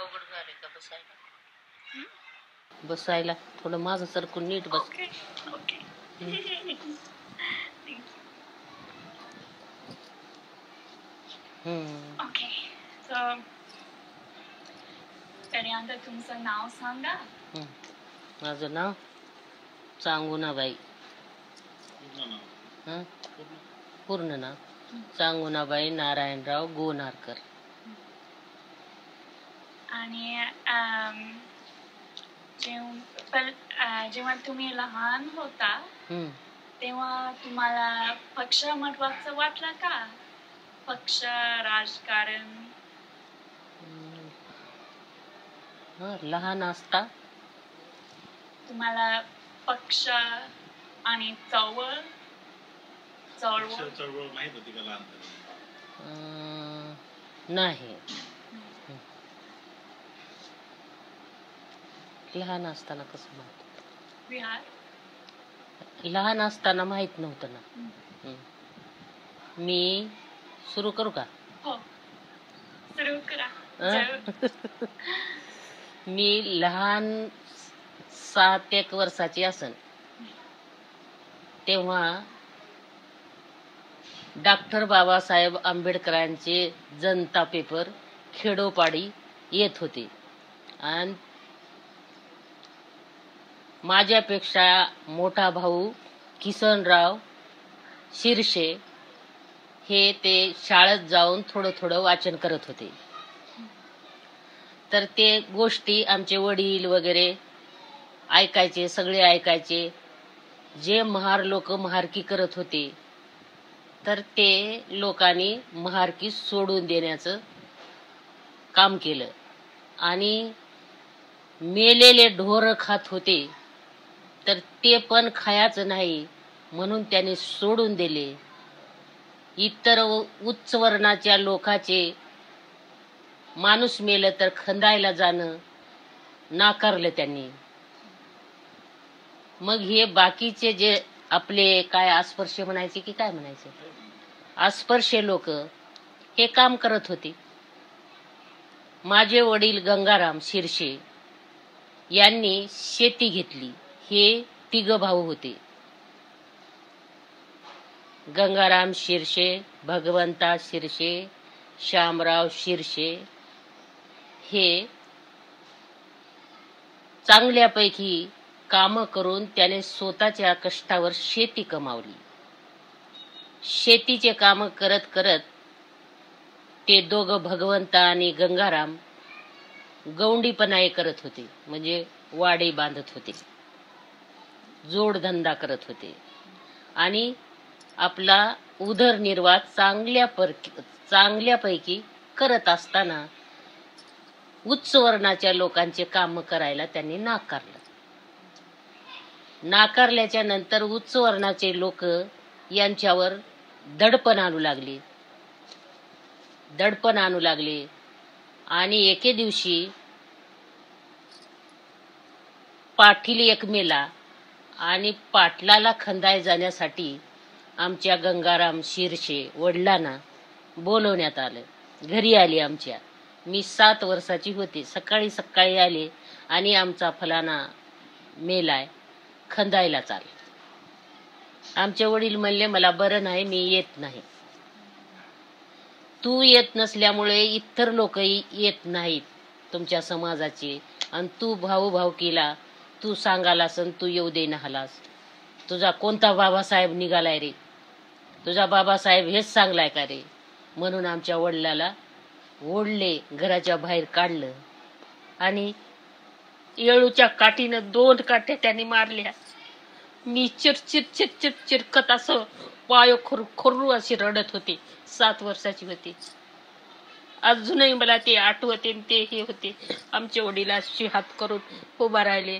अवघड झाले का बसायला? बसायला थोडं मागं सरकून नीट बस. तुमचं नाव सांगा. माझं नाव चांगुणाबाई हं? पूर्ण? नाव. चांगुणाबाई नारायणराव गोनारकर. आणि जेव्हा पल- अं, जेव्हा तुम्ही लहान होता. तेव्हा तुम्हाला पक्ष महत्वाचं वाटलं का? पक्ष राजकारण. हं, लहान असता. तुम्हाला पक्ष आणि चळवळ चळवळ चळवळ माहीत होती का लहानपणी? अं, नाही. लहान असताना कसं माहीत? लहान असताना माहीत नव्हतं ना. मी सुरू करू का? हो. मी लहान सात एक वर्षाची असन. तेव्हा डॉक्टर बाबासाहेब आंबेडकरांचे जनता पेपर खेडोपाडी येत होते. आणि माझ्यापेक्षा मोठा भाऊ किसनराव शिरशे हे ते शाळेत जाऊन थोडं थोडं वाचन करत होते. तर ते गोष्टी आमचे वडील वगैरे ऐकायचे सगळे ऐकायचे. जे महार लोक महारकी करत होते तर ते लोकांनी महारकी सोडून देण्याचं काम केलं. आणि मेलेले ढोर खात होते. तर ते पण खायचं नाही म्हणून त्याने सोडून दिले. इतर उच्च वर्णाच्या लोकाचे माणूस मेलं तर खंदायला जाणं नाकारलं त्यांनी. मग हे बाकीचे जे आपले काय अस्पर्श म्हणायचे की काय म्हणायचे? अस्पर्श लोक हे काम करत होते. माझे वडील गंगाराम शिरशे यांनी शेती घेतली. हे तिघ भाऊ होते. गंगाराम शिरशे भगवंता शिरशे श्यामराव शिरशे हे चांगल्यापैकी काम करून त्याने स्वतःच्या कष्टावर शेती कमावली. शेतीचे काम करत करत ते दोघं भगवंता आणि गंगाराम गौंडीपणाही करत होते म्हणजे वाडे बांधत होते. जोडधंदा करत होते. आणि आपला उदरनिर्वाह चांगल्या पर चांगल्यापैकी करत असताना उच्च वर्णाच्या लोकांचे काम करायला त्यांनी नाकारलं. नाकारल्याच्या नंतर उच्च वर्णाचे लोक यांच्यावर दडपण आणू लागले. दडपण आणू लागले. आणि एके दिवशी पाठील एक मेला आणि पाटलाला खंदाय जाण्यासाठी आमच्या गंगाराम शिरशे वडिलांना बोलवण्यात आलं. घरी आली आमच्या. मी सात वर्षाची होते. सकाळी सकाळी आले आणि आमचा फलाना मेलाय. खंदायला चाल आमचे वडील म्हणले मला बरं नाही मी येत नाही. तू येत नसल्यामुळे इतर लोकही येत नाहीत तुमच्या समाजाचे. आणि तू भाऊ भाऊकीला तू सांगालास आणि तू येऊ दे हलास तुझा कोणता बाबासाहेब निघालाय रे? तुझा बाबासाहेब हेच सांगलाय का रे? म्हणून आमच्या वडिलाला ओढले घराच्या बाहेर काढलं. आणि येळूच्या काठीनं दोन काठ्या त्याने मारल्या. मी चिरचिर चिरचिर चिरकत असं पाय खुर खुर्रू अशी रडत होते. सात वर्षाची होती. अजूनही मला ते आठवते ते हे होते. आमचे वडील हात करून उभा राहिले.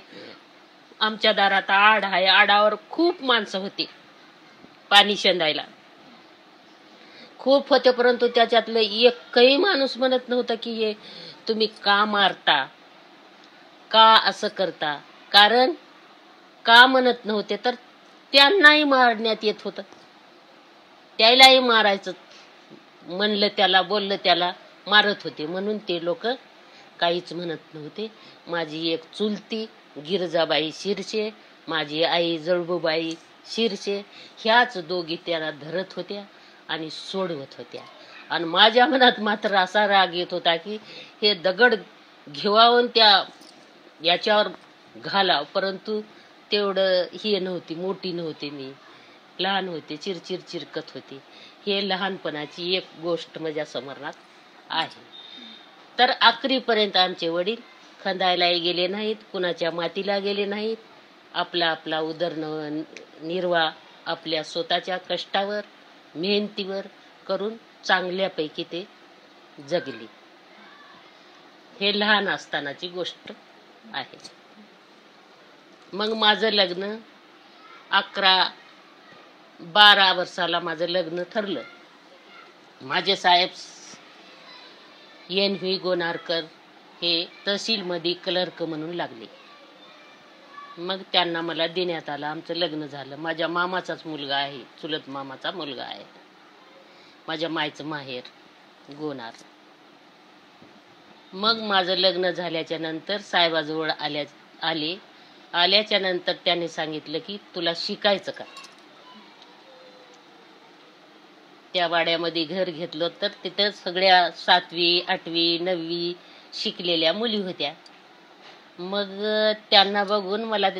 आमच्या दारात आड आहे. आडावर खूप माणसं होती. पाणी शेंदायला. खूप होते परंतु त्याच्यातलं एकही माणूस म्हणत नव्हता की हे तुम्ही का मारता? का असं करता? कारण का म्हणत नव्हते? तर त्यांनाही मारण्यात येत होतं. त्यालाही मारायचं म्हणलं त्याला बोललं त्याला. मारत होते. म्हणून ते लोक काहीच म्हणत नव्हते. माझी एक चुलती गिरजाबाई शिरशे माझी आई जळबूबाई शिरशे ह्याच दोघी त्याला धरत होत्या आणि सोडवत होत्या. आणि माझ्या मनात मात्र असा राग येत होता की हे दगड घेवावून त्या याच्यावर घाला परंतु तेवढं हे नव्हती मोठी नव्हती मी. लहान होते चिरचिर चिरकत होते. हे लहानपणाची एक गोष्ट माझ्या समरणात आहे. तर आखरीपर्यंत आमचे वडील खंदायलाही गेले नाहीत कुणाच्या मातीला गेले नाहीत. आपला आपला उदरन निर्वाह आपल्या स्वतःच्या कष्टावर मेहनतीवर करून चांगल्यापैकी ते जगली. हे लहान असतानाची गोष्ट आहे. मग माझं लग्न अकरा बारा वर्षाला माझं लग्न ठरलं. माझे साहेब एन व्ही गोनारकर हे तहसीलमध्ये क्लर्क म्हणून लागले. मग त्यांना मला देण्यात आलं आमचं लग्न झालं. माझ्या मामाचाच मुलगा आहे चुलत मामाचा मुलगा आहे. माझ्या मायचं माहेर गोनार. मग माझं लग्न झाल्याच्यानंतर साहेबाजवळ आल्या आले. आल्याच्यानंतर त्याने सांगितलं की तुला शिकायचं का? त्या वाड्यामध्ये घर घेतलं तर तिथं सगळ्या सातवी आठवी नववी शिकलेल्या मुली होत्या. मग त्यांना बघून मला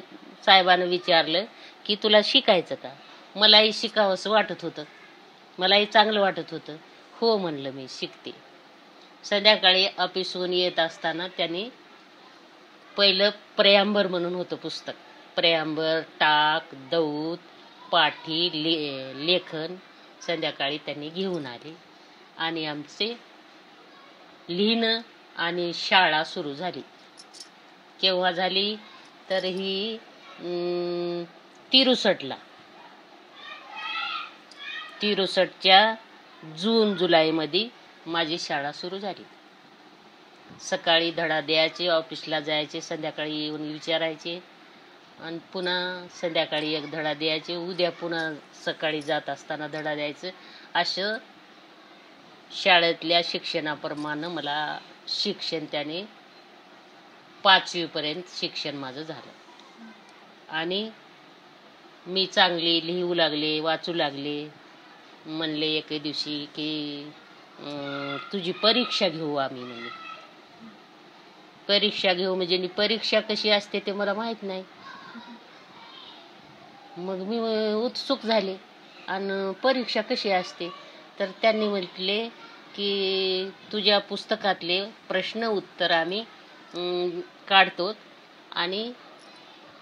साहेबानं विचारलं की तुला शिकायचं का? मलाही शिकावंसं वाटत होतं. मलाही चांगलं वाटत होतं. हो म्हणलं मी शिकते. संध्याकाळी ऑफिसहून येत असताना त्यांनी पहिलं प्रयांबर म्हणून होतं पुस्तक. प्रयांबर टाक दौत पाठी ले लेखन संध्याकाळी त्यांनी घेऊन आले. आणि आमचे लिहिणं आणि शाळा सुरू झाली. केव्हा झाली? तर ही तिरुसटला. तिरुसटच्या जून जुलैमध्ये माझी शाळा सुरू झाली. सकाळी धडा द्यायचे ऑफिसला जायचे संध्याकाळी येऊन विचारायचे. आणि पुन्हा संध्याकाळी एक धडा द्यायचे उद्या पुन्हा सकाळी जात असताना धडा द्यायचं. असं शाळेतल्या शिक्षणाप्रमाणे मला शिक्षण त्याने पाचवीपर्यंत शिक्षण माझं झालं. आणि मी चांगली लिहू लागले वाचू लागले. म्हणले एके दिवशी की तुझी परीक्षा घेऊ आम्ही म्हणजे परीक्षा घेऊ म्हणजे परीक्षा कशी असते ते मला माहीत नाही. मग मी उत्सुक झाले. आणि परीक्षा कशी असते? तर त्यांनी म्हटले की तुझ्या पुस्तकातले प्रश्न उत्तर आम्ही काढतो. आणि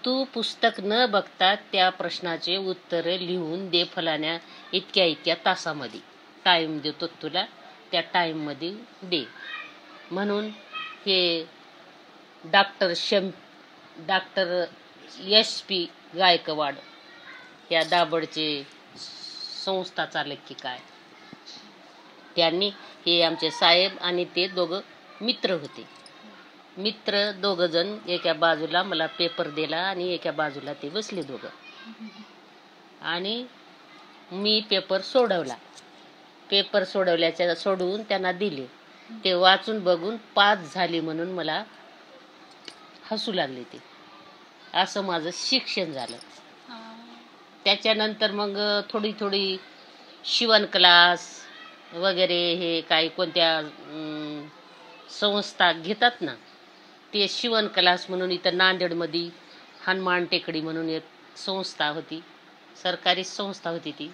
तू पुस्तक न बघता त्या प्रश्नाचे उत्तर लिहून दे फलाण्या इतक्या इतक्या तासामध्ये. टाईम देतो तुला त्या टाईममध्ये दे. म्हणून हे डॉक्टर शम डॉक्टर एस पी गायकवाड या दाभडचे संस्था चालक की काय? त्यांनी हे आमचे साहेब आणि ते दोघं मित्र होते. मित्र दोघंजण एका बाजूला मला पेपर दिला आणि एका बाजूला ते बसले दोघं. आणि मी पेपर सोडवला. पेपर सोडवल्याच्या सोडवून त्यांना दिले. ते वाचून बघून पास झाले म्हणून मला हसू लागले ते. असं माझं शिक्षण झालं. त्याच्यानंतर मग थोडी थोडी शिवण क्लास वगैरे हे काही कोणत्या संस्था घेतात ना ते शिवण क्लास म्हणून इथं नांदेडमध्ये हनुमान टेकडी म्हणून एक संस्था होती सरकारी संस्था होती ती.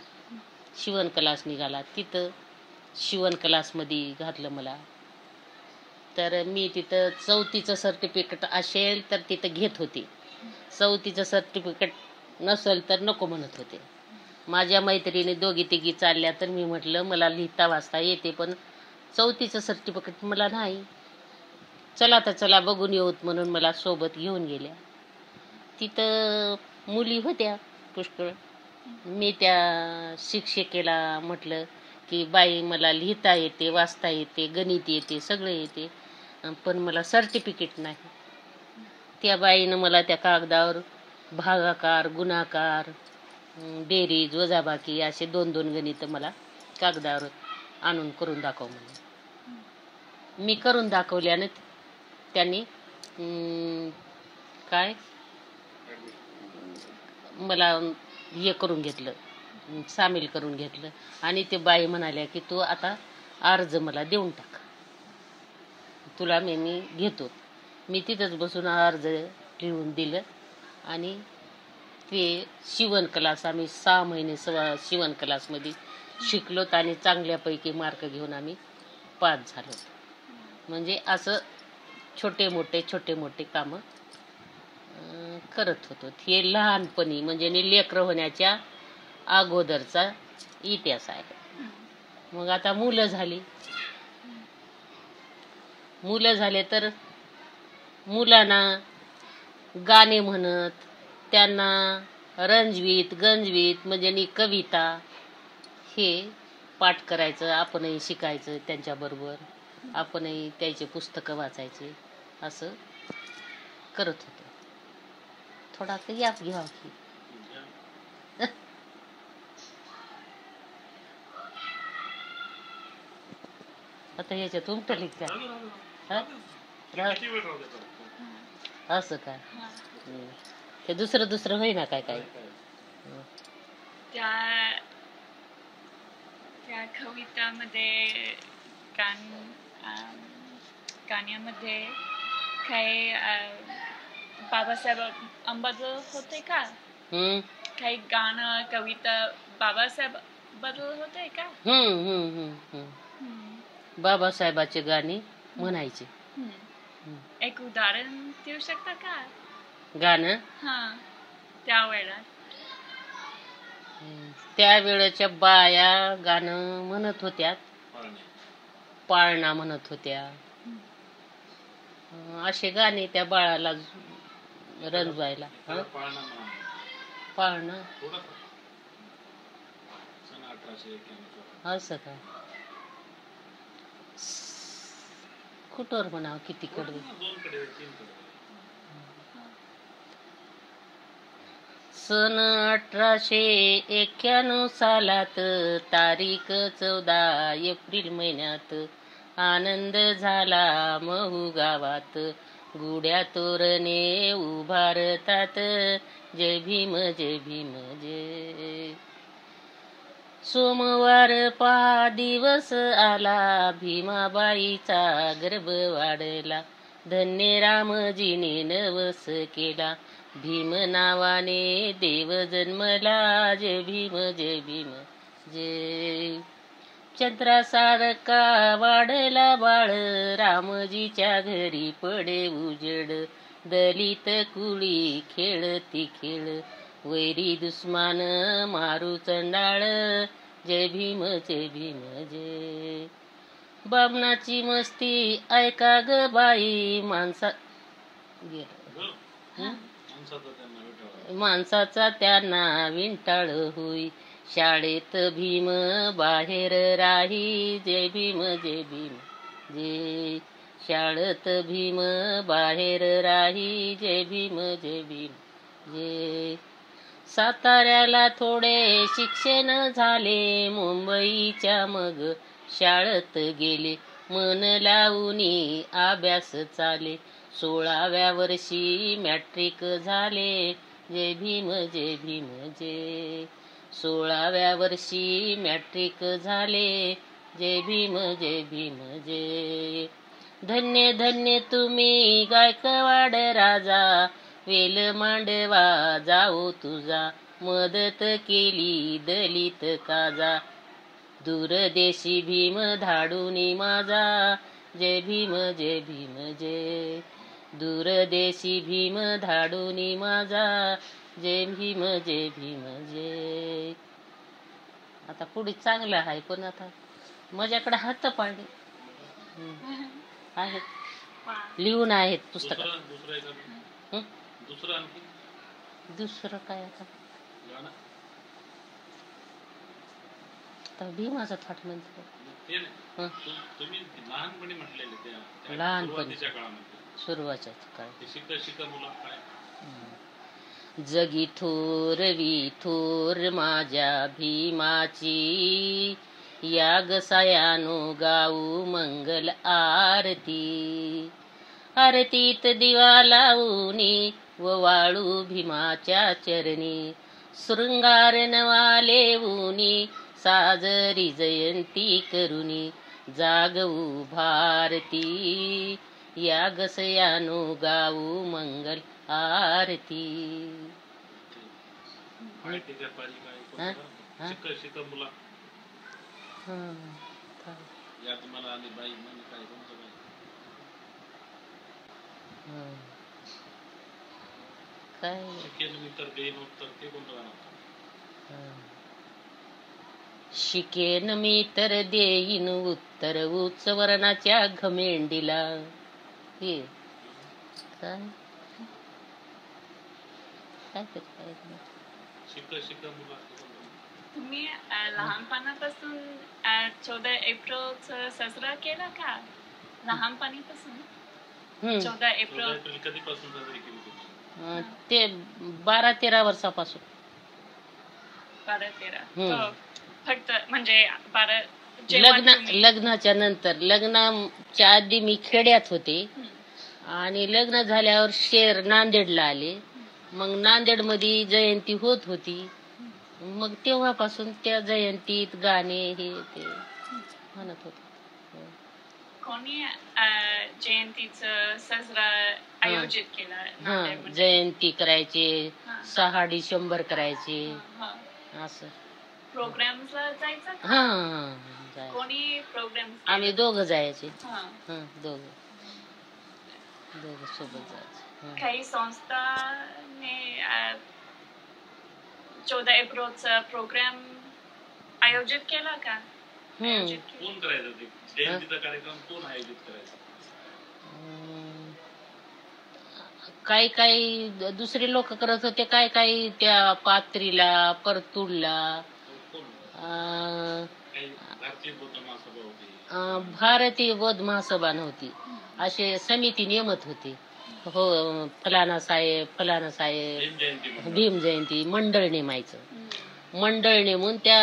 शिवण क्लास निघाला. तिथं शिवण क्लासमध्ये घातलं मला. तर मी तिथं चौथीचं सर्टिफिकेट असेल तर तिथं घेत होते. चौथीचं सर्टिफिकेट नसेल तर नको म्हणत होते. माझ्या मैत्रिणी दोघी तिघी चालल्या तर मी म्हटलं मला लिहिता वाचता येते पण चौथीचं सर्टिफिकेट मला नाही. चला तर चला बघून येऊत म्हणून मला सोबत घेऊन गेल्या. तिथं मुली होत्या पुष्कळ. मी त्या शिक्षिकेला म्हटलं की बाई मला लिहिता येते वाचता येते गणित येते सगळं येते पण मला सर्टिफिकेट नाही. त्या बाईनं मला त्या कागदावर भागाकार गुणाकार बेरीज वजाबाकी असे दोन दोन गणित मला कागदावर आणून करून दाखव म्हणून. मी करून दाखवल्यानं त्यांनी काय? मला हे करून घेतलं सामील करून घेतलं. आणि ते बाई म्हणाल्या की तू आता अर्ज मला देऊन टाक. तुला मी मी घेतो. मी तिथंच बसून अर्ज लिहून दिलं. आणि ते शिवण क्लास आम्ही सहा महिने सवा शिवण क्लासमध्ये शिकलोत आणि चांगल्यापैकी मार्क घेऊन आम्ही पास झालो म्हणजे असं छोटे मोठे छोटे मोठे कामं करत होतो. हे लहानपणी म्हणजे नि लेकरं होण्याच्या अगोदरचा इतिहास आहे. मग आता मुलं झाली. मुलं झाले तर मुलांना गाणे म्हणत त्यांना रंजवीत गंजवीत म्हणजे नि कविता हे पाठ करायचं आपणही शिकायचं त्यांच्याबरोबर. आपणही त्याचे पुस्तकं वाचायचे असं करत होतो. थोडा तर याप घ्यावा की. आता ह्याच्यात उमटली का? हा? असं का. ते दुसरं दुसरं होईना काय काय? त्या त्या कवितामध्ये गाण अं, गाण्यामध्ये काही अं, बाबासाहेब आंबेडकर होते का? हम्म. काही गाणं कविता बाबासाहेबबद्दल होते का? हम्म हम्म हम्म हम्म. हम्म. बाबासाहेबाचे गाणी म्हणायचे. हम्म. एक उदाहरण देऊ शकता का? गाणं? हा त्यावेळेला हम्म. त्यावेळेच्या बाया गाणं म्हणत होत्या. पाळणे म्हणत होत्या. असे गाणे त्या बाळाला रंजवायला हं? पाळणा असं का? कुठवर म्हणावं किती कडे तीन कडे सन अठराशे एक्क्याण्णव सालात तारीख चौदा एप्रिल महिन्यात. आनंद झाला महू गावात. गुड्या तोरणे उभारतात जय भीम जय भीम जय. सोमवार पहा दिवस आला. भीमाबाईचा गर्भ वाढला. धन्य रामजीने नवस केला. भीम नावाने देव जन्मला जय भीम जय भीम जय चंद्रासारखा वाढला बाळ रामजीच्या घरी पडे उजड. दलित कुळी खेळती खेळ वैरी दुस्मान मारू चंडाळ. जय भीम जय भीम जय बामणाची मस्ती ऐका ग बाई माणसा गेलं. माणसाचा त्यांना विंटाळ होई. शाळेत भीम बाहेर राही. जय भीम जय भीम जय शाळेत भीम बाहेर राही. जय भीम जय भीम जय साताऱ्याला थोडे शिक्षण झाले. मुंबईच्या मग शाळेत गेले. मन लावूनी अभ्यास चाले. सोळाव्या वर्षी मॅट्रिक झाले. जय भीम जय भीम जय सोळाव्या वर्षी मॅट्रिक झाले. जय भीम जय भीम जय धन्य धन्य तुम्ही गायकवाड राजा. वेल मांडवा जाओ तुझा. मदत केली दलित काजा. दूरदेशी भीम धाडूनी माझा. जय भीम जय भीम जय दूरदेशी भीम धाडूनी माझा जय भीम जय भीम जय आता पुढे चांगलं आहे पण आता माझ्याकडे हात पाडले. आहेत. लिहून आहेत पुस्तकात दुसरं काय आता? भीमाचा थाट ते नाही. तु- तुम्ही लहानपणी सुरुवातीच्या काय? जगी थोर थोर माझ्या भीमाची या गसायानो गाऊ मंगल आरती. आरतीत दिवा लावूनी व वाळू भीमाच्या चरणी. शृंगार नवा लेऊनी साजरी जयंती करुनी जागवू भारती. या गसयानो गाऊ मंगल आरती काय म्हणजे. शिकेन मी तर देईन उत्तर उच्च वर्णाच्या घमेंडीला. काय काय करताय गाणं? तुम्ही अ, लहानपणापासून चौदा एप्रिलचा साजरा केला का लहानपणीपासून हं. चौदा चौदा एप्रिल एप्रिल कधीपासून साजरी केली तुम्ही अं, ते बारा तेरा वर्षापासून बारा तेरा हम्म. हो. फक्त म्हणजे बारा जेव्हा लग्न तुम्ही- लग्नाच्या नंतर लग्नाच्या आधी मी खेड्यात होते हम्म. आणि लग्न झाल्यावर शेर नांदेडला आले. मग नांदेडमध्ये जयंती होत होती. मग तेव्हापासून त्या जयंतीत गाणे हे ते म्हणत होते. कोणी जयंतीचं साजरा आयोजित केला नांदेडमध्ये? जयंती करायचे. सहा डिसेंबर करायचे. हा. असं. प्रोग्राम्सला जायचं? हा कोणी प्रोग्राम आम्ही दोघं जायचे. दोघं. सोबत जायचे. हं. काही संस्थाने चौदा एप्रिलचा प्रोग्राम आयोजित केला का? कोण करायचं ते? जयंतीचा कार्यक्रम कोण आयोजित करायचा? अं, काही काही दुसरे लोक करत होते. काय काही त्या पात्रीला परतूडला भारतीय बौद्ध महासभा नव्हती. असे समिती नेमत होते. हो फलाना साहेब फलाना साहेब. भीम जयंती मंडळ नेमायचं. मंडळ नेमून त्या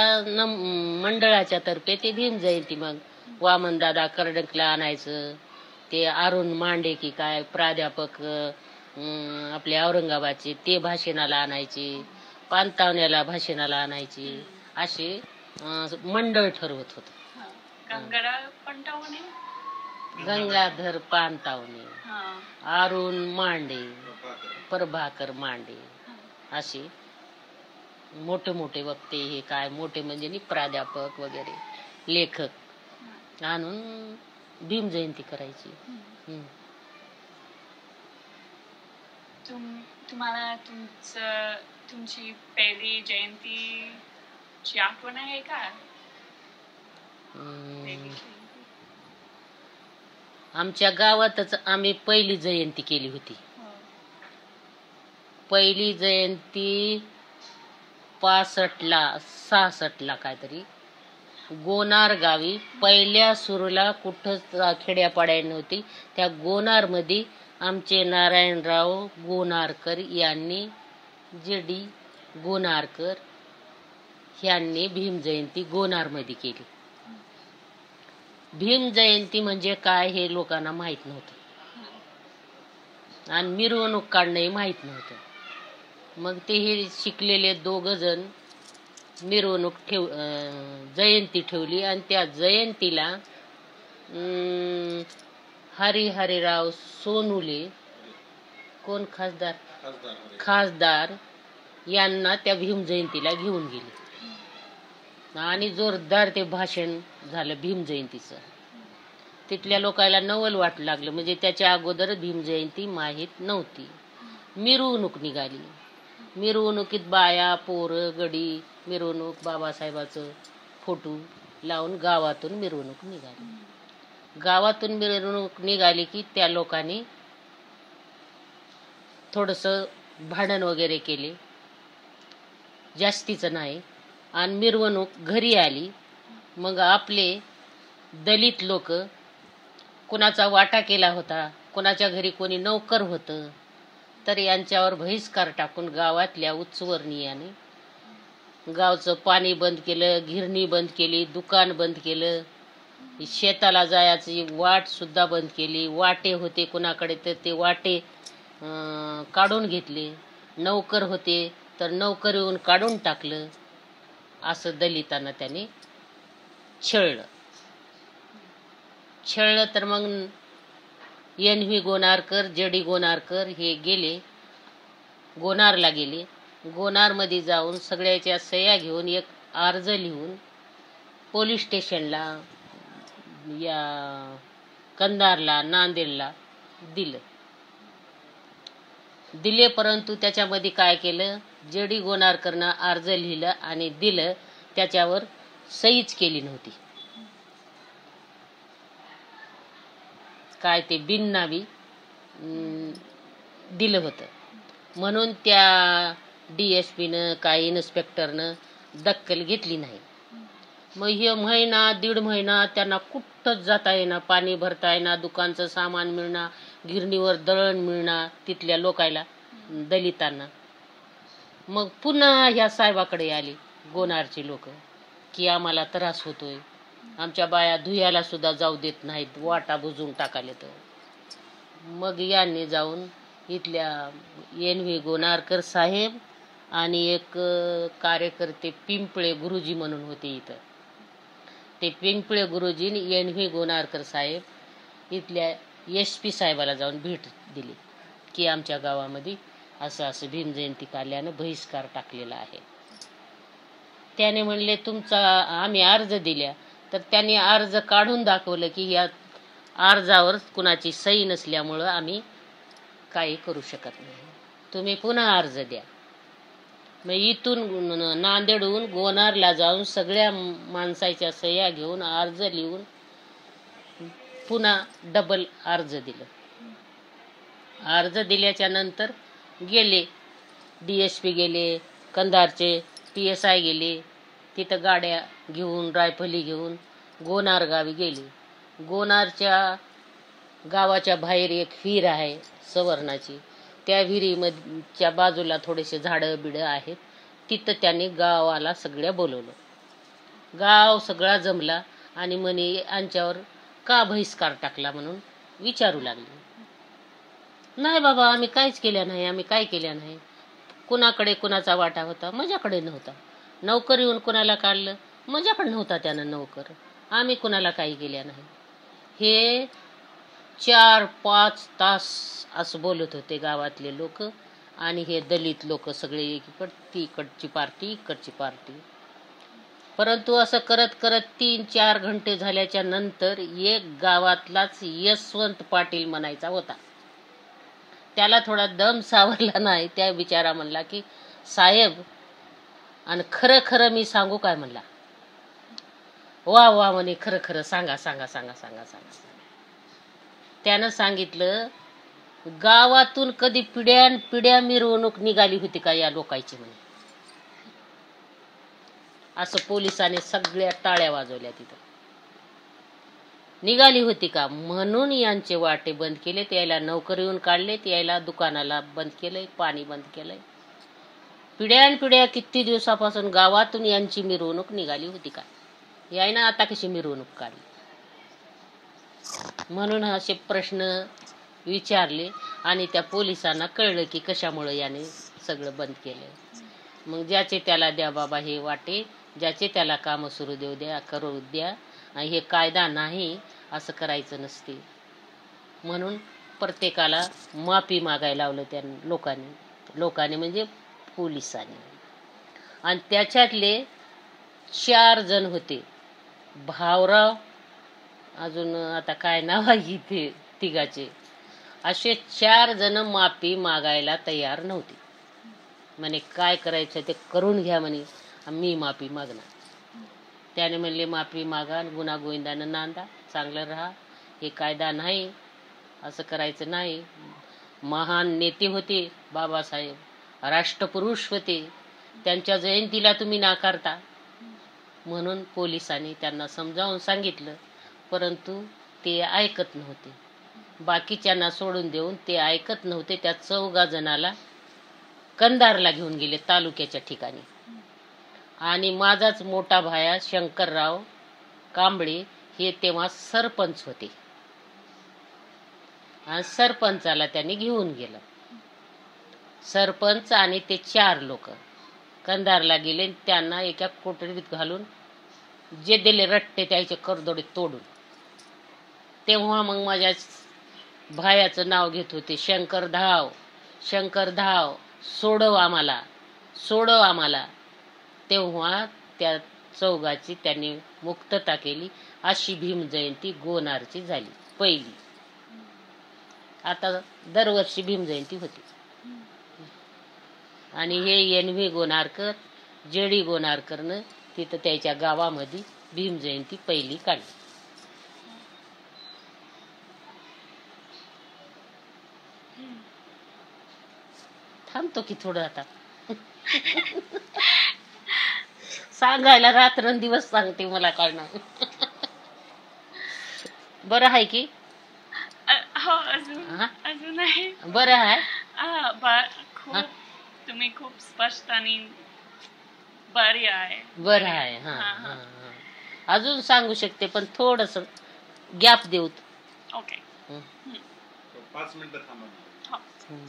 मंडळाच्या तर्फे ते भीम जयंती मग वामन दादा कर्डकला आणायचं. ते अरुण मांडे की काय प्राध्यापक आपले औरंगाबादचे ते भाषणाला आणायचे. पानतावण्याला भाषणाला आणायचे. असे मंडळ ठरवत होत. पंटावणे गंगाधर पानतावणे अरुण मांडे प्रभाकर मांडे. असे मोठे मोठे वक्ते हे काय मोठे म्हणजे नि प्राध्यापक वगैरे लेखक आणून भीम जयंती करायची. तुम तुम्हाला तुमचं तुमची पहिली जयंतीची आठवण आहे का? आमच्या गावातच आम्ही पहिली जयंती केली होती. पहिली जयंती पासष्टला सहासष्टला काहीतरी. गोनार गावी पहिल्या सुरूला कुठं खेड्यापाड्या नव्हती त्या गोनारमध्ये आमचे नारायणराव गोनारकर यांनी जे डी गोनारकर यांनी भीमजयंती गोनारमध्ये केली. भीम जयंती म्हणजे काय हे लोकांना माहीत नव्हतं. आणि मिरवणूक काढणंही माहीत नव्हतं. मग ते हे शिकलेले दोघ जण मिरवणूक ठेव जयंती ठेवली आणि त्या जयंतीला हरी हरिराव सोनुले कोण? खासदार. खासदार यांना त्या भीम जयंतीला घेऊन गेले. आणि जोरदार ते भाषण झालं भीमजयंतीचं तिथल्या लोकायला नवल वाट लागलं. म्हणजे त्याच्या अगोदर भीमजयंती माहीत नव्हती. मिरवणूक निघाली. मिरवणुकीत बाया पोरं गडी मिरवणूक बाबासाहेबाचं फोटो लावून गावातून मिरवणूक निघाली. गावातून मिरवणूक निघाली की त्या लोकांनी थोडस भांडण वगैरे केले. जास्तीचं नाही. आणि मिरवणूक घरी आली. मग आपले दलित लोक कुणाचा वाटा केला होता कुणाच्या घरी कोणी नोकर होतं तर यांच्यावर बहिष्कार टाकून गावातल्या उत्सवर्णीयाने गावचं पाणी बंद केलं गिरणी बंद केली दुकान बंद केलं शेताला जायची वाट सुद्धा बंद केली वाटे होते कुणाकडे तर ते वाटे काढून घेतले नौकर होते तर नोकर येऊन काढून टाकलं असं दलितांना त्याने छळलं छळलं तर मग एन व्ही गोनारकर जे डी गोनारकर हे गेले गोनारला गेले. गोनारमध्ये जाऊन सगळ्याच्या सह्या घेऊन एक अर्ज लिहून पोलीस स्टेशनला या कंधारला नांदेडला दिलं. दिले परंतु त्याच्यामध्ये काय केलं? जे डी गोनारकरनं अर्ज लिहिलं आणि दिलं. त्याच्यावर सहीच केली नव्हती. काय ते बिननावी दिलं होतं. म्हणून त्या डी एस पीनं काय इन्स्पेक्टरनं दक्कल घेतली नाही. मग हे महिना दीड महिना त्यांना कुठंच जाता येईना पाणी भरता येईना दुकानचं सामान मिळणार गिरणीवर दळण मिळणार तिथल्या लोकायला दलितांना. मग पुन्हा ह्या साहेबाकडे आले गोनारची लोक. की आम्हाला त्रास होतोय. आमच्या बाया धुयाला सुद्धा जाऊ देत नाहीत वाटा बुजून टाकाले तर. मग यांनी जाऊन इथल्या एन व्ही गोनारकर साहेब आणि एक कार्यकर्ते पिंपळे गुरुजी म्हणून होते इथं. ते पिंपळे गुरुजी एन व्ही गोनारकर साहेब इथल्या एस पी साहेबाला जाऊन भेट दिली की आमच्या गावामध्ये असं असं भीमजयंती काल्यानं बहिष्कार टाकलेला आहे. त्याने म्हणले तुमचा आम्ही अर्ज दिल्या. तर त्यांनी अर्ज काढून दाखवलं की या अर्जावर कुणाची सही नसल्यामुळं आम्ही काही करू शकत नाही. तुम्ही पुन्हा अर्ज द्या. मग इथून नांदेडहून गोनारला जाऊन सगळ्या माणसाच्या सह्या घेऊन अर्ज लिहून पुन्हा डबल अर्ज दिलं. अर्ज दिल्याच्या नंतर गेले डी एस पी गेले कंधारचे टी एस आय गेले तिथं गाड्या घेऊन रायफली घेऊन गोनार गावी गेले. गोनारच्या गावाच्या बाहेर एक विहीर आहे सवर्णाची. त्या विहिरीमधच्या बाजूला थोडेसे झाडं बिडं आहेत. तिथं त्यांनी गावाला सगळ्या बोलवलं. गाव सगळा जमला आणि म्हणे यांच्यावर का बहिष्कार टाकला म्हणून विचारू लागले. नाही बाबा आम्ही काहीच केल्या नाही आम्ही काय केल्या नाही. कुणाकडे कुणाचा वाटा होता? माझ्याकडे नव्हता. नोकर येऊन कुणाला काढलं? माझ्याकडे नव्हता त्यानं नोकर. आम्ही कुणाला काही केल्या नाही. हे चार पाच तास असं बोलत होते गावातले लोक. आणि हे दलित लोक सगळे एकीकड ती इकडची पार्टी इकडची पार्टी. परंतु असं करत करत तीन चार घंटे झाल्याच्यानंतर एक गावातलाच यशवंत पाटील म्हणायचा होता. त्याला थोडा दम सावरला नाही त्या बिचारा म्हणला की साहेब आणि खरं खरं मी सांगू काय म्हणला? वा वा म्हणे खरं खरं सांगा सांगा सांगा सांगा सांगा. त्यानं सांगितलं गावातून कधी पिढ्यान पिढ्या मिरवणूक निघाली होती का या लोकांची? म्हणे. असं पोलिसांनी सगळ्या टाळ्या वाजवल्या तिथं. निघाली होती का? म्हणून यांचे वाटे बंद केले. यायला नोकर येऊन काढले. यायला दुकानाला बंद केलंय पाणी बंद केलंय. पिढ्यान पिढ्या किती दिवसापासून गावातून यांची मिरवणूक निघाली होती का? यायनं आता कशी मिरवणूक काढली? म्हणून असे प्रश्न विचारले आणि त्या पोलिसांना कळलं की कशामुळे याने सगळं बंद केलं मग ज्याचे त्याला द्या बाबा हे वाटे ज्याचे त्याला कामं सुरू देऊ द्या करू द्या हे कायदा नाही असं करायचं नसते. म्हणून प्रत्येकाला माफी मागायला लावलं त्या लोकांनी. लोकांनी म्हणजे पोलिसांनी. आणि त्याच्यातले चार जण होते. भावराव अजून आता काय नाव आहे इथे तिघाचे. असे चार जण माफी मागायला तयार नव्हते. म्हणे काय करायचं ते करून घ्या म्हणे. मी माफी मागणार. त्याने म्हणले माफी मागा गुन्हा गोविंदानं नांदा चांगलं राहा. हे कायदा नाही असं करायचं नाही. महान नेते होते बाबासाहेब राष्ट्रपुरुष होते. त्यांच्या जयंतीला तुम्ही नाकारता. म्हणून पोलिसांनी त्यांना समजावून सांगितलं परंतु ते ऐकत नव्हते. बाकीच्यांना सोडून देऊन ते ऐकत नव्हते. त्या चौघा जणाला कंधारला घेऊन गेले तालुक्याच्या ठिकाणी. आणि माझाच मोठा भाया शंकरराव कांबळे हे तेव्हा सरपंच होते. आणि सरपंचाला त्यांनी घेऊन गेलं. सरपंच आणि ते चार लोक कंधारला गेले आणि त्यांना एका कोठडीत घालून जे दिले रट्टे त्याचे करदोडे तोडून. तेव्हा मग माझ्या भायाचं नाव घेत होते शंकर धाव शंकर धाव सोडव आम्हाला सोडव आम्हाला. तेव्हा त्या चौघाची त्यांनी मुक्तता केली. अशी भीम जयंती गोनारची झाली पहिली. आता दरवर्षी भीम जयंती होती. आणि हे N V Gonarkar J D गोनारकरनं तिथं त्याच्या गावामध्ये भीम जयंती पहिली काढली. थांबतो की थोडं आता? सांगायला रात्रंदिवस सांगते मला कळणार बरं आहे की हो अजून हा? अजून आहे बरं आहे हा, ब- खूप हा? तुम्ही खूप स्पष्ट आणि बरी आहे बरं आहे हा हा, हा हा. हा. अजून सांगू शकते पण थोडस गॅप देऊ ओके हं. पाच मिनिटं थांबा हो हं.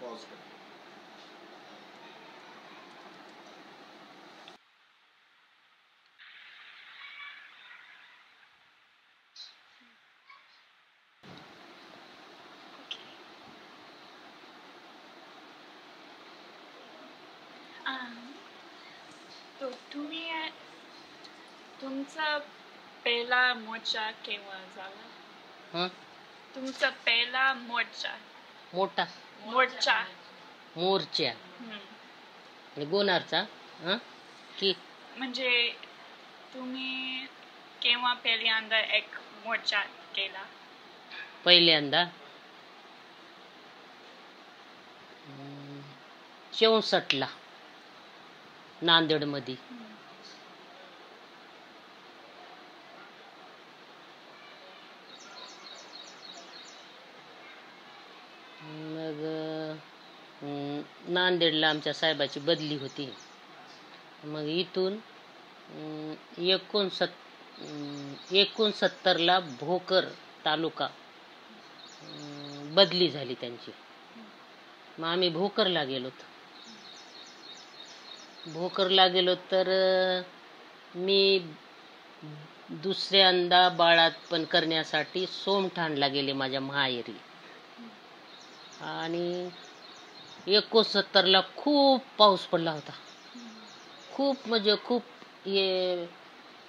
पॉज कर Um, तो तुम्ही तुमचा पहिला मोर्चा केव्हा झाला? हं? तुमचा पहिला मोर्चा. मोठा. मोर्चा. मोर्चा. हम्म. आणि गोनारचा हं? की? म्हणजे तुम्ही केव्हा पहिल्यांदा एक मोर्चा केला? पहिल्यांदा चौसष्टला नांदेडमध्ये. मग अं, नांदेडला आमच्या साहेबाची बदली होती. मग इथून एकोणसत् एकोणसत्तरला भोकर तालुका बदली झाली त्यांची. मग आम्ही भोकरला गेलोत भोकरला गेलो तर मी दुसऱ्यांदा बाळातपण करण्यासाठी सोमठाणला गेले माझ्या माहेरी. आणि एकोणसत्तरला खूप पाऊस पडला होता. खूप म्हणजे खूप हे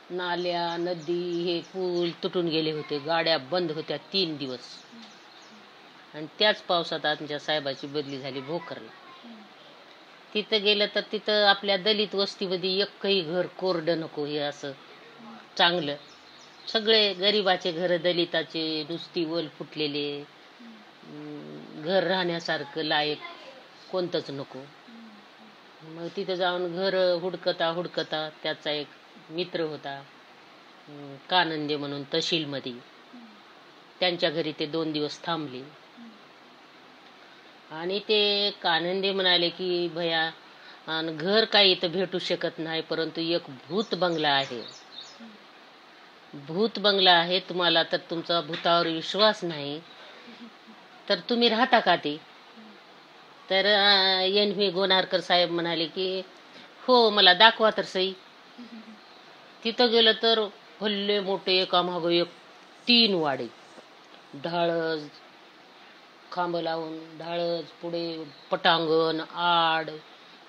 नाल्या नदी हे पूल तुटून गेले होते. गाड्या बंद होत्या तीन दिवस. आणि त्याच पावसात आमच्या साहेबाची बदली झाली भोकरला. तिथं गेलं तर तिथं आपल्या दलित वस्तीमध्ये एकही घर कोरडं नको हे असं चांगलं. सगळे गरिबाचे घर दलिताचे नुसती वल फुटलेले घर राहण्यासारखं लायक कोणतंच नको. मग तिथं जाऊन घर हुडकता हुडकता त्याचा एक मित्र होता कानंदे म्हणून तहसीलमध्ये. त्यांच्या घरी ते दोन दिवस थांबले. आणि ते कानंदे म्हणाले की भया अन घर काही इथं भेटू शकत नाही परंतु एक भूत बंगला आहे. भूत बंगला आहे? तुम्हाला तर तुमचा भूतावर विश्वास नाही. तर तुम्ही राहता का ते? तर एन व्ही गोनारकर साहेब म्हणाले की हो मला दाखवा तर सई. तिथं गेलं तर भल्ले मोठे एका मागं एक तीन वाडे. ढाळज खांब लावून ढाळज पुढे पटांगण आड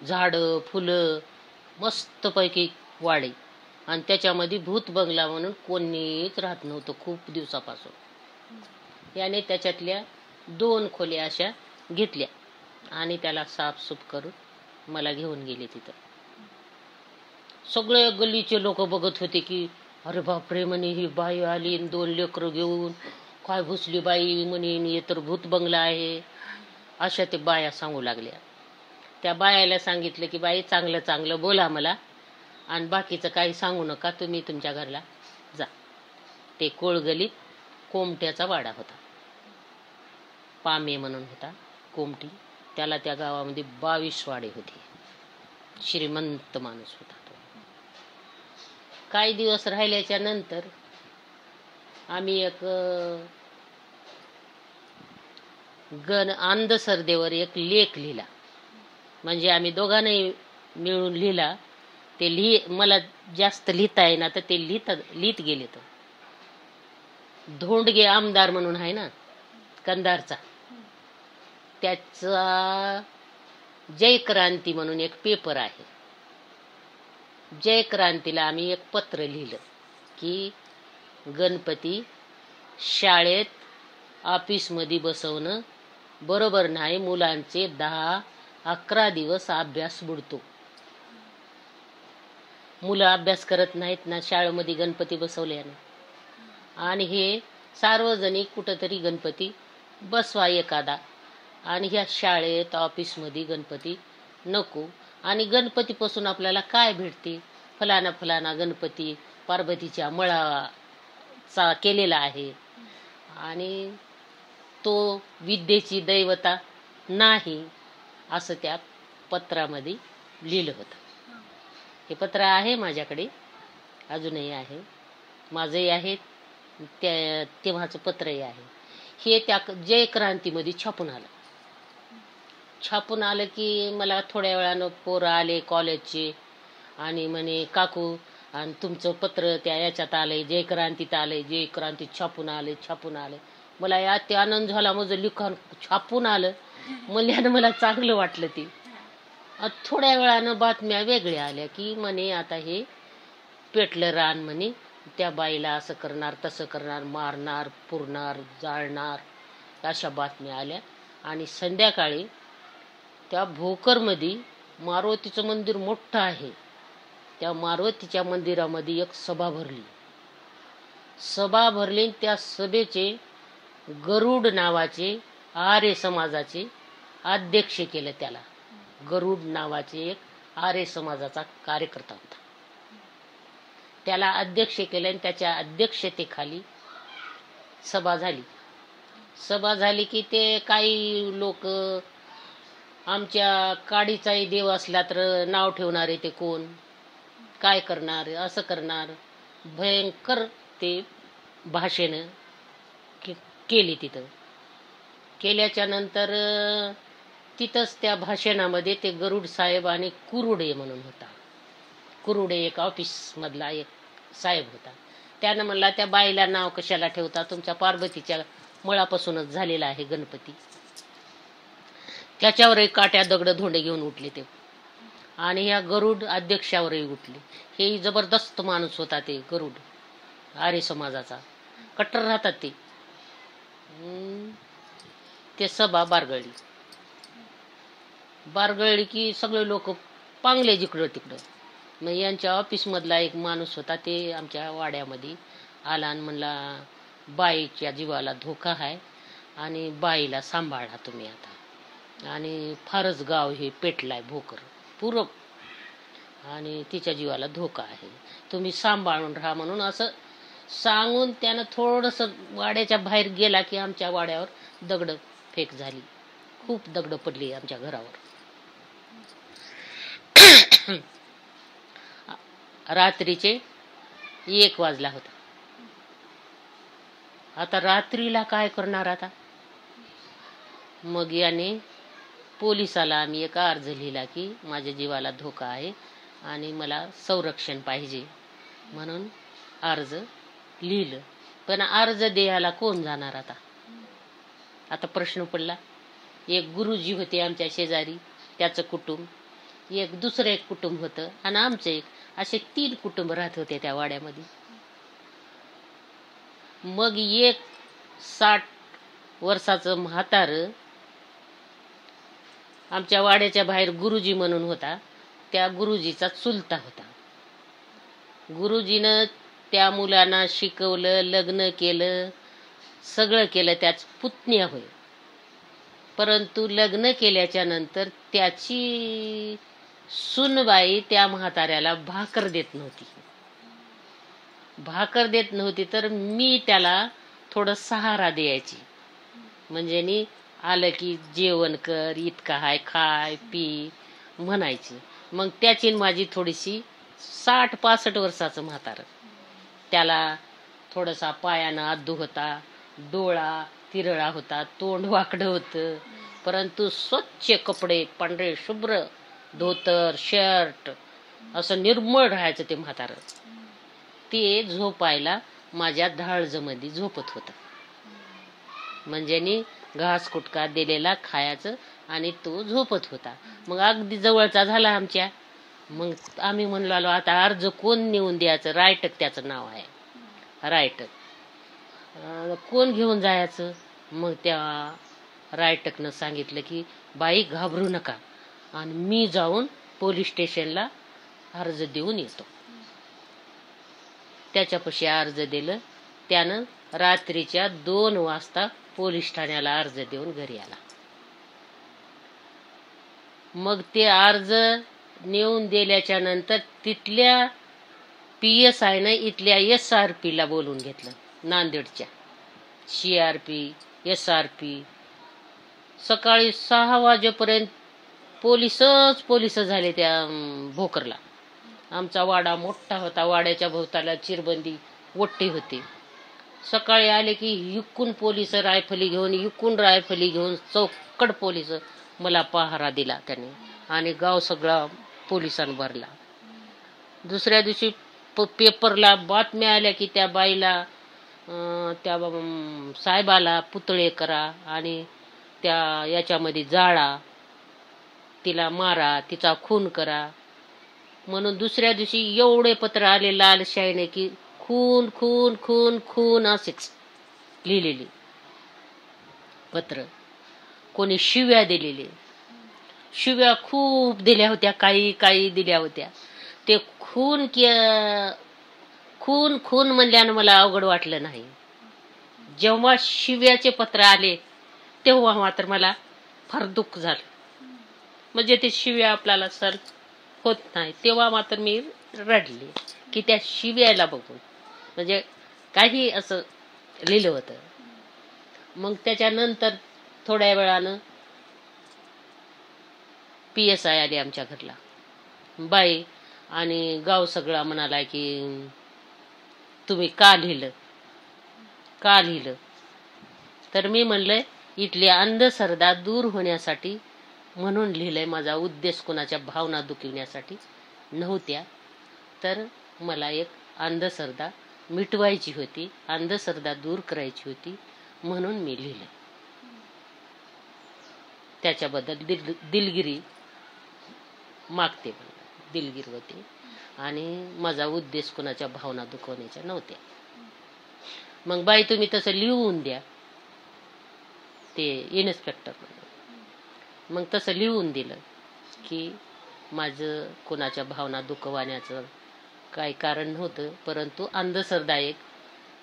झाडं फुलं मस्तपैकी वाडे. आणि त्याच्यामध्ये भूत बंगला म्हणून कोणीच राहत नव्हतं खूप दिवसापासून. याने त्याच्यातल्या दोन खोल्या अशा घेतल्या. आणि त्याला साफसूफ करून मला घेऊन गेले तिथं. सगळे गल्लीचे लोक बघत होते की अरे बापरे म्हणे ही बाई आली आणि दोन लेकरं घेऊन. काय भुसली बाई म्हणे हे तर भूत बंगला आहे. अशा ते बाया सांगू लागल्या. त्या बायाला सांगितलं की बाई चांगलं चांगलं बोला मला आणि बाकीचं काही सांगू नका. तुम्ही तुमच्या घरला जा. ते कोळगलीत कोमट्याचा वाडा होता. पामे म्हणून होता कोमटी. त्याला त्या गावामध्ये बावीस वाडे होते. श्रीमंत माणूस होता तो. काही दिवस राहिल्याच्या नंतर आम्ही एक गण आंधसरदेवर एक लेख लिहिला. म्हणजे आम्ही दोघांनाही मिळून लिहिला. ते लिहि मला जास्त लिहिता येईना तर ते लिहिता लिहित गेले तर. धोंडगे आमदार म्हणून आहे ना कंधारचा. त्याचा जय क्रांती म्हणून एक पेपर आहे. जय क्रांतीला आम्ही एक पत्र लिहिलं की गणपती शाळेत ऑफिसमध्ये बसवणं बरोबर नाही मुलांचे दहा अकरा दिवस अभ्यास बुडतो. मुलं अभ्यास करत नाहीत ना शाळेमध्ये गणपती बसवल्यानं. आणि हे सार्वजनिक कुठंतरी गणपती बसवा एखादा. आणि ह्या शाळेत ऑफिसमध्ये गणपती नको. आणि गणपतीपासून आपल्याला काय भेटते? फलाना फलाना गणपती पार्वतीच्या मळाचा केलेला आहे. आणि तो विद्येची दैवता नाही असं त्या पत्रामध्ये लिहिलं होतं. हे पत्र आहे माझ्याकडे अजूनही आहे. माझंही आहे त्या तेव्हाचं पत्रही आहे. हे त्या जय क्रांतीमध्ये छापून आलं. छापून आलं की मला थोड्या वेळानं पोरं आले कॉलेजचे आणि म्हणे काकू आणि तुमचं पत्र त्या याच्यात आलंय जय क्रांतीत आलंय जय क्रांतीत छापून आले छापून आले. मला या ते आनंद झाला माझं लिखाण छापून आलं. म्हणल्यानं मला चांगलं वाटलं ते. थोड्या वेळानं बातम्या वेगळ्या आल्या की म्हणे आता हे पेटलं रान म्हणे त्या बाईला असं करणार तसं करणार मारणार पुरणार जाळणार अशा बातम्या आल्या. आणि संध्याकाळी त्या भोकरमध्ये मारुतीचं मंदिर मोठं आहे. त्या मारुतीच्या मंदिरामध्ये एक सभा भरली. सभा भरली आणि त्या सभेचे गरुड नावाचे आर्य समाजाचे अध्यक्ष केलं त्याला. गरुड नावाचे एक आर्य समाजाचा कार्यकर्ता होता. त्याला अध्यक्ष केलं आणि त्याच्या अध्यक्षतेखाली सभा झाली. सभा झाली की ते काही लोक आमच्या काडीचाही देव असला तर नाव ठेवणारे ते कोण? काय करणार? असं करणार? भयंकर ते भाषेनं के केली तिथं. केल्याच्यानंतर तिथंच त्या भाषणामध्ये ते गरुड साहेब आणि कुरुडे म्हणून होता. कुरुडे एक ऑफिसमधला एक साहेब होता. त्यानं म्हणला त्या बाईला नाव कशाला ठेवता? तुमच्या पार्वतीच्या मळापासूनच झालेला आहे गणपती. त्याच्यावरही काट्या दगड धोंडे घेऊन उठले ते. आणि ह्या गरुड अध्यक्षावरही उठले. हे जबरदस्त माणूस होता ते गरुड आर्य समाजाचा. कट्टर राहतात ते. ते सभा बारगळली. बारगळली की सगळे लोक पांगले जिकडं तिकडं. मग यांच्या ऑफिसमधला एक माणूस होता ते आमच्या वाड्यामध्ये आला आणि म्हणला बाईच्या जीवाला धोका आहे आणि बाईला सांभाळा तुम्ही आता. आणि फारच गाव हे पेटलाय भोकर पूरक आणि तिच्या जीवाला धोका आहे. तुम्ही सांभाळून राहा म्हणून असं सांगून त्यानं थोडंसं वाड्याच्या बाहेर गेला की आमच्या वाड्यावर दगड फेक झाली. खूप दगड पडली आमच्या घरावर. रात्रीचे एक वाजला होता. आता रात्रीला काय करणार आता? मग याने पोलिसाला आम्ही एक अर्ज लिहिला की माझ्या जीवाला धोका आहे आणि मला संरक्षण पाहिजे म्हणून अर्ज लिहिलं. पण अर्ज देयाला कोण जाणार आता? आता प्रश्न पडला. एक गुरुजी होते आमच्या शेजारी त्याचं कुटुंब. एक दुसरं एक कुटुंब होतं आणि आमचं एक असे तीन कुटुंब राहत होते त्या वाड्यामध्ये. मग एक साठ वर्षाचं म्हातारं आमच्या वाड्याच्या बाहेर गुरुजी म्हणून होता. त्या गुरुजीचा चुलता होता. गुरुजीनं त्या मुलांना शिकवलं लग्न केलं सगळं केलं त्याच पुतण्या होय. परंतु लग्न केल्याच्यानंतर त्याची सुनबाई त्या म्हाताऱ्याला भाकर देत नव्हती. भाकर देत नव्हती तर मी त्याला थोडं सहारा द्यायची. म्हणजे नी आलं की जेवण कर इतका हाय खाय पी म्हणायची. मग त्याची माझी थोडीशी साठ पासष्ट वर्षाचं म्हातारं. त्याला थोडासा पायानं आदू होता डोळा तिरळा होता तोंड वाकडं होतं. परंतु स्वच्छ कपडे पांढरे शुभ्र धोतर शर्ट असं निर्मळ राहायचं ते म्हातारं. ते झोपायला माझ्या धाळजमध्ये झोपत होतं. म्हणजे घास कुटका दिलेला खायचं आणि तो झोपत होता. मग अगदी जवळचा झाला आमच्या. मग आम्ही म्हणलो आलो आता अर्ज कोण नेऊन द्यायचं? रायटक त्याचं नाव आहे. रायटक कोण घेऊन जायचं? मग त्या रायटकनं सांगितलं की बाई घाबरू नका. आणि मी जाऊन पोलीस स्टेशनला अर्ज देऊन येतो. त्याच्यापाशी अर्ज दिलं. त्यानं रात्रीच्या दोन वाजता पोलीस ठाण्याला अर्ज देऊन घरी आला. मग ते अर्ज नेऊन दिल्याच्या नंतर तिथल्या पी एस आयनं इथल्या एस आर पीला बोलून घेतलं नांदेडच्या. C R P S R P सकाळी सहा वाजेपर्यंत पोलिसच पोलीस झाले त्या भोकरला. आमचा वाडा मोठा होता वाड्याच्या भोवताला चिरबंदी वट्टी होती. सकाळी आले की इकून पोलीस रायफली घेऊन इकून रायफली घेऊन चौकड पोलीस मला पहारा दिला त्याने आणि गाव सगळा पोलिसांनी भरला. दुसऱ्या दिवशी प पेपरला बातम्या आल्या की त्या बाईला त्या साहेबाला पुतळे करा आणि त्या याच्यामध्ये जाळा तिला मारा तिचा खून करा. म्हणून दुसऱ्या दिवशी एवढे पत्र आले लालशाहीने की खून खून खून खून असेच लिहिलेली. पत्र. कोणी शिव्या दिलेले. शिव्या खूप दिल्या होत्या काही काही दिल्या होत्या. ते खून कि खून खून म्हणल्यानं मला अवघड वाटलं नाही. जेव्हा शिव्याचे पत्र आले तेव्हा मात्र मला फार दुःख झालं. म्हणजे ते शिव्या आपल्याला सर होत नाही. तेव्हा मात्र मी रडले की त्या शिव्याला बघून. म्हणजे काही असं लिहिलं होतं. मग त्याच्यानंतर थोड्या वेळानं पी एस आय आली आमच्या घरला. बाई आणि गाव सगळा म्हणाला की तुम्ही का लिहिलं? का लिहिलं? तर मी म्हणलंय इथली अंधश्रद्धा दूर होण्यासाठी म्हणून लिहिलंय माझा उद्देश कोणाच्या भावना दुखविण्यासाठी नव्हत्या. तर मला एक अंधश्रद्धा मिटवायची होती अंधश्रद्धा दूर करायची होती म्हणून मी लिहिलं. त्याच्याबद्दल दिल दिलगिरी मागते मला होते. आणि माझा उद्देश कोणाच्या भावना दुखवण्याच्या नव्हत्या. मग बाई तुम्ही तसं लिहून द्या. ते इन्स्पेक्टर मग तसं लिहून दिलं की माझं कोणाच्या भावना दुखवण्याचं काही कारण नव्हतं परंतु अंधश्रद्धा एक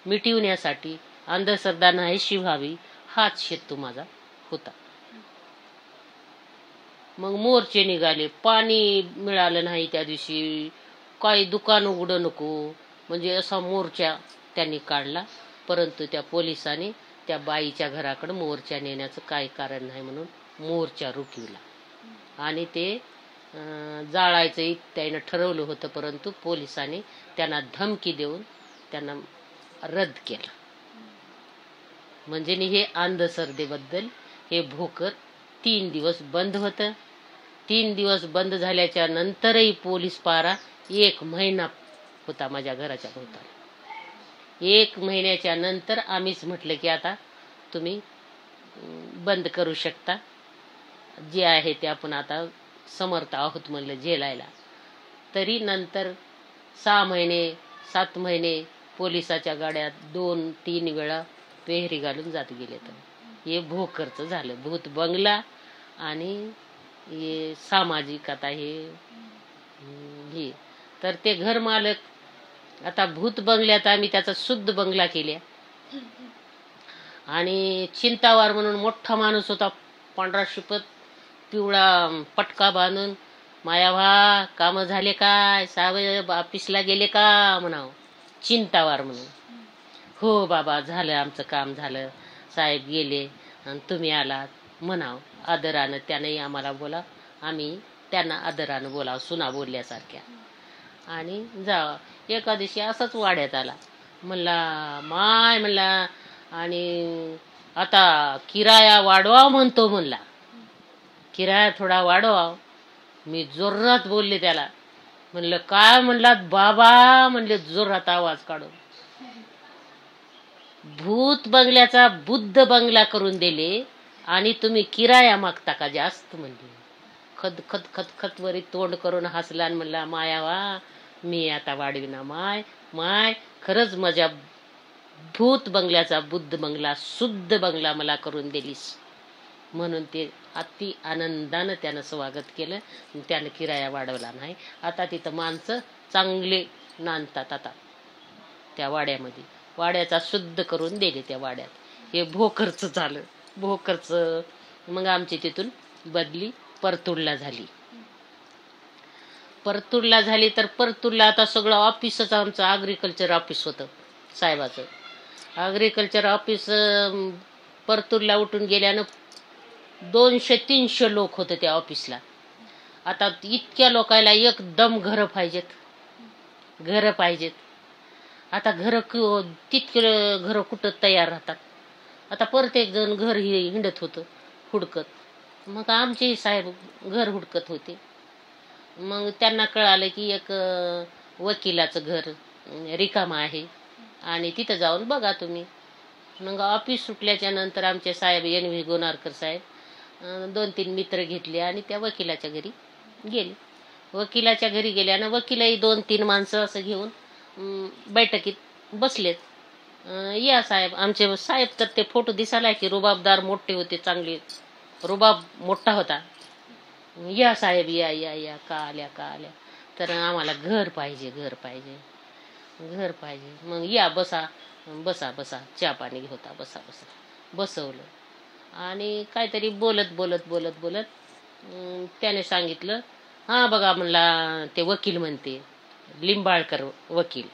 मिटवण्यासाठी अंधश्रद्धा नाहीशी व्हावी हाच हेतू माझा होता. मग मोर्चे निघाले पाणी मिळालं नाही त्या दिवशी काही दुकान उघडं नको म्हणजे असा मोर्चा त्यांनी काढला परंतु त्या पोलिसांनी त्या बाईच्या घराकडे मोर्चा नेण्याचं काही कारण नाही म्हणून मोर्चा रुकविला आणि ते जाळायचं एक त्यानं ठरवलं होतं परंतु पोलिसांनी त्यांना धमकी देऊन त्यांना रद्द केलं. म्हणजे हे अंधश्रद्धेबद्दल हे भोकर तीन दिवस बंद होतं. तीन दिवस बंद झाल्याच्या नंतरही पोलीस पारा एक महिना होता माझ्या घराच्या भोवताली. एक महिन्याच्या नंतर आम्हीच म्हटलं की आता तुम्ही बंद करू शकता. जे आहे ते आपण आता समर्थ आहोत म्हणलं झेलायला तरी नंतर सहा महिने सात महिने पोलिसाच्या गाड्यात दोन तीन वेळा पेहरी घालून जात गेले तर. हे भोकरचं झालं. भूत बंगला आणि हे सामाजिक आता हे हे. तर ते घर मालक आता भूत बंगल्यात आम्ही त्याचा शुद्ध बंगला केल्या. आणि चिंतावार म्हणून मोठा माणूस होता पांढरा शिपत. पिवळा पटका बांधून मायाभा काम झाले काय? साहेब ऑफिसला गेले का? म्हणाव. चिंतावार म्हणून. हो बाबा झालं आमचं काम झालं. साहेब गेले आणि तुम्ही आलात. म्हणाव. आदरानं त्यानंही आम्हाला बोला. आम्ही त्यांना आदरानं बोलावं सुना बोलल्यासारख्या. आणि जावा. एका दिवशी असाच वाड्यात आला. म्हणला माय म्हणला आणि आता किराया वाढवा म्हणतो म्हणला. किराया थोडा वाढवा. मी जोरात बोलले त्याला. म्हणलं काय म्हणलात बाबा? म्हणले जोरात आवाज काढून भूत बंगल्याचा बुद्ध बंगला करून दिले आणि तुम्ही किराया मागता का जास्त? म्हणले. खद खत खत खत वरी तोंड करून हसला आणि म्हणला मायावा मी आता वाढविना माय. माय खरंच माझ्या भूत बंगल्याचा बुद्ध बंगला शुद्ध बंगला मला करून दिलीस. म्हणून ते अति आनंदानं त्यानं स्वागत केलं. त्यानं किराया वाढवला नाही. आता तिथं माणसं चांगले नांदतात आता त्या वाड्यामध्ये. वाड्याचा शुद्ध करून दिले त्या वाड्यात. हे भोकरचं झालं. भोकरचं मग आमची तिथून बदली परतूरला झाली. परतूरला झाली तर परतूरला आता सगळं ऑफिसच आमचं ॲग्रिकल्चर ऑफिस होतं साहेबाचं. ॲग्रिकल्चर ऑफिस अं, परतूरला उठून गेल्यानं दोनशे तीनशे लोक होते त्या ऑफिसला. आता इतक्या लोकायला एकदम घरं पाहिजेत. घरं पाहिजेत. आता घरं क तितके घरं कुठं तयार राहतात. आता प्रत्येक जण घर हे हिंडत होतं हुडकत. मग आमचे साहेब घर हुडकत होते. मग त्यांना कळालं की एक वकिलाचं घर रिकामा आहे. आणि तिथं जाऊन बघा तुम्ही. मग ऑफिस सुटल्याच्या नंतर आमचे साहेब एन व्ही गोनारकर साहेब दोन तीन मित्र घेतले आणि त्या वकिलाच्या घरी गेले. वकिलाच्या घरी गेले आणि वकीलही दोन तीन माणसं असं घेऊन बैठकीत बसलेत. या साहेब आमचे साहेब तर ते फोटो दिसायला की रुबाबदार मोठे होते चांगले. रुबाब मोठा होता. या साहेब या या या का आल्या का आल्या. तर आम्हाला घर पाहिजे घर पाहिजे. घर पाहिजे. मग या बसा. बसा बसा. चहा पाणी घेता बसा बसा. बसवलं. आणि काहीतरी बोलत बोलत बोलत बोलत त्याने सांगितलं हां बघा म्हणला ते वकील म्हणते लिंबाळकर वकील.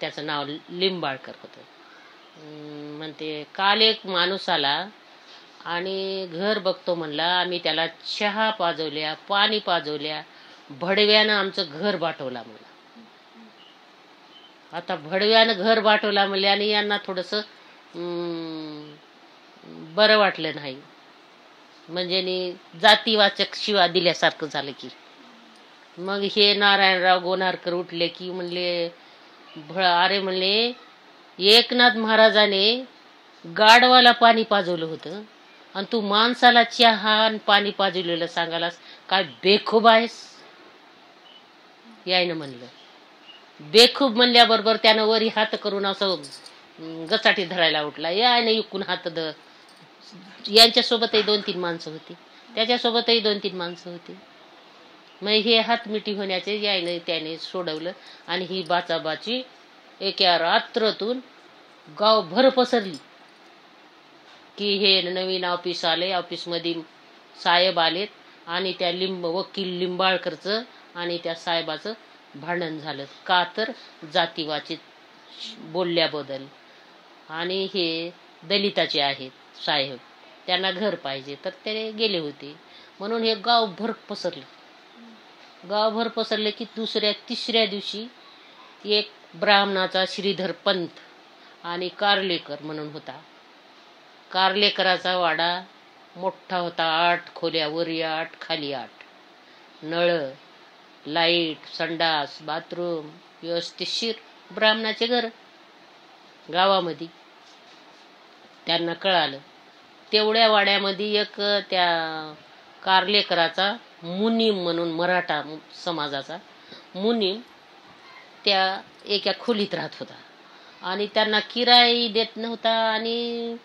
त्याचं नाव लिंबाळकर होतं. म्हणते काल एक माणूस आला आणि घर बघतो म्हणला आम्ही त्याला चहा पाजवल्या पाणी पाजवल्या भडव्यानं आमचं घर बाटवला म्हणला. आता भडव्यानं घर बाटवला म्हणले आणि यांना थोडंसं बरं वाटलं नाही. म्हणजे नी जातीवाचक शिवा दिल्यासारखं झालं की. मग हे नारायणराव गोनारकर उठले की म्हणले भ अरे म्हणले एकनाथ महाराजाने गाढवाला पाणी पाजवलं होतं. आणि तू माणसाला चहा आणि पाणी पाजवलेलं सांगालास काय बेखूब आहेस? यायनं म्हणलं. बेखूब म्हणल्याबरोबर त्यानं वरी हात करून असं गचाटी धरायला उठला. यायनं इकून हात धर यांच्यासोबतही दोन तीन माणसं होती. त्याच्यासोबतही दोन तीन माणसं होती. मग हे हातमिठी होण्याचे यायनं त्याने सोडवलं आणि ही बाचाबाची एका रात्रातून गावभर पसरली. की हे नवीन ऑफिस आले ऑफिसमध्ये साहेब आलेत आणि त्या लिंब वकील लिंबाळकरचं आणि त्या साहेबाचं भांडण झालं. का तर जातीवाचित बोलल्याबद्दल. आणि हे दलिताचे आहेत. साहेब त्यांना घर पाहिजे. तर ते गेले होते. म्हणून हे गावभर पसरले. गावभर पसरले की दुसऱ्या तिसऱ्या दिवशी एक ब्राह्मणाचा श्रीधर पंत आणि कार्लेकर म्हणून होता. कार्लेकराचा वाडा मोठा होता. आठ खोल्या वरी आठ खाली आठ. नळ लाइट संडास बाथरूम व्यवस्थितशीर ब्राह्मणाचे घर. गावामध्ये त्यांना कळालं. तेवढ्या वाड्यामध्ये एक त्या कारलेकराचा मुनीम म्हणून मराठा समाजाचा मुनीम त्या एका खोलीत राहत होता. आणि त्यांना किराई देत नव्हता आणि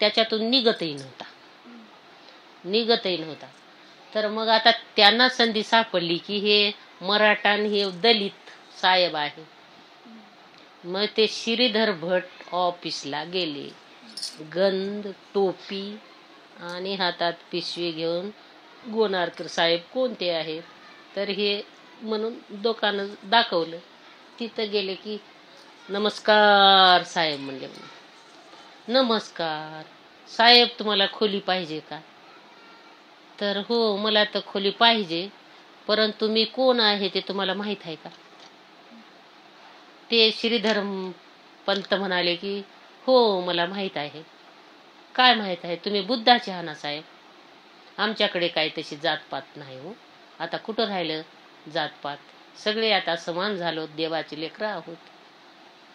त्याच्यातून निघतही नव्हता. निघतही नव्हता. तर मग आता त्यांना संधी सापडली की हे मराठा हे दलित साहेब आहे. मग ते श्रीधर भट ऑफिसला गेले. गंध टोपी आणि हातात पिशवी घेऊन गोनारकर साहेब कोणते आहेत? तर हे म्हणून दुकानं दाखवलं. तिथं गेले की नमस्कार साहेब म्हणले नमस्कार साहेब तुम्हाला खोली पाहिजे का? तर हो मला तर खोली पाहिजे परंतु मी कोण आहे ते तुम्हाला माहीत आहे का? ते श्रीधर पंत म्हणाले की हो मला माहीत आहे. काय माहीत आहे? तुम्ही बुद्धाचे हाना साहेब? आमच्याकडे काय तशी जातपात नाही हो. आता कुठं राहिलं जातपात? सगळे आता समान झालो देवाचे लेकरं आहोत.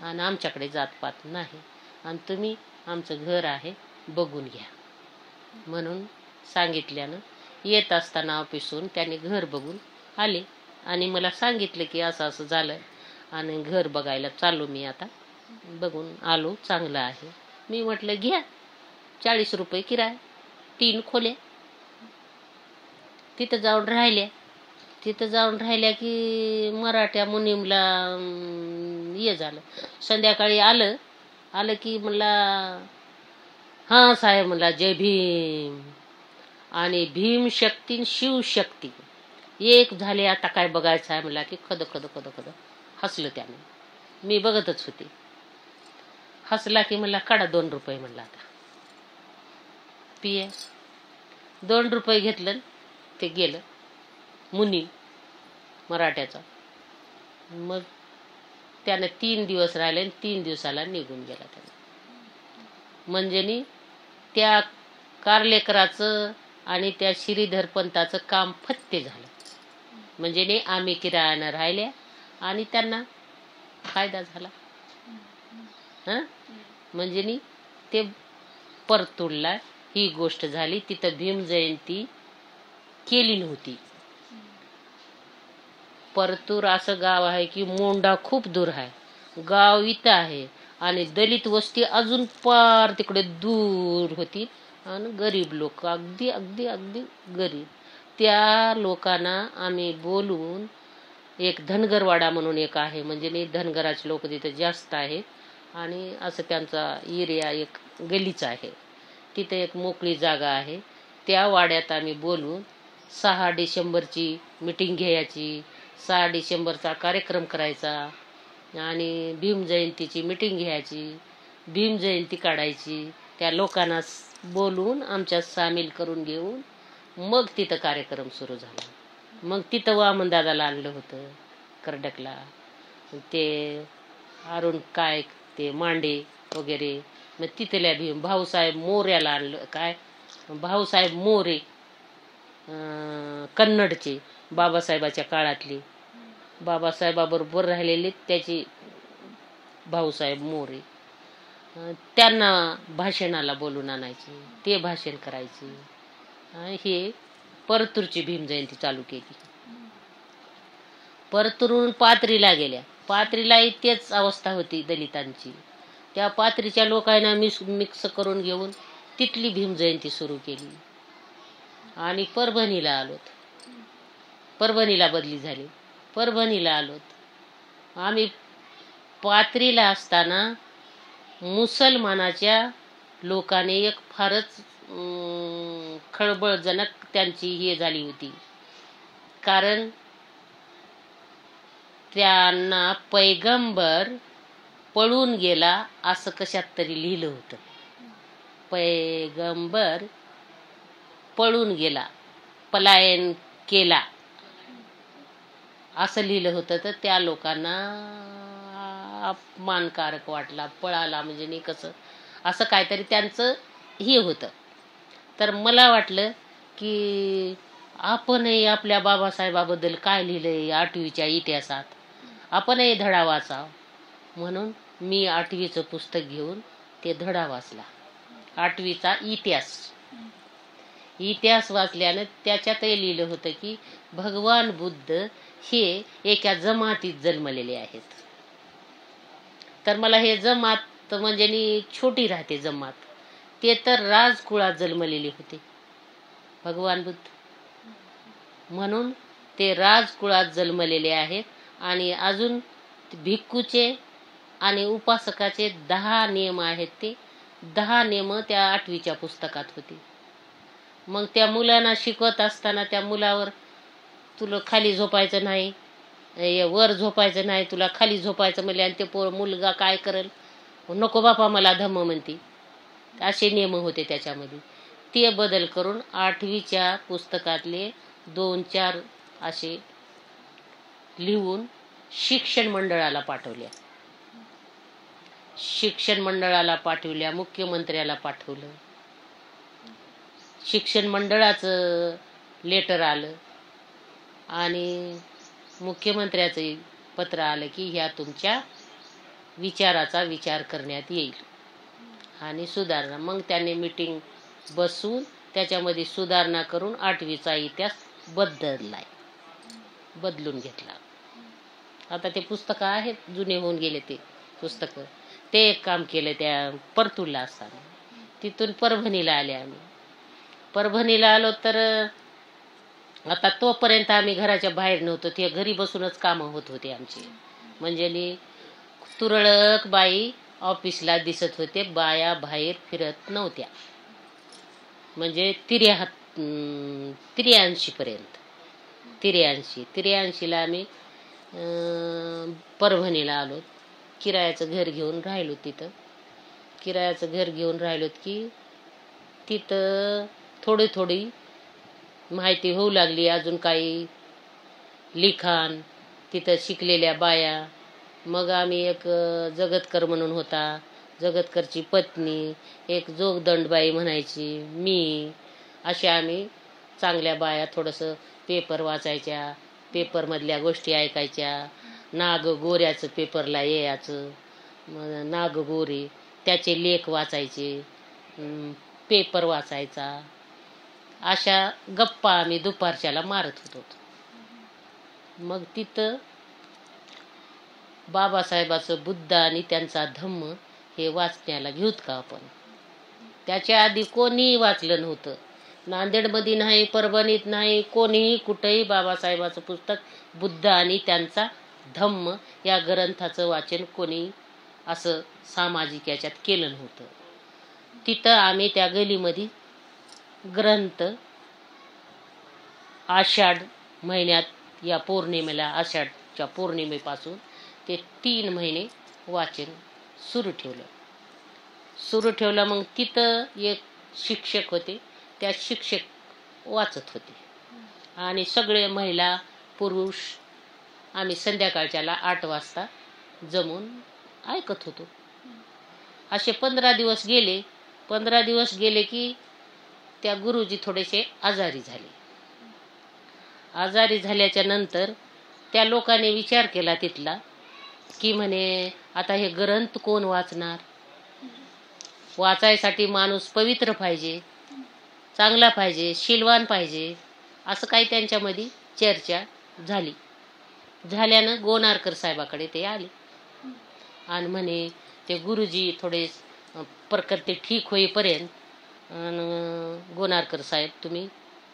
आणि आमच्याकडे जातपात नाही. आणि तुम्ही आमचं घर आहे बघून घ्या. म्हणून सांगितल्यानं येत असताना ऑफिसून त्याने घर बघून आले. आणि मला सांगितलं की असं असं झालं आणि घर बघायला चाललो मी आता. बघून आलो चांगलं आहे. मी म्हटलं घ्या चाळीस रुपये किराय तीन खोल्या. तिथं जाऊन राहिल्या. तिथं जाऊन राहिल्या की मराठ्या मुनीमला हे झालं. संध्याकाळी आलं. आलं की म्हणला हां साहेब म्हणला जय भीम. आणि भीमशक्ती आणि शिवशक्ती एक झाले आता काय बघायचं आहे म्हणला की खद खद खद खद. हसलं त्यानं. मी बघतच होते. हसला की म्हणला काढा दोन रुपये म्हणला आता. पिये. दोन रुपये घेतलं ते गेलं. मुनी मराठ्याचा. मग त्यानं तीन दिवस राहिले आणि तीन दिवसाला निघून गेला त्यानं. म्हणजे त्या कारलेकराचं आणि त्या श्रीधर पंताचं काम फत्ते झालं. म्हणजे आम्ही किरायानं राहिल्या आणि त्यांना फायदा झाला. हं? म्हणजे नी ते परतूरला ही गोष्ट झाली तिथं भीम जयंती केली नव्हती. परतूर असं गाव आहे की मोंडा खूप दूर आहे. गाव इथं आहे आणि दलित वस्ती अजून पार तिकडे दूर होती आणि गरीब लोक अगदी अगदी अगदी गरीब. त्या लोकांना आम्ही बोलवून एक धनगरवाडा म्हणून एक आहे म्हणजे नाही धनगराचे लोक तिथे जास्त आहेत. आणि असं त्यांचा एरिया एक गलीचा आहे. तिथे एक मोकळी जागा आहे. त्या वाड्यात आम्ही बोलून सहा डिसेंबरची मिटिंग घ्यायची सहा डिसेंबरचा कार्यक्रम करायचा आणि भीम जयंतीची मिटिंग घ्यायची भीम जयंती काढायची. त्या लोकांना बोलून आमच्यात सामील करून घेऊन मग तिथं कार्यक्रम सुरू झाला. मग तिथं वामनदादाला आणलं होतं कर्डकला. ते अरुण काय ते मांडे वगैरे. मग तिथल्या भीम भाऊसाहेब मोऱ्याला आणलं. काय? भाऊसाहेब मोरे कन्नडचे बाबासाहेबाच्या काळातले. बाबासाहेबाबरोबर राहिलेले त्याचे भाऊसाहेब मोरे. त्यांना भाषणाला बोलून आणायचे. ते भाषण करायचे. हे परतूरची भीम जयंती चालू केली. परतूरून पात्रीला गेल्या. पात्रीलाही तेच अवस्था होती दलितांची. त्या पात्रीच्या लोकांना मिस मिक्स करून घेऊन तिथली भीमजयंती सुरू केली. आणि परभणीला आलोत. परभणीला बदली झाली. परभणीला आलोत. आम्ही पात्रीला असताना मुसलमानाच्या लोकाने एक फारच खळबळजनक त्यांची हे झाली होती. कारण त्यांना पैगंबर पळून गेला असं कशात तरी लिहिलं होतं. पैगंबर पळून गेला पलायन केला असं लिहिलं होतं. तर त्या लोकांना अपमानकारक वाटला पळाला म्हणजे नाही कसं असं काहीतरी त्यांचं हे होतं. तर मला वाटलं की आपणही आपल्या बाबासाहेबाबद्दल काय लिहिलंय आठवीच्या इतिहासात? आपणही धडा वाचाव म्हणून मी आठवीचं पुस्तक घेऊन ते धडा वाचला. आठवीचा इतिहास. इतिहास वाचल्यानं त्याच्यातही लिहिलं होतं की भगवान बुद्ध हे एका जमातीत जन्मलेले आहेत. तर मला हे जमात म्हणजे नी छोटी राहते जमात. ते तर राजकुळात जन्मलेले होते. भगवान बुद्ध. म्हणून ते राजकुळात जन्मलेले आहेत. आणि अजून भिक्खूचे आणि उपासकाचे दहा नियम आहेत ते. दहा नियम त्या आठवीच्या पुस्तकात होते. मग त्या मुलांना शिकवत असताना त्या मुलावर तुला खाली झोपायचं नाही वर झोपायचं नाही तुला खाली झोपायचं म्हणले आणि ते पोर मुलगा काय करेल? नको बापा मला धम्म म्हणते. असे नियम होते त्याच्यामध्ये. ते बदल करून आठवीच्या पुस्तकातले दोन चार असे लिहून शिक्षण मंडळाला पाठवल्या. शिक्षण मंडळाला पाठवल्या मुख्यमंत्र्याला पाठवलं. शिक्षण मंडळाचं लेटर आलं आणि मुख्यमंत्र्याचं पत्र आलं की ह्या तुमच्या विचाराचा विचार करण्यात येईल. आणि सुधारणा. मग त्यांनी मीटिंग बसून त्याच्यामध्ये सुधारणा करून आठवीचा इतिहास बदललाय. बदलून घेतला. आता ते पुस्तकं आहेत जुने होऊन गेले ते पुस्तकं. ते एक काम केलं त्या परतूरला असताना. तिथून परभणीला आले आम्ही. परभणीला आलो तर आता तोपर्यंत आम्ही घराच्या बाहेर नव्हतो. ते घरी बसूनच कामं होत होते आमची. म्हणजे तुरळक बाई ऑफिसला दिसत होते. बाया बाहेर फिरत नव्हत्या. म्हणजे तिर्या त्र्याऐंशी पर्यंत त्र्याऐंशी त्र्याऐंशीला आम्ही परभणीला आलो. किरायाचं घर घेऊन राहिलो तिथं. किरायाचं घर घेऊन राहिलोत की तिथं थोडी थोडी माहिती होऊ लागली. अजून काही लिखाण तिथं शिकलेल्या बाया. मग आम्ही एक जगतकर म्हणून होता. जगतकरची पत्नी एक जोगदंडबाई म्हणायची मी. अशा आम्ही चांगल्या बाया थोडंसं पेपर वाचायच्या. पेपरमधल्या गोष्टी ऐकायच्या. नाग गोऱ्याचं पेपरला यायचं मग नाग गोरे त्याचे लेख वाचायचे. पेपर वाचायचा. अशा गप्पा आम्ही दुपारच्याला मारत होतो. मग तिथं बाबासाहेबाचं बुद्ध आणि त्यांचा धम्म हे वाचण्याला घेऊत का आपण? त्याच्या आधी कोणीही वाचलं नव्हतं. नांदेडमध्ये नाही परभणीत नाही कोणीही कुठेही बाबासाहेबाचं पुस्तक बुद्ध आणि त्यांचा धम्म या ग्रंथाचं वाचन कोणी असं सामाजिक याच्यात केलं नव्हतं. तिथं आम्ही त्या गलीमध्ये ग्रंथ आषाढ महिन्यात या पौर्णिमेला आषाढच्या पौर्णिमेपासून ते तीन महिने वाचन सुरू ठेवलं. सुरू ठेवलं मग तिथं एक शिक्षक होते त्या शिक्षक वाचत होते. आणि सगळे महिला पुरुष आम्ही संध्याकाळच्याला आठ वाजता जमून ऐकत होतो. असे पंधरा दिवस गेले. पंधरा दिवस गेले की त्या गुरुजी थोडेसे आजारी झाले. आजारी झाल्याच्यानंतर त्या लोकांनी विचार केला तिथला की म्हणे आता हे ग्रंथ कोण वाचणार? वाचायसाठी माणूस पवित्र पाहिजे. चांगला पाहिजे शिलवान पाहिजे असं काही त्यांच्यामध्ये चर्चा झाली. झाल्यानं गोनारकर साहेबाकडे ते आले. आणि म्हणे ते गुरुजी थोडे अं, प्रकृती ठीक होईपर्यंत गोनारकर साहेब तुम्ही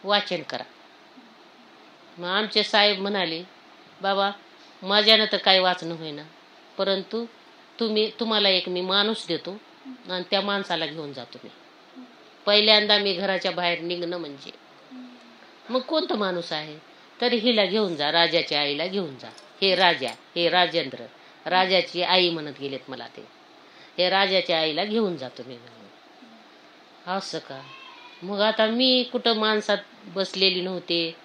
वाचन करा. मग आमचे साहेब म्हणाले बाबा माझ्यानं तर काही वाचणं होईना परंतु तुम्ही तुम्हाला एक मी माणूस देतो आणि त्या माणसाला घेऊन जातो मी. पहिल्यांदा मी घराच्या बाहेर निघणं म्हणजे. मग कोणतं माणूस आहे? तर हिला घेऊन जा राजाच्या आईला घेऊन जा. हे राजा हे राजेंद्र. राजाची आई म्हणत गेलेत मला ते. हे राजाच्या आईला घेऊन जातो मी म्हणून. असं का? मग आता मी कुठं माणसात बसलेली नव्हते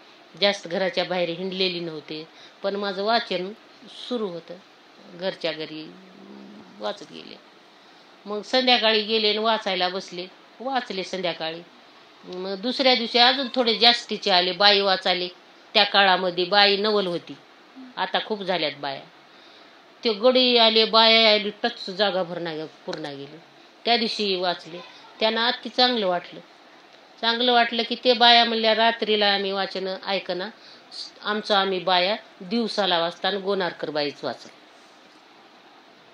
जास्त घराच्या बाहेर हिंडलेली नव्हते पण माझं वाचन सुरू होतं. घरच्या घरी वाचत गेले. मग संध्याकाळी गेले आणि वाचायला बसले. वाचले संध्याकाळी. मग दुसऱ्या दिवशी अजून थोडे जास्तीचे आले बाई वाचाले. त्या काळामध्ये बाई नवल होती. आता खूप झाल्यात बाया. ते गडी आले बाया आली टच जागा भरणा पूर्ण गेली. त्या दिवशी वाचले. त्यांना अति चांगलं वाटलं. चांगलं वाटलं की ते बाया म्हणल्या रात्रीला आम्ही वाचन ऐकना. आमचं आम्ही बाया दिवसाला वाचता आणि गोनारकर बाईच वाचल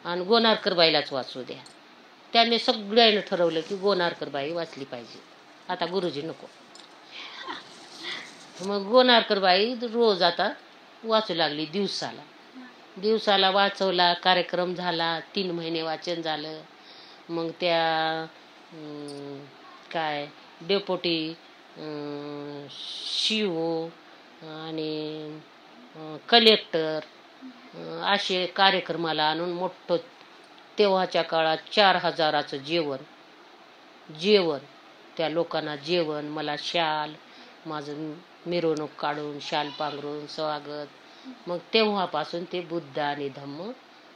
आणि गोनारकर बाईलाच वाचू द्या. त्याने सगळ्यांनी ठरवलं की गोनारकर बाई वाचली पाहिजे. आता गुरुजी नको. मग गोनारकर बाई रोज आता वाचू लागली दिवसाला. दिवसाला वाचवला कार्यक्रम झाला तीन महिने वाचन झालं. मग त्या काय डेपोटी शिओ आणि कलेक्टर असे कार्यक्रमाला आणून मोठं तेव्हाच्या काळात चार हजाराचं जेवण जेवण त्या लोकांना जेवण मला शाल माझं मिरवणूक काढून शाल पांघरून स्वागत. मग तेव्हापासून ते बुद्ध आणि धम्म.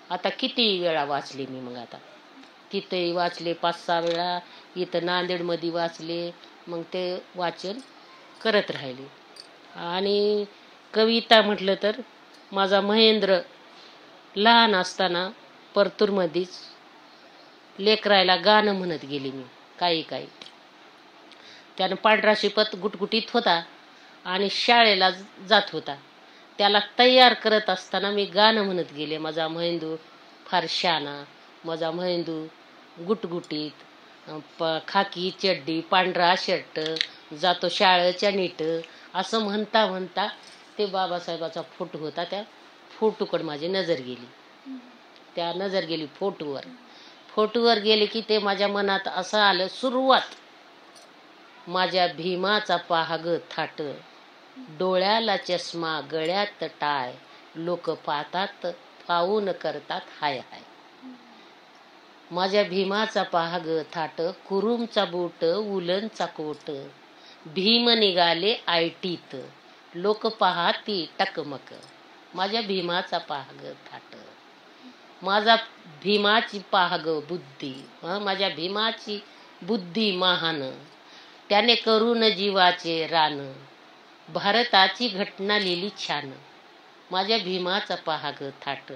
आता किती वेळा वाचले मी मग आता? तिथंही वाचले पाच सहा वेळा. इथं नांदेडमध्ये वाचले. मग ते वाचन करत राहिले. आणि कविता म्हटलं तर माझा महेंद्र लहान असताना परतूरमध्येच लेकरायला गाणं म्हणत गेले मी काही काही. त्यानं पांढरा शिपत गुटगुटीत होता आणि शाळेला जात होता. त्याला तयार करत असताना मी गाणं म्हणत गेले माझा मेंदू फार शाना माझा मेंदू गुटगुटीत प खाकी चड्डी पांढरा शर्ट जातो शाळेच्या नीट. असं म्हणता म्हणता ते बाबासाहेबाचा फोटो होता त्या फोटोकडे माझी नजर गेली. त्या नजर गेली फोटोवर. फोटोवर गेले की ते माझ्या मनात असं आलं सुरुवात. माझ्या भीमाचा पाहाग थाट डोळ्याला चष्मा गळ्यात टाय. लोक पाहतात पाहून करतात हाय हाय. माझ्या भीमाचा पाहाग थाट कुरुमचा बोट उलनचा कोट. भीम निघाले आयटीत. लोक पाहती टकमक. माझ्या भीमाचा पहाग थाट. माझा भीमाची पाहग बुद्धी. माझ्या भीमाची बुद्धी महान. त्याने करून जीवाचे रान. भारताची घटना लिहिली छान. माझ्या भीमाचा पहाग थाट.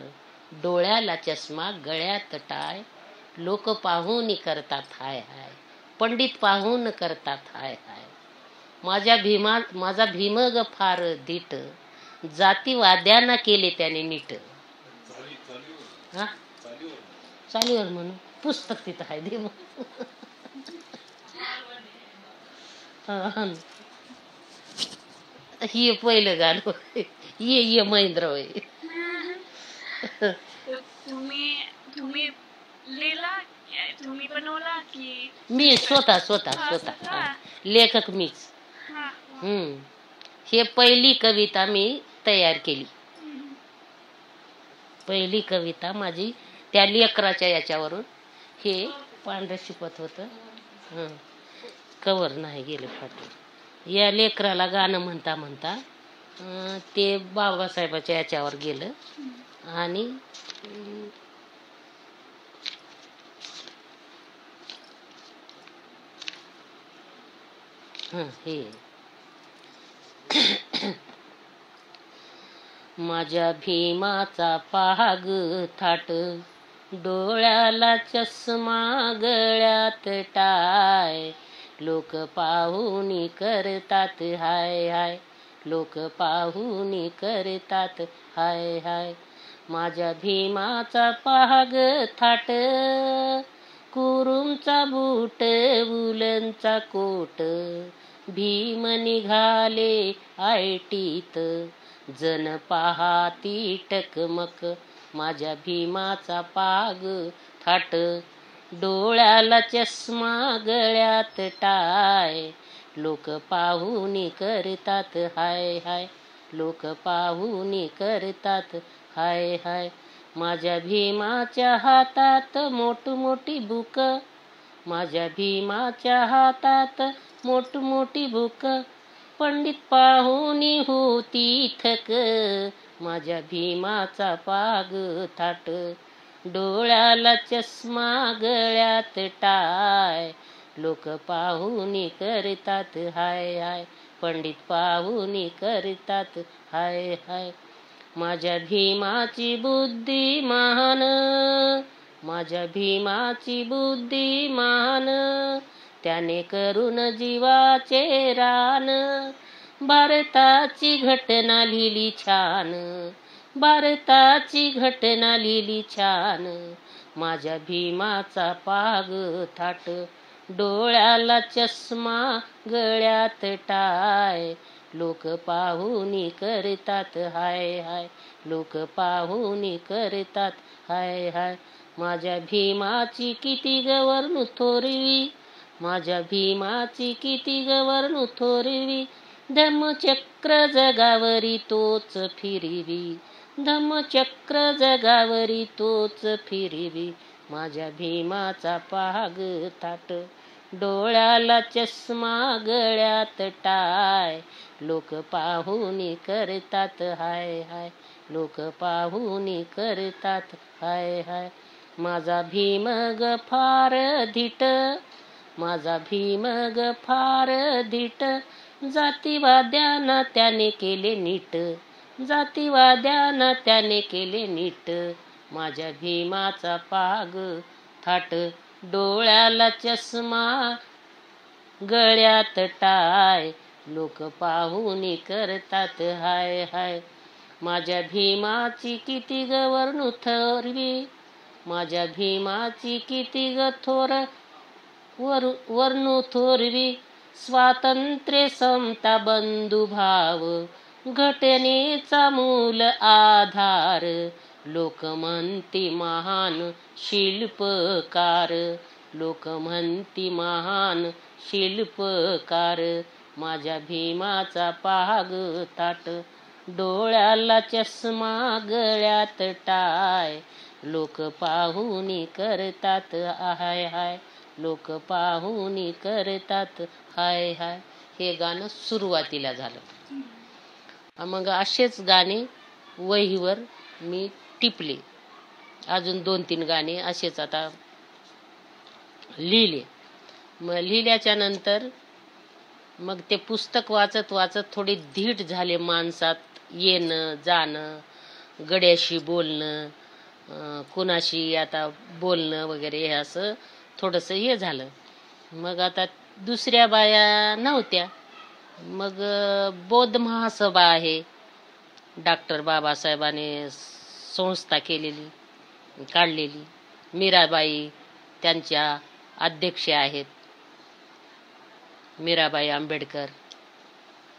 डोळ्याला चष्मा गळ्यात टाय. लोक पाहून करतात हाय हाय. पंडित पाहून करतात हाय हाय. माझ्या भीमा माझा भीमग फार धीट. जातीवाद्यांना केले त्याने नीट. हा? चालीवर म्हणून. पुस्तक तिथं आहे दे मग. हा, हा. पहिलं गाणं ये ये महेंद्र तुम्ही तुम्ही लिहिला तुम्ही बनवला की मी स्वतः स्वतः स्वतः. लेखक मीच. हम्म. हे पहिली कविता मी तयार केली. पहिली कविता माझी त्या लेकराच्या याच्यावरून. हे पांढरं शिपत होतं. कवर नाही गेलं फाटून या लेकराला गाणं म्हणता म्हणता ते बाबासाहेबाच्या याच्यावर गेलं. आणि हे. माझ्या भीमाचा पहाग थाट डोळ्याला चष्मा गळ्यात टाय. लोक पाहुनी करतात हाय हाय. लोक पाहुनी करतात हाय हाय. माझ्या भीमाचा पहाग थाट कुरुमचा बूट उलनचा कोट. भीम निघाले आयटीत जन पाहाती टकमक माझ्या भीमाचा पाग थाट. डोळ्याला चष्मा गळ्यात टाय लोक पाहुनी करतात हाय हाय लोक पाहुनी करतात हाय हाय. माझ्या भीमाच्या हातात मोठमोठी बुक माझ्या भीमाच्या हातात मोठमोठी बुक पंडित पाहुनी होती थक माझ्या भीमाचा पाग थाट. डोळ्याला चष्मा गळ्यात टाय. लोक पाहुनी करतात हाय हाय. पंडित पाहुनी करतात हाय हाय. माझ्या भीमाची बुद्धी महान. माझ्या भीमाची बुद्धी महान. त्याने करून जीवाचे रान. भारताची घटना लिहिली छान. भारताची घटना लिहिली छान. माझ्या भीमाचा पाग थाट. डोळ्याला चष्मा गळ्यात टाय. लोक पाहुनी करतात हाय हाय. लोक पाहुनी करतात हाय हाय. माझ्या भीमाची किती गवरनु थोरवी. माझ्या भीमाची किती गवर्ण थोरवी धम्मचक्र जगावरी तोच फिरवी. धम्मचक्र जगावरी तोच फिरवी. माझ्या भीमाचा पाग थाट डोळ्याला चष्मा गळ्यात टाय. लोक पाहुनी करतात हाय हाय लोक पाहुनी करतात हाय हाय. माझा भीम ग फार धिट माझा भीम ग फार धीट. जातीवाद्यानं त्याने केले नीट. जातीवाद्यानं त्याने केले नीट. माझ्या भीमाचा पाग थाट. डोळ्याला चष्मा गळ्यात टाय. लोक पाहुनी करतात हाय हाय. माझ्या भीमाची किती ग वर्णू थोरवी माझ्या भीमाची किती ग थोर वर वर्णू थोरवी स्वातंत्र्य समता बंधुभाव घटनेचा मूल आधार लोक म्हणती महान शिल्पकार लोक म्हणती महान शिल्पकार माझ्या भीमाचा पाग ताट डोळ्याला चष्मा गळ्यात टाय लोक पाहुनी करतात हाय हाय लोक पाहुनी करतात. हाय हाय. हे गाणं सुरुवातीला झालं. मग असेच गाणे वहीवर मी टिपले. अजून दोन तीन गाणे असेच आता लिहिले. मग लिहिल्याच्या नंतर मग ते पुस्तक वाचत वाचत थोडी धीट झाले माणसात येणं जाणं गड्याशी बोलणं कुणाशी आता बोलणं वगैरे हे असं थोडंसं हे झालं. मग आता दुसऱ्या बाया नव्हत्या. मग बौद्ध महासभा आहे. डॉक्टर बाबासाहेबाने संस्था केलेली काढलेली. मीराबाई त्यांच्या अध्यक्ष आहेत. मीराबाई आंबेडकर.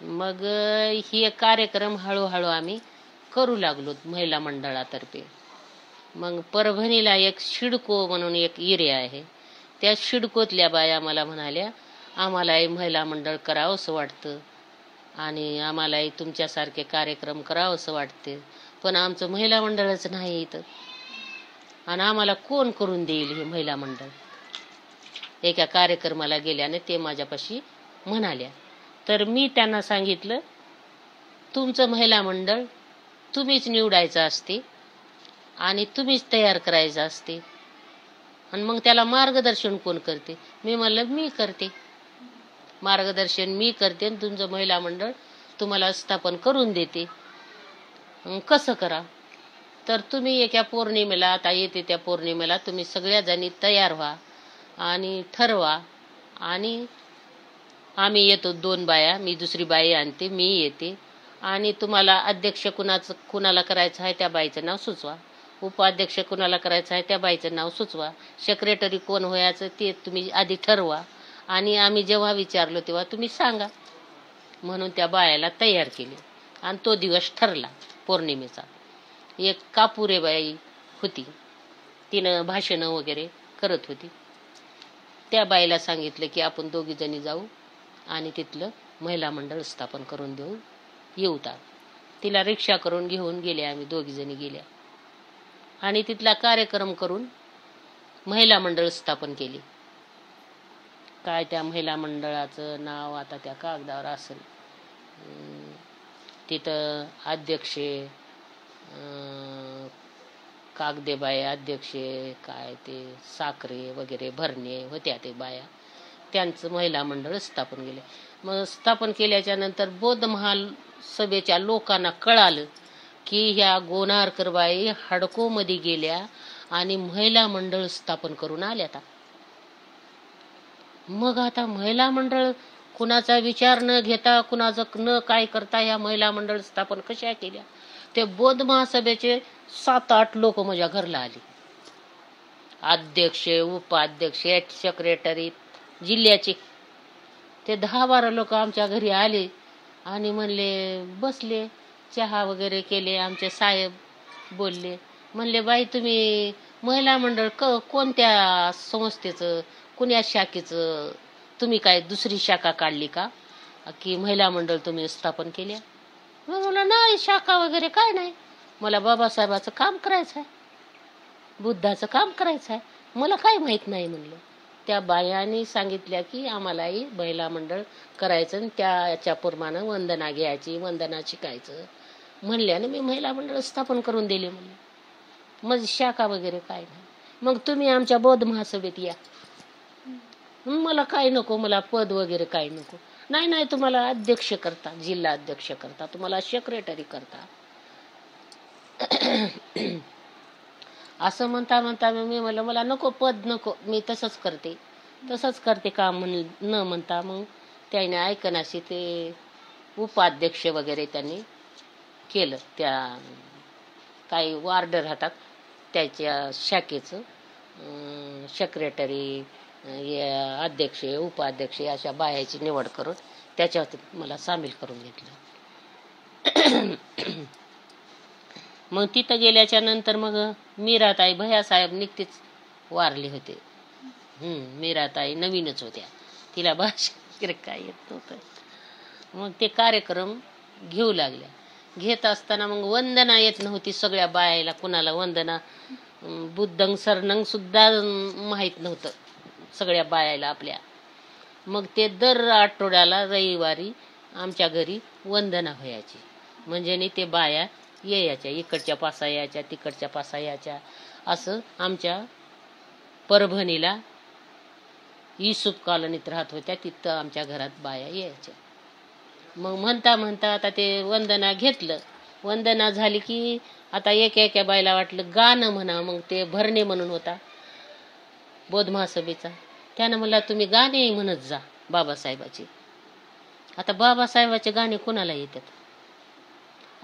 मग हे कार्यक्रम हळूहळू आम्ही करू लागलो महिला मंडळातर्फे. मग परभणीला एक शिडको म्हणून एक एरिया आहे. त्या शिडकोतल्या बाया मला म्हणाल्या आम्हालाही महिला मंडळ करावंसं वाटतं आणि आम्हालाही तुमच्यासारखे कार्यक्रम करावंसं वाटते पण आमचं महिला मंडळच नाही इथं. आणि आम्हाला कोण करून देईल हे महिला मंडळ? एका कार्यक्रमाला गेल्याने ते माझ्यापाशी म्हणाल्या तर मी त्यांना सांगितलं तुमचं महिला मंडळ तुम्हीच निवडायचं असते आणि तुम्हीच तयार करायचं असते. आणि मग त्याला मार्गदर्शन कोण करते? मी म्हणलं मी करते. मार्गदर्शन मी करते आणि तुमचं महिला मंडळ तुम्हाला स्थापन करून देते. मग कसं करा? तर तुम्ही एका पौर्णिमेला आता येते त्या पौर्णिमेला तुम्ही सगळ्या जणी तयार व्हा आणि ठरवा. आणि आम्ही येतो दोन बाया मी दुसरी बाई आणते मी येते. आणि तुम्हाला अध्यक्ष कुणाचं कुणाला करायचं आहे त्या बाईचं नाव सुचवा. उपाध्यक्ष कोणाला करायचं आहे त्या बाईचं नाव सुचवा. सेक्रेटरी कोण व्हायचं ते तुम्ही आधी ठरवा. आणि आम्ही जेव्हा विचारलो तेव्हा तुम्ही सांगा. म्हणून त्या बायाला तयार केले. आणि तो दिवस ठरला पौर्णिमेचा. एक कापुरे बाई होती. तिनं भाषणं वगैरे करत होती. त्या बाईला सांगितलं की आपण दोघी जणी जाऊ आणि तिथलं महिला मंडळ स्थापन करून देऊ. येऊता तिला रिक्षा करून घेऊन गेले आम्ही दोघी जणी गेल्या. आणि तिथला कार्यक्रम करून महिला मंडळ स्थापन केली. काय त्या महिला मंडळाचं नाव आता त्या कागदावर असेल. तिथं अध्यक्ष कागदे कागदेबाई अध्यक्ष काय ते साखरे वगैरे भरणे होत्या ते बाया. त्यांचं महिला मंडळ स्थापन केले. मग स्थापन केल्याच्यानंतर बौद्ध महासभेच्या लोकांना कळालं की ह्या गोनारकरबाई हाडकोमध्ये गेल्या आणि महिला मंडळ स्थापन करून आल्या आता. मग आता महिला मंडळ कुणाचा विचार न घेता कुणाचं न काय करता ह्या महिला मंडळ स्थापन कशा केल्या? ते बौद्ध महासभेचे सात आठ लोक माझ्या घरला आले. अध्यक्ष उपाध्यक्ष सेक्रेटरी जिल्ह्याचे. ते दहा बारा लोक आमच्या घरी आले आणि म्हणले बसले. चहा वगैरे केले आमचे साहेब बोलले. म्हणले बाई तुम्ही महिला मंडळ क कोणत्या संस्थेचं कोण्या शाखेचं तुम्ही काय दुसरी शाखा काढली का? की महिला मंडळ तुम्ही स्थापन केल्या मग मला नाही शाखा वगैरे काय नाही. मला बाबासाहेबाचं काम करायचं आहे बुद्धाचं काम करायचं आहे मला काय माहीत नाही म्हणलं. त्या बायांनी सांगितल्या की आम्हालाही महिला मंडळ करायचं आणि त्याच्या प्रमाणे वंदना घ्यायची वंदना शिकायचं. म्हणल्यानं मी महिला मंडळ स्थापन करून दिले म्हणले. मग शाखा वगैरे काय नाही. मग तुम्ही आमच्या बौद्ध महासभेत या. मला काय नको मला पद वगैरे काय नको. नाही नाही तुम्हाला अध्यक्ष करता जिल्हा अध्यक्ष करता तुम्हाला सेक्रेटरी करता. असं म्हणता म्हणता मग मी म्हणलं मला नको पद नको. मी तसंच करते. तसंच करते काम म्हण न म्हणता मग त्याने ऐकनाशी ते उपाध्यक्ष वगैरे त्यांनी केलं. त्या काही वार्ड राहतात त्याच्या शाखेचं सेक्रेटरी अध्यक्ष उपाध्यक्ष अशा बायाची निवड करून त्याच्यात मला सामील करून घेतलं. मग तिथं गेल्याच्यानंतर मग मीराताई भयासाहेब निघतीच वारले होते. हम्म मीराताई नवीनच होत्या. तिला भाषा काय येत नव्हतं. मग ते कार्यक्रम घेऊ लागल्या. घेत असताना मग वंदना येत नव्हती सगळ्या बायाला कुणाला वंदना? बुद्धंग सरनंग सुद्धा माहीत नव्हतं सगळ्या बायाला आपल्या. मग ते दर आठवड्याला रविवारी आमच्या घरी वंदना व्हायची. म्हणजे ते बाया यायच्या इकडच्या पासा यायच्या तिकडच्या पासा यायच्या असं आमच्या परभणीला युसुफ कॉलनीत राहत होत्या तिथं आमच्या घरात बाया यायच्या. मग म्हणता म्हणता आता ते वंदना घेतलं. वंदना झाली की आता एक एका बायला वाटलं गाणं म्हणा मग ते भरणे म्हणून होता बोध महासभेचा. त्यानं मला तुम्ही गाणे म्हणत जा बाबासाहेबाचे. आता बाबासाहेबाचे गाणे कोणाला येतात?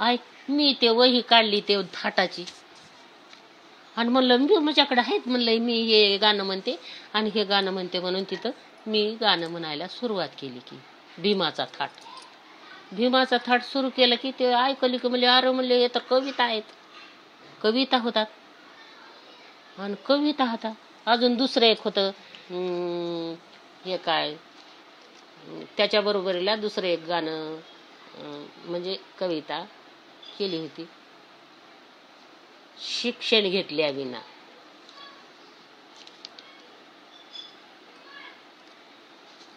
ऐक मी ते वही काढली ते थाटाची. आणि म्हणलं मी माझ्याकडे आहेत म्हणलं मी हे गाणं म्हणते आणि हे गाणं म्हणते म्हणून तिथं मी गाणं म्हणायला सुरुवात केली की भीमाचा थाट. भीमाचा थाट सुरू केलं की ते ऐकली की म्हणजे अरे म्हणले हे तर कविता आहेत. कविता होतात. आणि कविता होता अजून दुसरं एक होतं हे काय त्याच्याबरोबरीला दुसरं एक गाणं म्हणजे कविता. केली होती. शिक्षण घेतल्याविना.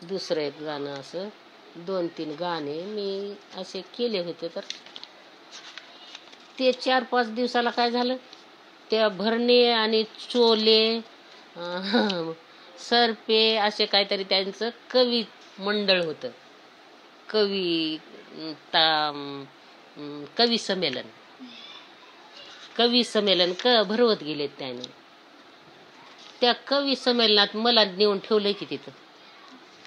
दुसरं एक गाणं असं दोन तीन गाणे मी असे केले होते तर. ते चार पाच दिवसाला काय झालं? त्या भरणे आणि चोले सरपे असे काहीतरी त्यांचं कवी मंडळ होतं. कवी ता कवी संमेलन. कवी संमेलन क भरवत गेलेत त्याने. त्या कवी संमेलनात मला नेऊन ठेवलंय की तिथं.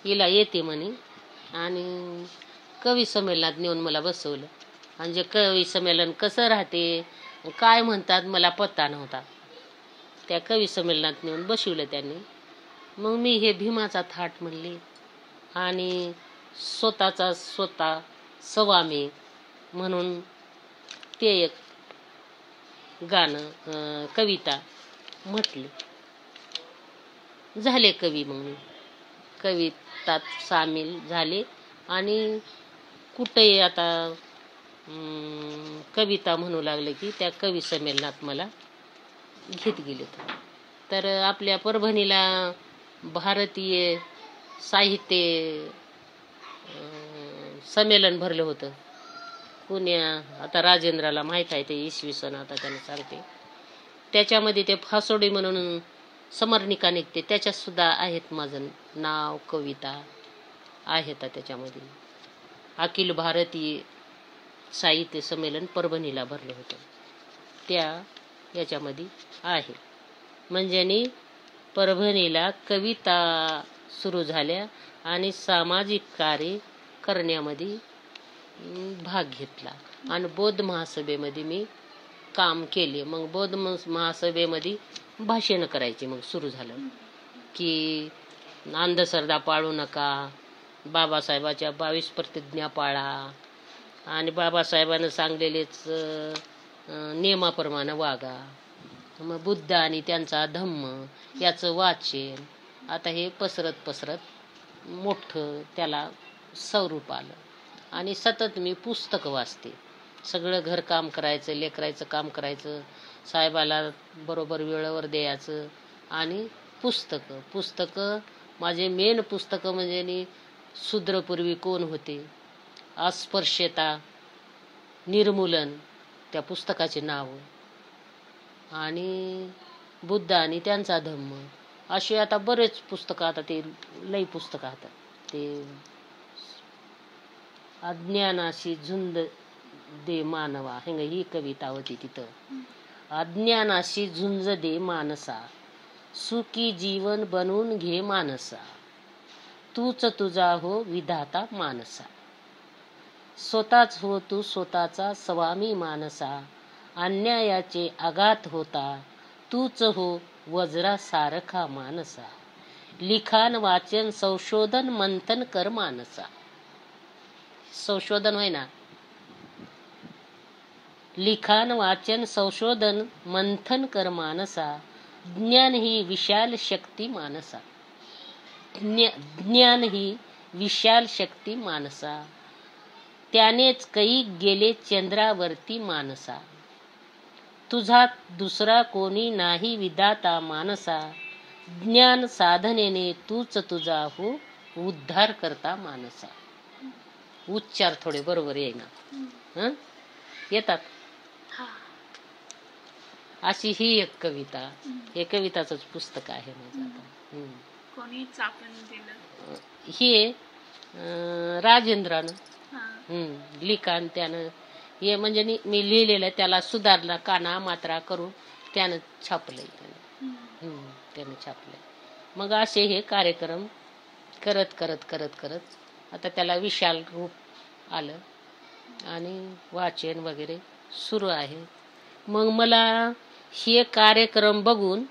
हिला येते म्हणे. आणि कवी संमेलनात नेऊन मला बसवलं. आणि जे कवी संमेलन कसं राहते काय म्हणतात मला पत्ता नव्हता. त्या कवी संमेलनात नेऊन बसवलं त्यांनी. मग मी हे भीमाचा थाट म्हणले. आणि स्वतःचा स्वतः सवामी म्हणून ते एक गाणं कविता म्हटली. झाले कवी म्हणून. कवितात सामील झाले आणि कुठेही आता कविता म्हणू लागले की त्या कवी संमेलनात मला घेत गेले तर आपल्या परभणीला भारतीय साहित्य संमेलन भरलं होतं. पुण्या आता राजेंद्राला माहीत आहे ते इसवी सन आता त्याने सांगते. त्याच्यामध्ये ते फासोडी म्हणून समर्निका निघते. त्याच्यात सुद्धा आहेत माझं नाव कविता आहेत त्याच्यामध्ये. अखिल भारतीय साहित्य संमेलन परभणीला भरलं होतं. त्या याच्यामध्ये आहे. म्हणजे परभणीला कविता सुरू झाल्या आणि सामाजिक कार्य करण्यामध्ये भाग घेतला. आणि बौद्ध महासभेमध्ये मी काम केले. मग बौद्ध महासभेमध्ये भाषण करायची. मग सुरू झालं. की अंधश्रद्धा पाळू नका. बाबासाहेबाच्या बावीस प्रतिज्ञा पाळा. आणि बाबासाहेबानं सांगलेलेच नियमाप्रमाणे वागा. मग बुद्ध आणि त्यांचा धम्म याचं वाचन. आता हे पसरत पसरत मोठं त्याला स्वरूप आलं. आणि सतत मी पुस्तकं वाचते. सगळं घरकाम करायचं लेकरायचं काम करायचं साहेबाला बरोबर वेळेवर द्यायचं आणि पुस्तकं. पुस्तकं माझे मेन पुस्तकं म्हणजे नि शूद्रपूर्वी कोण होते? अस्पर्श्यता निर्मूलन त्या पुस्तकाचे नाव. आणि बुद्ध आणि त्यांचा धम्म. असे आता बरेच पुस्तकं आता ते लई पुस्तकं आता. ते अज्ञानाशी झुंज दे मानवा. हिंग ही कविता होती तिथं. अज्ञानाशी झुंज दे मानसा. सुखी जीवन बनवून घे मानसा. तूच तुझा हो विधाता मानसा. स्वतःच हो तू स्वतःचा स्वामी मानसा. अन्यायाचे आघात होता. तूच हो वज्रा सारखा मानसा. लिखाण वाचन संशोधन मंथन कर मानसा. संशोधन होय ना? लिखाण वाचन संशोधन मंथन कर मानसा ज्ञान ही विशाल शक्ती मानसा. ज्ञान ही विशाल शक्ती मानसा. त्यानेच कैक गेले चंद्रावरती मानसा. तुझा दुसरा कोणी नाही विदाता मानसा. ज्ञान साधनेने तूच तुझा हो उद्धार करता मानसा. उच्चार थोडे बरोबर येईना. हं? येतात? अशी ही एक कविता. हे कविताच पुस्तक आहे माझं आता. हं. हे. राजेंद्रानं लिखाण त्यानं हे म्हणजे मी लिहिलेलं त्याला सुधारला काना मात्रा करून त्यानं छापलंय त्यानं. हम्म. त्यानं छापलंय. मग असे हे कार्यक्रम करत करत करत करत आता त्याला विशाल रूप आलं. आणि वाचन वगैरे सुरू आहे. मग मला हे कार्यक्रम बघून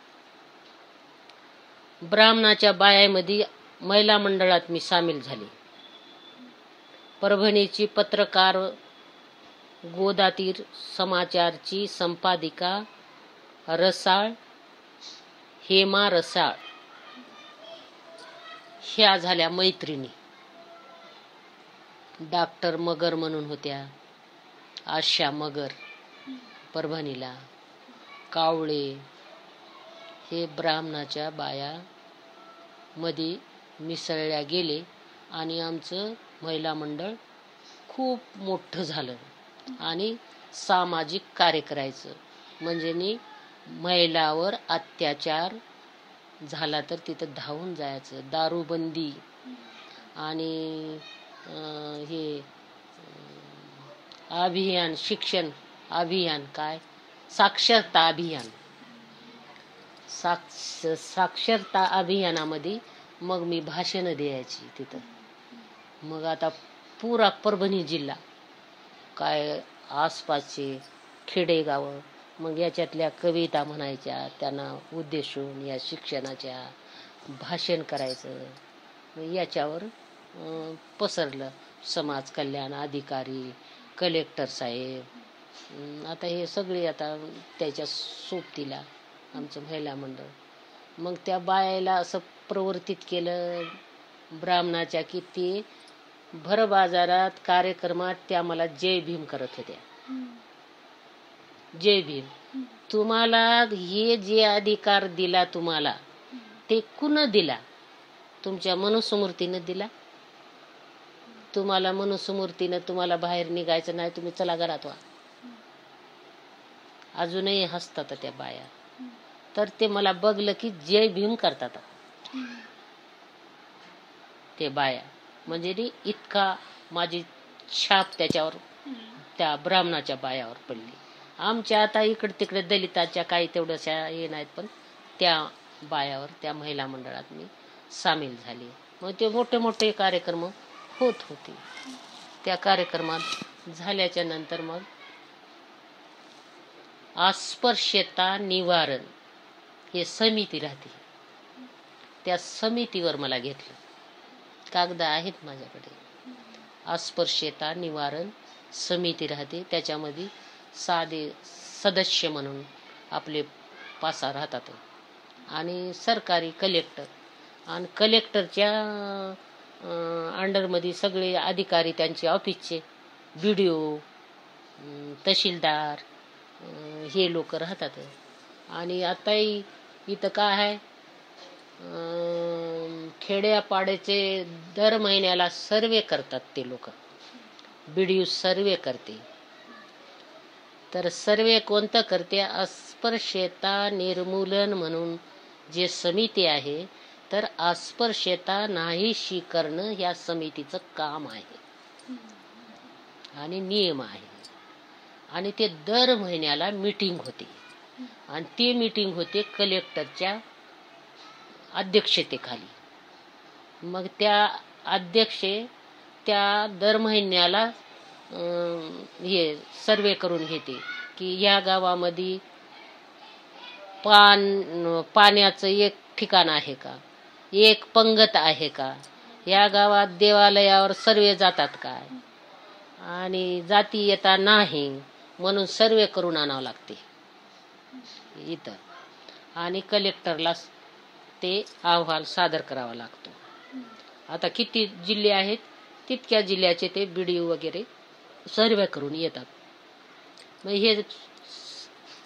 ब्राह्मणाच्या बायामध्ये महिला मंडळात मी सामील झाले. परभणीची पत्रकार गोदातीर समाचारची संपादिका रसाळ हेमा रसाळ. ह्या झाल्या मैत्रिणी. डॉक्टर मगर म्हणून होत्या. आशा मगर परभणीला. कावळे हे ब्राह्मणाच्या बाया मध्ये मिसळल्या गेले आणि आमचं महिला मंडळ खूप मोठं झालं आणि सामाजिक कार्य करायचं म्हणजे नी महिलावर अत्याचार झाला तर तिथं धावून जायचं. दारूबंदी आणि हे अभियान शिक्षण अभियान काय? साक्षरता अभियान. साक्ष साक्षरता अभियानामध्ये मग मी भाषणं द्यायची तिथं. मग आता पुरा परभणी जिल्हा काय आसपासचे खेडेगावं मग याच्यातल्या कविता म्हणायच्या त्यांना उद्देशून या शिक्षणाच्या भाषण करायचं. याच्यावर पसरलं. समाज कल्याण अधिकारी कलेक्टर साहेब. आता हे सगळे आता त्याच्या सोबतीला आमचं महिला मंडळ. मग त्या बायाला असं प्रवर्तित केलं ब्राह्मणाच्या की ते भर बाजारात कार्यक्रमात त्या मला जय भीम करत होत्या. जय भीम. तुम्हाला हे जे अधिकार दिला तुम्हाला ते कुण दिला? तुमच्या मनुस्मृतीनं दिला? तुम्हाला मनुस्मृतीनं तुम्हाला बाहेर निघायचं नाही तुम्ही चला घरात व्हा अजूनही हसतात त्या बाया. तर ते मला बघलं की जय भीम करतात. ते बाया. म्हणजे नी इतका माझी छाप त्याच्यावर त्या ब्राह्मणाच्या बायावर पडली. आमच्या आता इकडे तिकडे दलिताच्या काही तेवढ्याशा हे नाहीत पण त्या बायावर त्या महिला मंडळात मी सामील झाली. मग ते मोठे मोठे कार्यक्रम होत होते. त्या कार्यक्रमात झाल्याच्यानंतर मग अस्पृश्यता निवारण हे समिती राहते. त्या समितीवर मला घेतलं. कागद आहेत माझ्याकडे. अस्पर्श्यता निवारण समिती राहते. त्याच्यामध्ये साधे सदस्य म्हणून आपले पासा राहतात. आणि सरकारी कलेक्टर आणि कलेक्टरच्या अंडरमध्ये सगळे अधिकारी त्यांचे ऑफिसचे बी डी ओ तहसीलदार हे लोक राहतात. आणि आताही इथं काय आहे? खेड्यापाड्याचे दर महिन्याला सर्वे करतात ते लोक. बी डी ओ सर्वे करते. तर सर्वे कोणतं करते? अस्पृश्यता निर्मूलन म्हणून जे समिती आहे तर अस्पर्शता नाहीशी करणं या समितीचं काम आहे. आणि नियम आहे. आणि ते दर महिन्याला मीटिंग होते. आणि ती मीटिंग होते कलेक्टरच्या अध्यक्षतेखाली. मग त्या अध्यक्षे त्या दर महिन्याला हे सर्वे करून घेते की या गावामध्ये पान पाण्याचं एक ठिकाण आहे का? एक पंगत आहे का? या गावात देवालयावर सर्वे जातात काय आणि जाती येता नाही म्हणून सर्वे करून आणावं लागते. इथं. आणि कलेक्टरला ते अहवाल सादर करावा लागतो. आता किती जिल्हे आहेत? तितक्या जिल्ह्याचे ते बीडीओ वगैरे सर्वे करून येतात. मग हे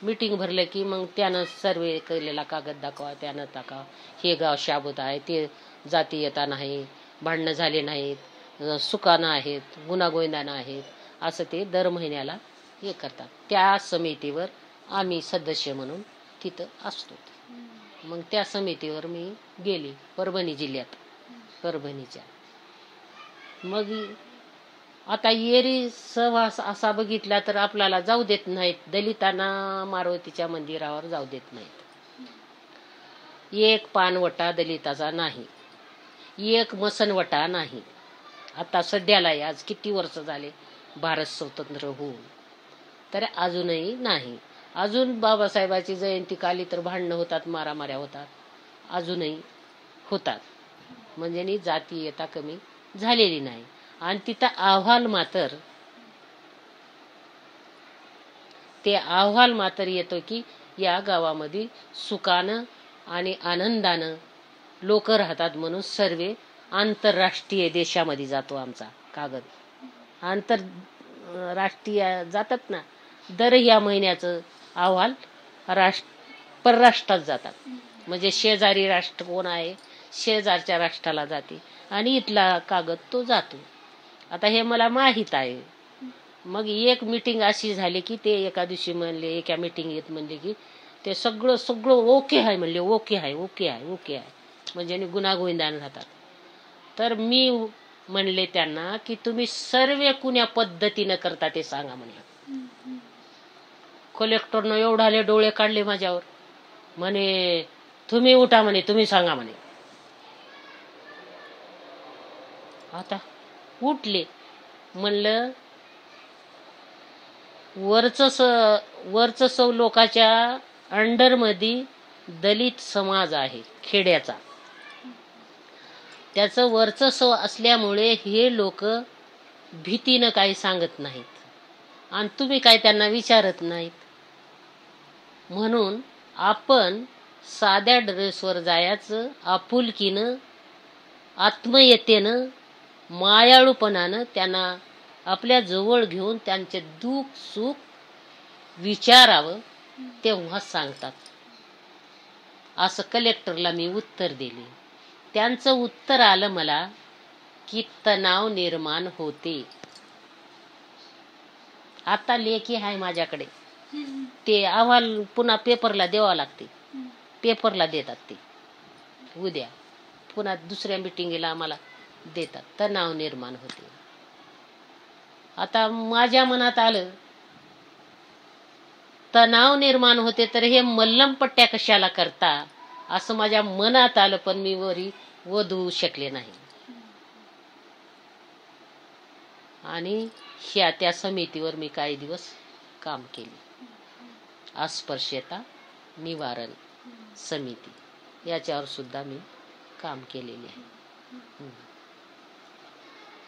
मीटिंग भरलं की मग त्यानं सर्वे केलेला कागद दाखवा त्यानं दाखवा हे गाव शाबूत आहे ते जाती येता नाही भांडणं झाले नाहीत सुकानं आहेत गुन्हागोविंदानं आहेत. असं ते दर महिन्याला हे करतात. त्या समितीवर आम्ही सदस्य म्हणून तिथं असतो. मग त्या समितीवर मी गेली परभणी जिल्ह्यात परभणीच्या. मग आता येरी सहवास असा बघितला तर आपल्याला जाऊ देत नाहीत. दलितांना मारुतीच्या मंदिरावर जाऊ देत नाहीत. एक पानवटा दलिताचा नाही. एक मसनवटा नाही. आता सध्याला आज किती वर्ष झाले भारत स्वतंत्र होऊन? तर अजूनही नाही. अजून बाबासाहेबाची जयंती काली तर भांडणं होतात मारामाऱ्या होतात. अजूनही होतात. म्हणजे नी जातीयता कमी झालेली नाही. आणि तिथं अहवाल मात्र ते अहवाल मात्र येतो की या गावामध्ये सुखानं आणि आनंदानं लोक राहतात म्हणून सर्वे आंतरराष्ट्रीय देशामध्ये जातो आमचा कागद. आंतर राष्ट्रीय जातात ना दर या महिन्याचं अहवाल राष्ट्र परराष्ट्रात जातात. म्हणजे शेजारी राष्ट्र कोण आहे? शेजारच्या राष्ट्राला जाते आणि इथला कागद तो जातो. आता हे मला माहीत आहे. मग एक मिटिंग अशी झाली की ते एका दिवशी म्हणले एका मिटिंगेत म्हणले की ते सगळं सगळं ओके आहे म्हणले ओके आहे ओके आहे ओके आहे. म्हणजे आणि राहतात. तर मी म्हणले त्यांना की तुम्ही सर्व कुण्या पद्धतीनं करता ते सांगा म्हणलं. कलेक्टरनं एवढाले डोळे काढले माझ्यावर. म्हणे तुम्ही उठा म्हणे तुम्ही सांगा म्हणे. आता उठले म्हणलं वर्चस वर्चस्व लोकाच्या अंडरमध्ये दलित समाज आहे खेड्याचा. त्याचं वर्चस्व असल्यामुळे हे लोक भीतीनं काही सांगत नाहीत. आणि तुम्ही काय त्यांना विचारत नाहीत? म्हणून आपण साध्या ड्रेसवर जायचं आपुलकीनं आत्मयतेनं मायाळूपणानं त्यांना आपल्या जवळ घेऊन त्यांचे दुःख सुख विचारावं तेव्हा सांगतात. असं कलेक्टरला मी उत्तर दिले. त्यांचं उत्तर आलं मला की तणाव निर्माण होते. आता लेखी आहे माझ्याकडे. ते अहवाल पुन्हा पेपरला द्यावा लागते. पेपरला देतात ते. उद्या. पुन्हा दुसऱ्या मिटिंगला आम्हाला. देतात. तणाव निर्माण होते. आता माझ्या मनात आलं तणाव निर्माण होते तर हे मल्लम पट्ट्या कशाला करता? असं माझ्या मनात आलं पण मी वरी वधू शकले नाही. आणि ह्या त्या समितीवर मी काही दिवस काम केले. अस्पृश्यता निवारण समिती. याच्यावर सुद्धा मी काम केलेले आहे.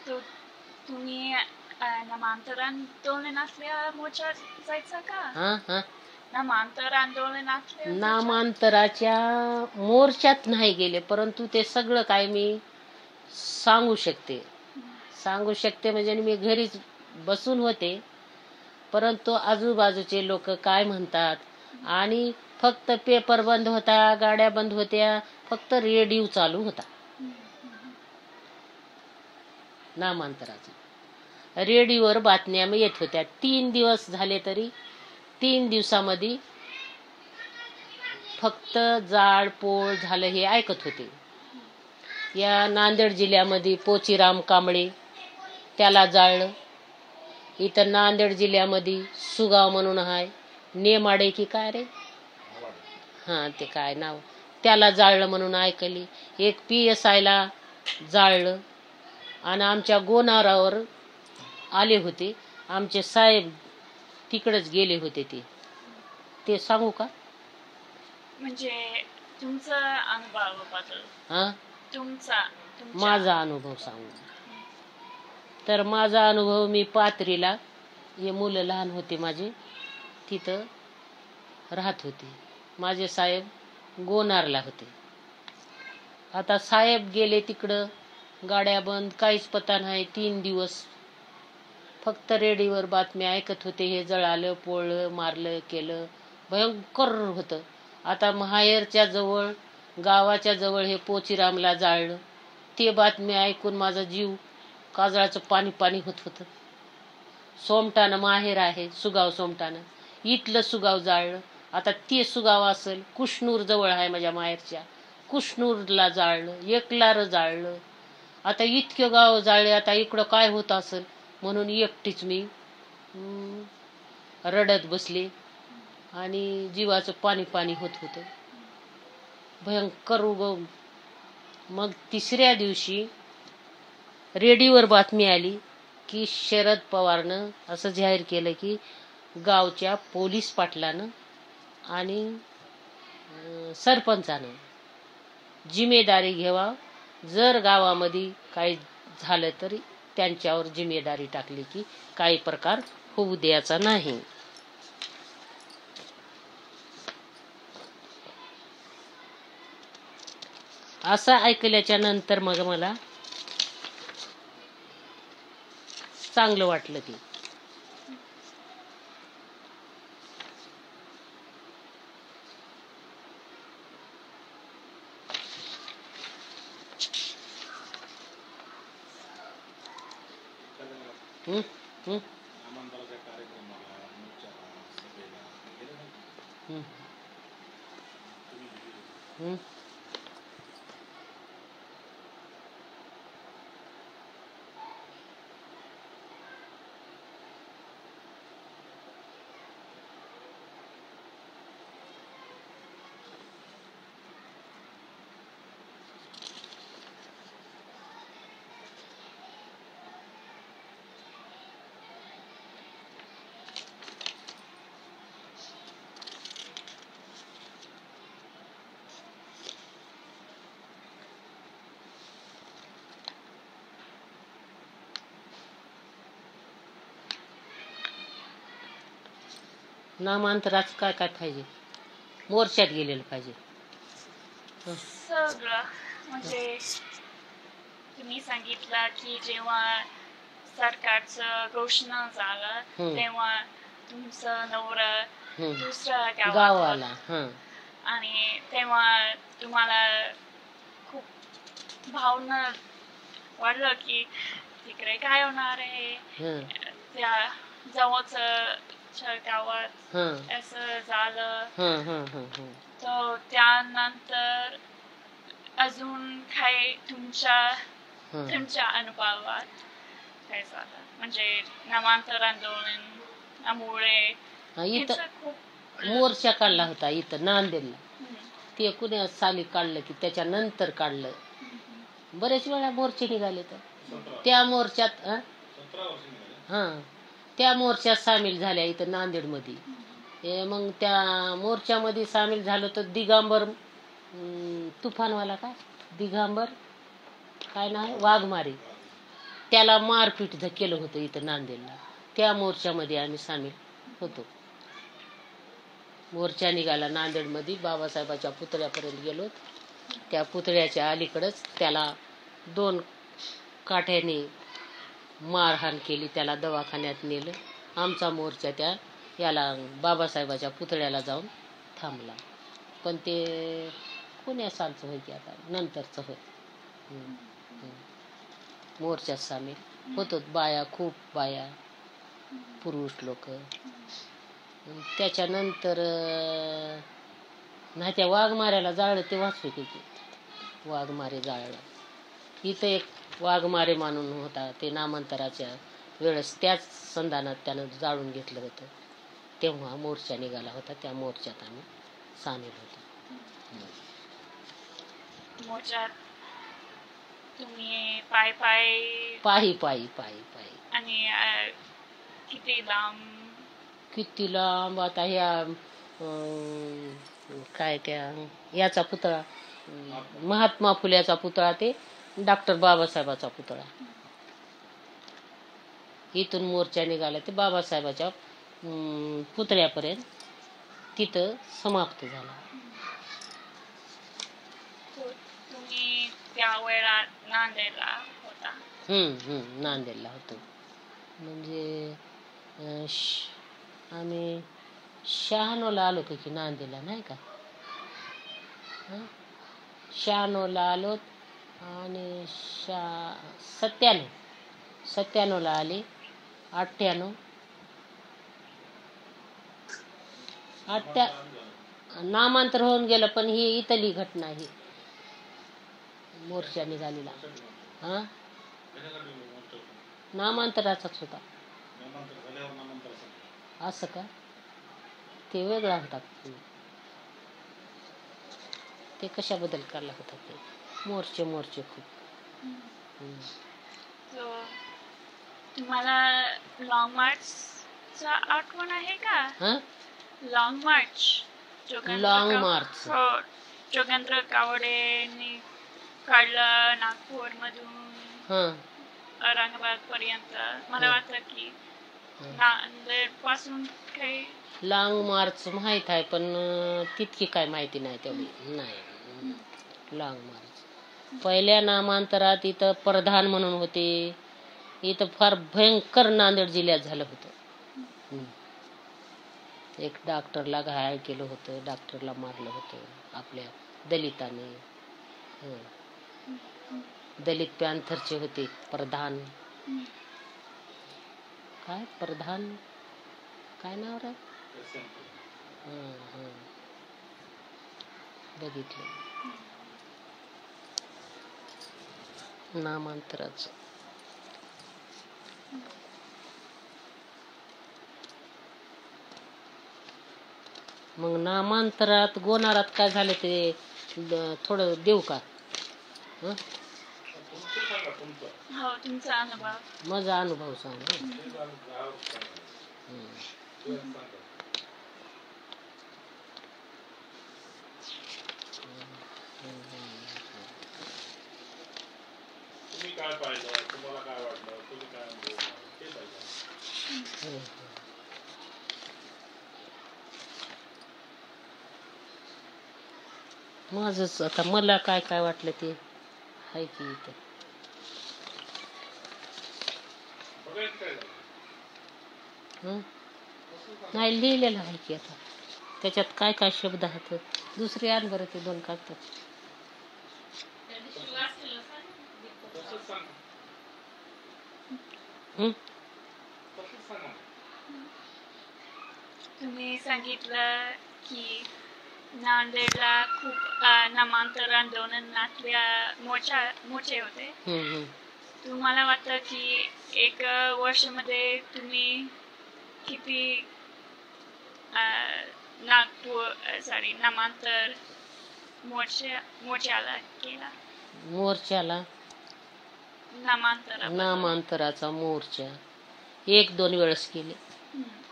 तुम्ही नामांतर आंदोलनातल्या मोर्चात जायचा का हा हा नामांतर आंदोलनातल्या मोर्चात? नामांतराच्या मोर्चात नाही गेले परंतु ते सगळं काय मी सांगू शकते सांगू शकते म्हणजे मी घरीच बसून होते परंतु आजूबाजूचे लोक काय म्हणतात आणि फक्त पेपर बंद होता गाड्या बंद होत्या फक्त रेडिओ चालू होता हम्म. नामांतराचा. रेडिओवर बातम्या येत होत्या. तीन दिवस झाले तरी तीन दिवसामध्ये फक्त जाळ पोळ झालं हे ऐकत होते. या नांदेड जिल्ह्यामध्ये पोचीराम कांबळे त्याला जाळलं. इथं नांदेड जिल्ह्यामध्ये सुगाव म्हणून आहे नेमाडे की काय रे? हां ते काय नाव. त्याला जाळलं म्हणून ऐकली. एक पी एस आयला जाळलं. आणि आमच्या गोनारावर आले होते. आमचे साहेब तिकडच गेले होते ते. ते सांगू का? म्हणजे तुमचा हां? तुमचा माझा अनुभव सांगू. तर माझा अनुभव मी पाथरीला हे मुलं लहान होते माझे तिथं राहत होते. माझे साहेब गोनारला होते. आता साहेब गेले तिकडं गाड्या बंद काहीच पता नाही तीन दिवस. फक्त रेडिओवर बातम्या ऐकत होते हे जळालं पोळलं मारलं केलं. भयंकर होतं. आता महायरच्या जवळ गावाच्या जवळ हे पोचीरामला जाळलं. ते बातमी ऐकून माझा जीव काजळाचं पाणी पाणी होत होतं. सोमटानं माहेर आहे सुगाव सोमटानं इथलं सुगाव जाळलं. आता ते सुगाव असेल कुशनूर जवळ आहे माझ्या माहेरच्या. कुशनूरला जाळलं एकलार जाळलं. आता इतके गाव जाळले आता इकडं काय होत असेल? म्हणून एकटीच मी रडत बसले आणि जीवाचं पाणी पाणी होत होतं. भयंकर उगव मग तिसऱ्या दिवशी रेडिओवर बातमी आली की शरद पवारनं असं जाहीर केलं की गावच्या पोलीस पाटलानं आणि सरपंचानं जिम्मेदारी घ्यावा जर गावामध्ये काही झालं तरी त्यांच्यावर जिम्मेदारी टाकली की काही प्रकार होऊ द्यायचा नाही. असं ऐकल्याच्या नंतर मग मला चांगलं वाटलं ते कार्यक्रमाला नामांतराचं काय काय पाहिजे? मोर्चात गेलेलं पाहिजे. सगळं. म्हणजे तुम्ही सांगितलं की जेव्हा सरकारचं घोषणा झालं. तेव्हा तुमचं नवरा. दुसऱ्या गावाला हं आणि तेव्हा तुम्हाला खूप भावना वाटलं की तिकडे काय होणार आहे? त्या जवळच्या हं. असं झालं. हं हं हं हं. तर त्यानंतर अजून काय तुमच्या तुमच्या अनुभवात काय झालं? म्हणजे नामांतर आंदोलनामुळे खूप मोर्चा काढला होता इथं नांदेडला. ते साली काढलं की त्याच्यानंतर काढलं. बरेच वेळा मोर्चे निघाले तर. त्या मोर्चात हं? त्या मोर्चात सामील झाल्या इथं नांदेडमध्ये. हे मग त्या मोर्चामध्ये सामील झालं तर दिगांबर तुफानवाला काय? दिगांबर? काय नाव वाघमारी. त्याला मारपीट केलं होतं इथं नांदेडला. त्या मोर्चामध्ये आम्ही सामील होतो. मोर्चा निघाला नांदेडमध्ये. बाबासाहेबाच्या पुतळ्यापर्यंत गेलो. त्या पुतळ्याच्या अलीकडंच त्याला दोन काठ्याने मारहाण केली त्याला दवाखान्यात नेलं. आमचा मोर्चा त्या याला बाबासाहेबाच्या पुतळ्याला जाऊन थांबला. पण ते कोण्या सालचं होय की आता नंतरचं होय. हम्म, मोर्चात सामील होतो. बाया खूप बाया पुरुष लोक. त्याच्यानंतर नाही त्या वाघमाऱ्याला जाळलं ते वाचवे की वाघमारे जाळलं. इथं एक वाघमारे मानून होता ते नामांतराच्या वेळेस त्याच संधानात त्यानं जाळून घेतलं होतं. तेव्हा मोर्चा निघाला होता त्या मोर्चात आम्ही सामील होतो. मोर्चात तुम्ही पाय पाय पायी पायी पायी पायी. आणि किती लांब? किती लांब? आता ह्या काय त्या याचा पुतळा महात्मा फुल्याचा पुतळा ते डॉक्टर बाबासाहेबाचा पुतळा. इथून मोर्चा निघाला ते बाबासाहेबाच्या पुतळ्यापर्यंत तिथं समाप्त झाला. तुम्ही त्यावेळेला नांदेडला होता? हम्म हम्म नांदेडला होतो. म्हणजे आम्ही शहाणोला आलो का नांदेडला नाही का? शहाणोला आलो आणि शा सत्त्याण्णव. सत्त्याण्णवला आले. अठ्ठ्याण्णव. अठ्ठ्या नामांतर होऊन गेलं पण ही इथली घटना ही. मोर्चा निघालेला. हा? नामांतराचाच होता. असं असं का? ते वेगळा होता. ते कशाबद्दल काढला होता ते? मोर्चे मोर्चे खूप. तुम्हाला लॉंग मार्चचा आठवण आहे का? Long march March. हो जोगेंद्र कावडेने काढलं नागपूर मधून हा. औरंगाबाद पर्यंत मला. वाटतं की. नांदेडपासून काही लाँग मार्च माहीत आहे पण तितकी काय माहिती नाही तेवढी. नाही. लाँग मार्च पहिल्या नामांतरात इथं प्रधान म्हणून होते. इथं फार भयंकर नांदेड जिल्ह्यात झालं होतं. एक डॉक्टरला घायल केलं होतं डॉक्टरला मारलं होतं आपल्या दलिताने. दलित पॅन्थरचे होते प्रधान. काय प्रधान? काय नाव रे? बघितलं. नामांतराचं. मग नामांतरात गोनारात काय झालं ते थोडं देऊ का? हं? हो माझा अनुभव सांग हं. ते जाणून गावात सांगा. हं. ते सांगा. तुम्ही काय पाहिलं तुम्हाला काय वाटलं तुम्ही काय अनुभव ते पाहिजे हं. माझंच आता मला काय काय वाटलं ते आहे की इथं हं? नाही लिहिलेलं आहे की आता त्याच्यात काय काय शब्द आहेत दुसरे आण बरं ते दोन कागद तुम्ही सांगितलं की नांदेडला खूप नामांतर आंदोलनातल्या मोर्चा मोर्चे होते. तुम्हाला वाटतं की एक अ, वर्षामध्ये तुम्ही किती नागपूर सॉरी नामांतर मोर्चा मोर्चाला केला? मोर्चाला? नामांतर नामांतराचा मोर्चा. एक दोन वेळेस केले.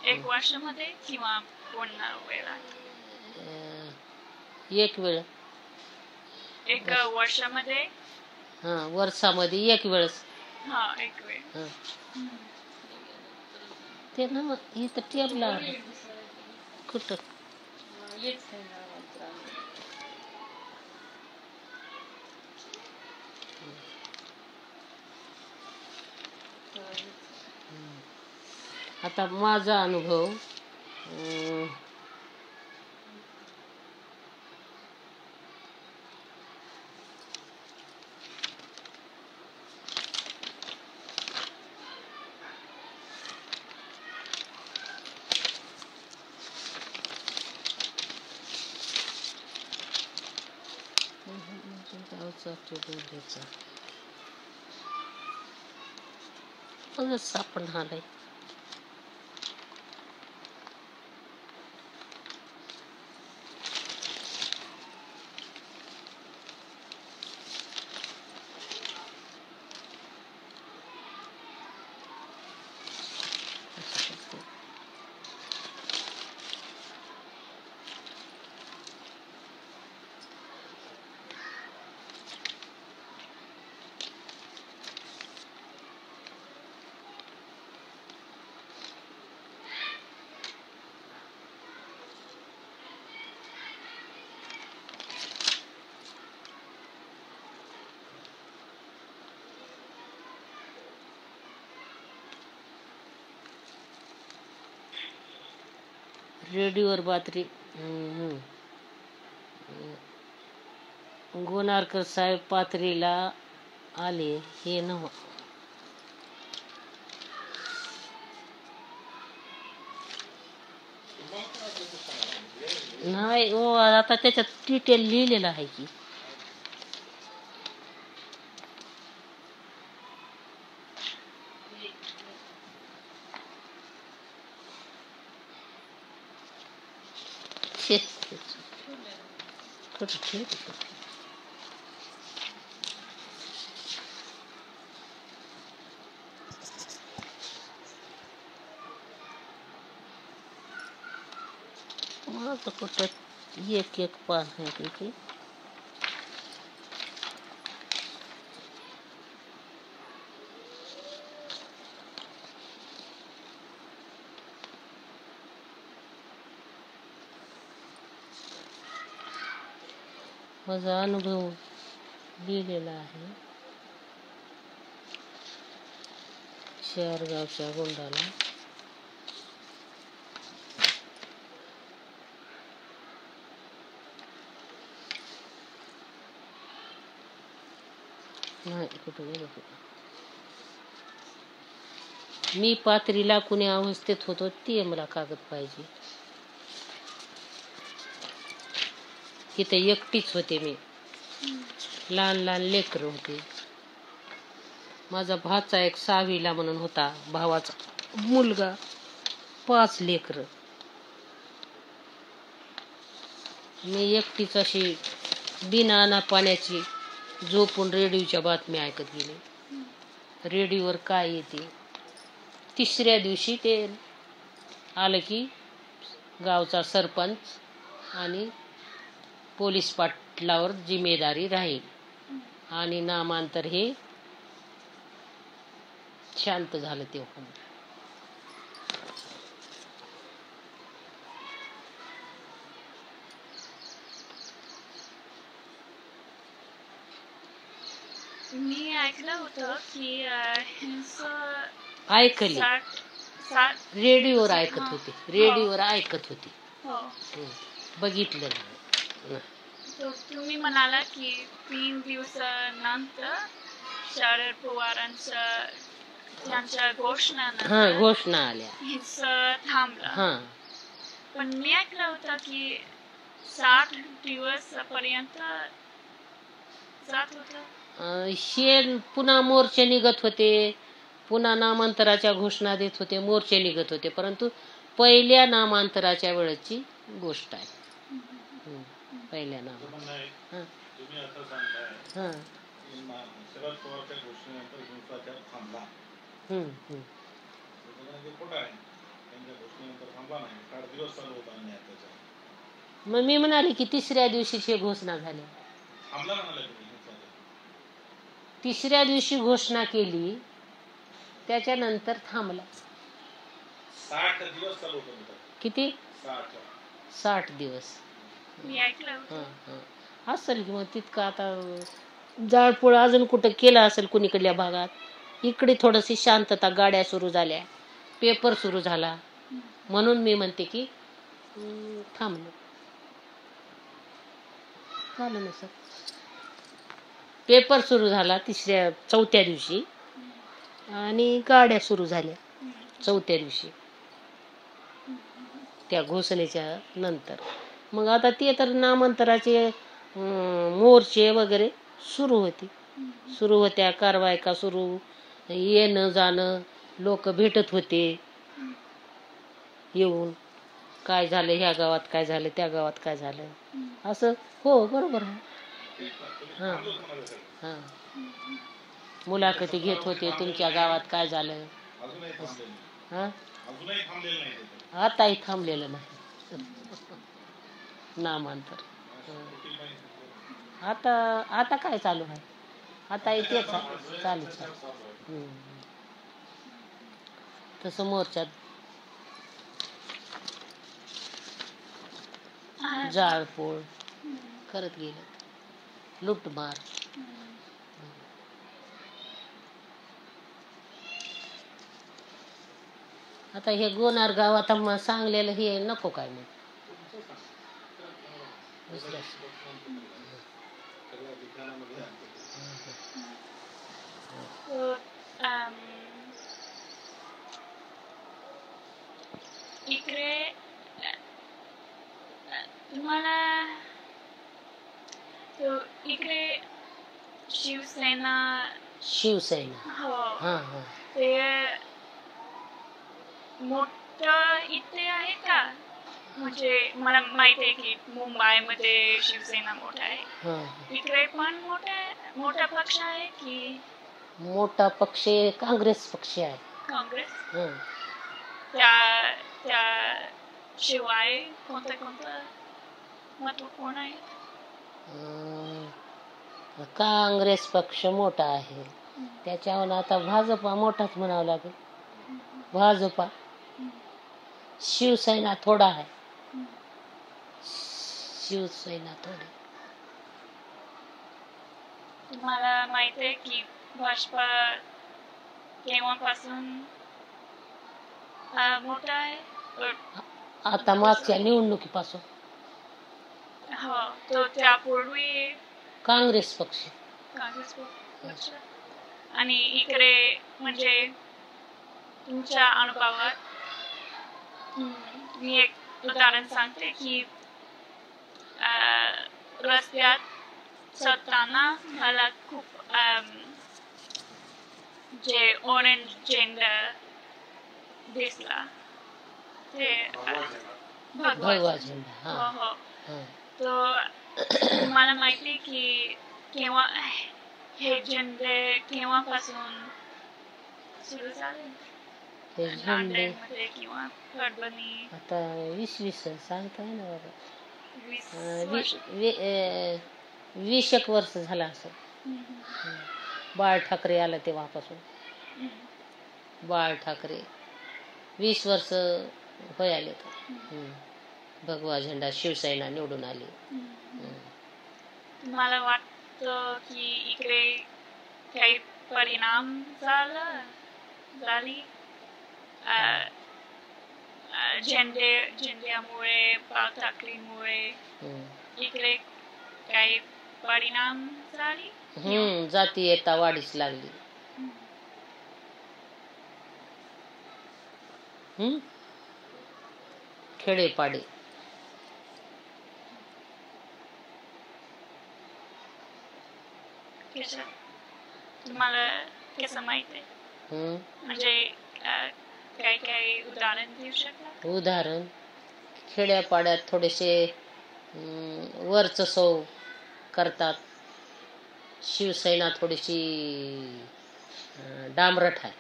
एक वर्षामध्ये किंवा पूर्ण वेळा अं, एक वेळ. एक वर्षामध्ये? हा वर्षामध्ये एक वेळेस. हा एक वेळ. ते ना इथं टेबला कुठं? आता माझा अनुभव सापडणार आहे. रेडिओवर बातरी. गोनारकर साहेब पाथरीला आले हे नव नाही ओ आता त्याच्यात डिटेल लिहिलेलं आहे की शे थोडं ठेव तिथं. मला तर कुठं एक एक पान माझा अनुभव लिहिलेला आहे. शहरगावच्या गोंडाला. नाही कुठं मी पात्रीला कुणी अवस्थेत होतो ते मला कागद पाहिजे. तिथे एकटीच होते मी. लहान लहान लेकरं होते. माझा भाचा एक सहावीला म्हणून होता भावाचा मुलगा पाच लेकरं. मी एकटीच अशी बिना ना पाण्याची झोपून रेडिओच्या बातम्या ऐकत गेले. रेडिओवर काय येते? तिसऱ्या दिवशी ते आलं की गावचा सरपंच आणि पोलीस पाटलावर जिम्मेदारी राहील. आणि नामांतर हे शांत झालं तेव्हा. मी ऐकलं होतं की ऐकली. रेडिओवर ऐकत होते. रेडिओवर ऐकत होते. हो. हं. बघितलं तुम्ही म्हणाला की तीन दिवसानंतर शरद पवारांचं त्यांच्या हा घोषणानंतर घोषणा आल्या. थांबला. हा. पण मी ऐकलं होतं की साठ दिवस पर्यंत जात होत. अं, पुन्हा मोर्चे निघत होते. पुन्हा नामांतराच्या घोषणा देत होते. मोर्चे निघत होते. परंतु पहिल्या नामांतराच्या वेळेची गोष्ट आहे. पहिल्या हं. हं. त्याचा. मग मी म्हणाले की तिसऱ्या दिवशीची घोषणा झाली. तिसऱ्या दिवशी घोषणा केली त्याच्यानंतर थांबला. किती? साठ दिवस. मी ऐकलं होतं. हं, हं. असेल की मग तितकं आता जाळपोळ अजून कुठं केलं असेल कुणीकडल्या भागात? इकडे थोडीशी शांतता गाड्या सुरू झाल्या. पेपर सुरू झाला. म्हणून मी म्हणते की थांबलो झालं ना सर. पेपर सुरू झाला तिसऱ्या चौथ्या दिवशी. आणि गाड्या सुरू झाल्या चौथ्या दिवशी. त्या घोषणेच्या नंतर. मग आता ते तर नामांतराचे मोर्चे वगैरे सुरू होते. सुरू होत्या कारवाई का सुरू येणं जाणं लोक भेटत होते. येऊन काय झालं ह्या गावात काय झालं त्या गावात काय झालं. असं हो बरोबर आहे. हां हां. मुलाखती घेत होते तुमच्या गावात काय झालं? अजूनही हां? थांबलेलं नाही आताही थांबलेलं नाही. नामांतर. आता आता काय चालू आहे? आता तेच आहे चालूच. आहे तसं मोर्चात जाळपोळ करत गेलं. लुटमार. आता हे गोनार गाव आता सांगलेलं हे नको काय मग दुसऱ्या सगळ्या ठिकाणामध्ये आहे. So, um, इकडे अ, अ, तुम्हाला तो इकडे शिवसेना शिवसेना हो हां हां ते मोठं इथे आहे का म्हणजे मला माहिती आहे की मुंबईमध्ये शिवसेना मोठा आहे. इकडे पण मोठा मोठा पक्ष आहे की? मोठा पक्ष काँग्रेस पक्ष आहे. काँग्रेस. त्या त्या शिवाय कोणतं कोणतं महत्त्वपूर्ण आहे? काँग्रेस पक्ष मोठा आहे. त्याच्यावर आता भाजपा मोठाच म्हणावं लागेल. भाजपा. शिवसेना थोडा आहे. शिवसेना थोडी तुम्हाला माहीत आहे की भाजपा केव्हापासून मोठा आहे? आता मागच्या निवडणुकीपासून. हो तो त्यापूर्वी काँग्रेस पक्ष. काँग्रेस पक्ष. आणि इकडे म्हणजे तुमच्या अनुभवात मी एक उदाहरण सांगते की रस्त्यात चढताना मला खूप जे ऑरेंज झेंडा दिसला ते भगवा झेंडा हो हा तर तुम्हाला माहिती की केव्हा हे झेंडे केव्हापासून सुरू झाले ते झेंडे किंवा परभणी आता वीस वीस सांगताय ना बाबा वीस एक वर्ष झालं असं. बाळ ठाकरे आलं तेव्हापासून. बाळ ठाकरे. वीस वर्ष होय आले. भगवा झेंडा शिवसेना निवडून आली. तुम्हाला वाटतं की इकडे काही परिणाम झाला? झाली? झेंडे झेंड्यामुळे हम्म. इकडे काही परिणाम झाली? हम्म जाती येता वाढीस लागली. हम्म? खेडेपाडे कसं तुम्हाला कसं माहीत आहे? म्हणजे काही काही उदाहरण देऊ शकता? उदाहरण खेड्यापाड्यात थोडेसे वर्चस्व करतात. शिवसेना थोडीशी डांबरट आहे.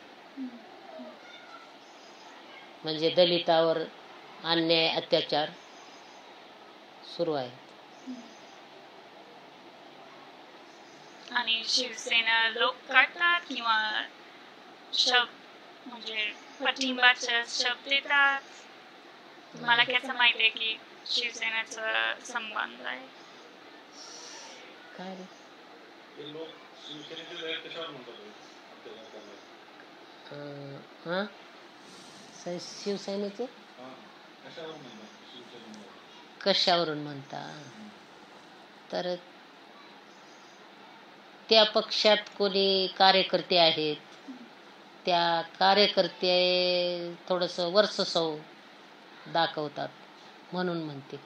म्हणजे दलितावर अन्याय अत्याचार सुरू आहे. आणि शिवसेना लोक करतात किंवा शब्द म्हणजे पाठिंबाचा शब्द देतात. तुम्हाला कसं माहीत आहे की शिवसेनेचा संबंध आहे? काय हे? हां? शिवसेनेचे? हा. कशावरून म्हणता? तर त्या पक्षात कोणी कार्यकर्ते आहेत? त्या कार्यकर्ते थोडंसं वर्चस्व दाखवतात म्हणून म्हणते.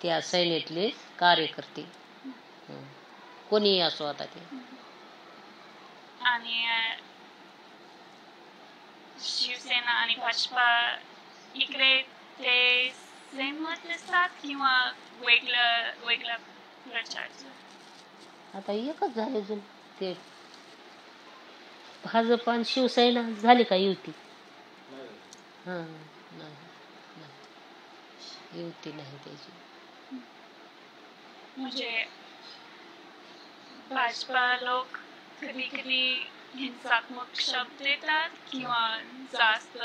त्या सैनेतले कार्यकर्ते. कोणीही असो आता ते? आणि शिवसेना आणि भाजपा इकडे ते सहमत असतात किंवा वेगळं वेगळं प्रचार? आता एकच झाले अजून ते भाजप आणि शिवसेना झाली का युती नाही. हां. युती नाही त्याची म्हणजे भाजपा लोक कधी कधी हिंसात्मक शब्द देतात किंवा जास्त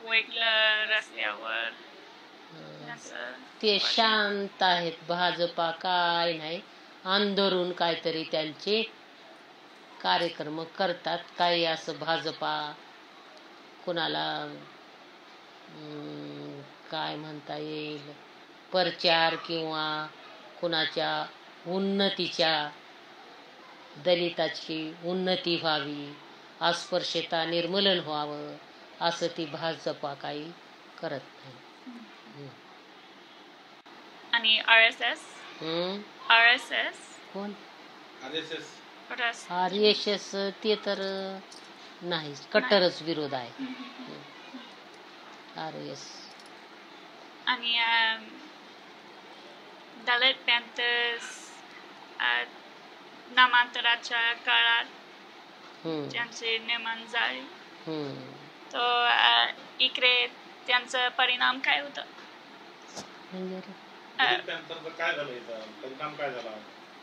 वेगळं रस्त्यावर. असं ते शांत आहेत भाजपा काय नाही आंदोलन काहीतरी त्यांचे कार्यक्रम करतात काही असं भाजपा कुणाला काय म्हणता येईल प्रचार किंवा कुणाच्या उन्नतीच्या दलिताची उन्नती व्हावी अस्पृश्यता निर्मूलन व्हावं असं ती भाजपा काही करत नाही. आणि R S S? R S S? कोण? RSS आर एस एस ते तर नाही कट्टरच विरोध आहे. R S. आणि दलित पॅन्थर्स नामांतराच्या काळात ज्यांचे निर्माण झाले. तो इकडे त्यांचा परिणाम काय होता? म्हणजे? त्यानंतर काय झालं इथं परिणाम काय झाला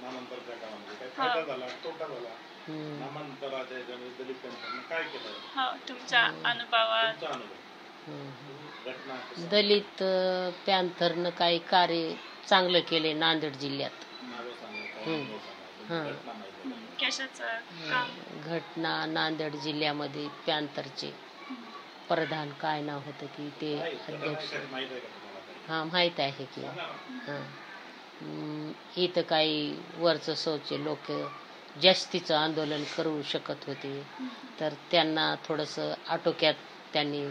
नामांतरच्या काळामध्ये काय हा. फायदा झाला तोटा झाला हं. नामांतराच्या याच्यामध्ये दलित पॅन्थरनं काय केलं हो तुमच्या अनुभवात. तुमचा अनुभव. घटना कशा? दलित अं, पॅन्थरनं काही कार्य चांगलं केले नांदेड जिल्ह्यात. नावं सांगा, काय हम्म. अनुभव सांगा, हा. तुमची घटना माहिती आहे. का? कशाचं काम? घटना नांदेड जिल्ह्यामध्ये पॅन्थरचे. प्रधान काय नाव होतं की ते घटना अध्यक्ष? माहिती आहे का? हा माहीत आहे की. हां. इथं काही वरचं शौचे लोक जास्तीचं आंदोलन करू शकत होते. तर त्यांना थोडंसं आटोक्यात त्यांनी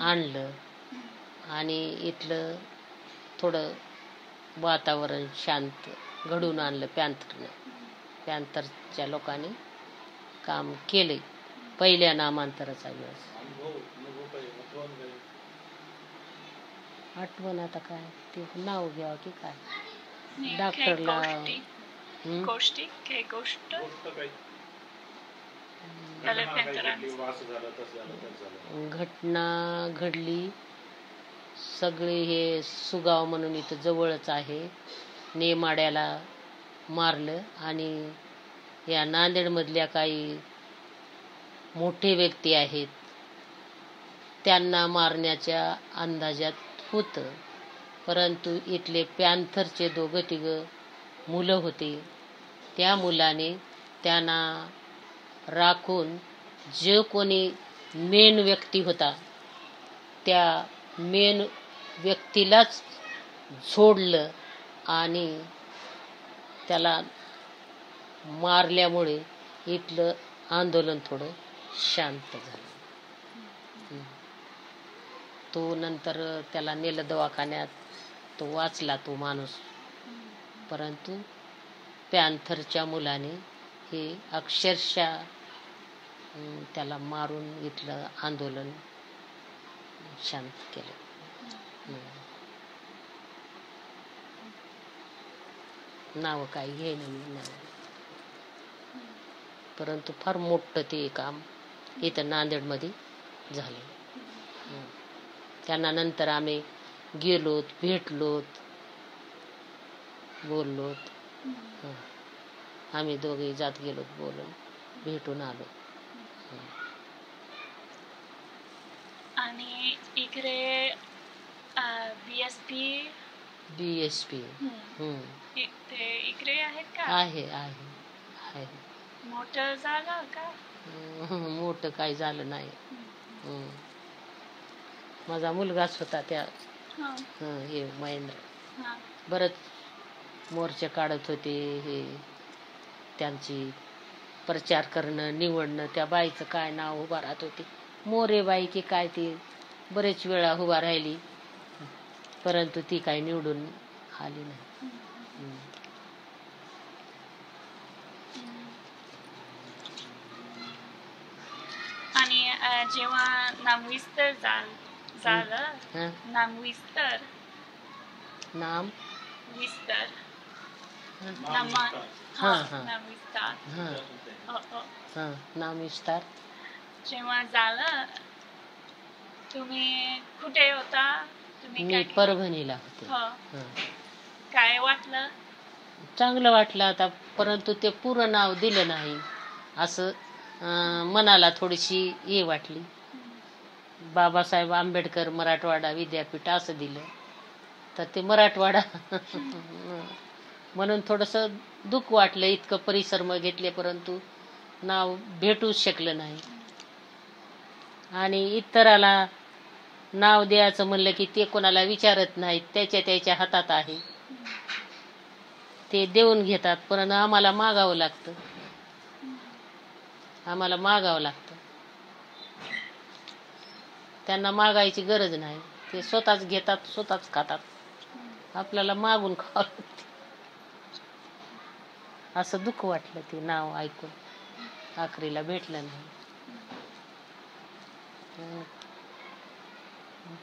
आणलं. आणि इथलं थोडं वातावरण शांत घडून आणलं पॅन्थरनं. पॅन्थरच्या लोकांनी काम केलं पहिल्या नामांतराचा वेळेस अनुभव अनुभव काही आठवण काही आठवण आता काय? ते नाव घ्यावं की काय? डॉक्टरला गोष्टी? घटना घडली. सगळे हे सुगाव म्हणून इथं जवळच आहे. नेमाड्याला मारलं आणि या नांदेडमधल्या काही मोठे व्यक्ती आहेत. त्यांना मारण्याच्या अंदाजात होतं परंतु इथले पॅन्थरचे दोघं तिघं मुलं होते. त्या मुलाने त्यांना राखून जे कोणी मेन व्यक्ती होता त्या मेन व्यक्तीलाच झोडलं आणि त्याला मारल्यामुळे इथलं आंदोलन थोडं शांत झालं. तो नंतर त्याला नेलं दवाखान्यात. तो वाचला तो माणूस. परंतु पॅन्थरच्या मुलाने हे अक्षरशः त्याला मारून इथलं आंदोलन शांत केलं. नावं काही घेणं मी नाव परंतु फार मोठं ते काम इथं नांदेडमध्ये झालं. त्यांना नंतर आम्ही गेलोत भेटलोत बोललोत. आम्ही दोघे जात गेलोत बोलून भेटून आलो. आणि इकडे B S P B S P ते इकडे आहेत का? आहे आहे आहे. मोठं झालं का? मोठं काही झालं नाही. माझा मुलगाच होता त्या हा, हं, हे महेंद्र. हा. बरंच मोर्चे काढत होते हे त्यांची प्रचार करणं निवडणं त्या बाईचं काय नाव उभा राहत होती. मोरे बाई की काय ती बरेच वेळा उभा राहिली परंतु ती काही निवडून आली नाही. आणि अं, जेव्हा झाल- झालं हं? नामविस्तर नाम विस्तर? नामा. हा विस्तार जेव्हा झालं तुम्ही कुठे होता? तुम्ही परभणीला होते. हो. हं. काय वाटलं? चांगलं वाटलं आता परंतु ते पूर्ण नाव दिलं नाही. असं मनाला थोडीशी हे वाटली. बाबासाहेब आंबेडकर मराठवाडा विद्यापीठ असं दिलं. तर ते मराठवाडा म्हणून थोडंसं दुःख वाटलं इतकं परिश्रम घेतले परंतु नाव भेटूच शकलं नाही. आणि इतराला नाव द्यायचं म्हणलं की ते कोणाला विचारत नाहीत त्याच्या त्याच्या हातात आहे. ते देऊन घेतात पण आम्हाला मागावं लागतं. आम्हाला मागावं लागतं. त्यांना मागायची गरज नाही. ते स्वतःच घेतात स्वतःच खातात. आपल्याला मागून खावं लागते. असं दुःख वाटलं ते नाव ऐकून. आखरीला भेटलं नाही.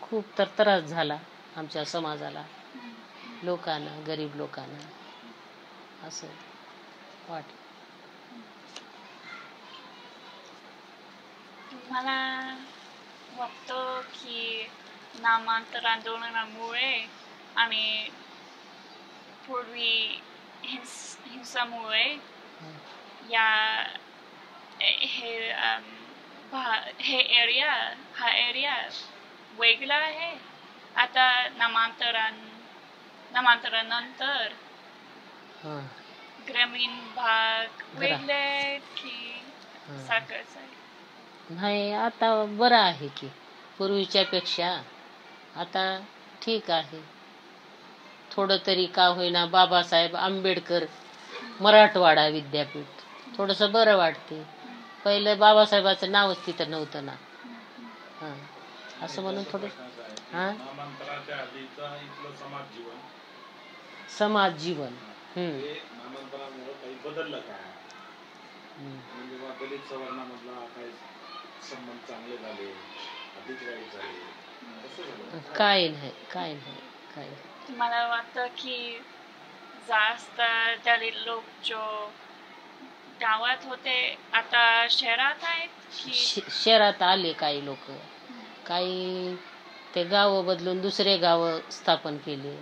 खूप तर त्रास झाला आमच्या समाजाला. लोकांना गरीब लोकांना. असं वाटलं. मला वाटतं की नामांतर आंदोलनामुळे आणि पूर्वी हिंस हिंसामुळे. या हे हे एरिया हा एरिया वेगळा आहे आता नामांतरण नामांतरानंतर. ग्रामीण भाग वेगळे की हं. नाही आता बरं आहे की. पूर्वीच्या पेक्षा आता ठीक आहे. थोडं तरी का होईना बाबासाहेब आंबेडकर मराठवाडा विद्यापीठ. थोडंसं बरं वाटते. पहिलं बाबासाहेबाचं नावच तिथं नव्हतं ना. हां. असं म्हणून थोडं हा? समाज जीवन. हम्म. संबंध चांगले झाले अधिक वाईट झाले कसं झालं. काय नाही काय नाही काय. मला वाटतं की जास्त दलित लोक जो गावात होते आता शहरात आहेत शहरात आले काही लोक. काही ते गावं बदलून दुसरे गावं स्थापन केले.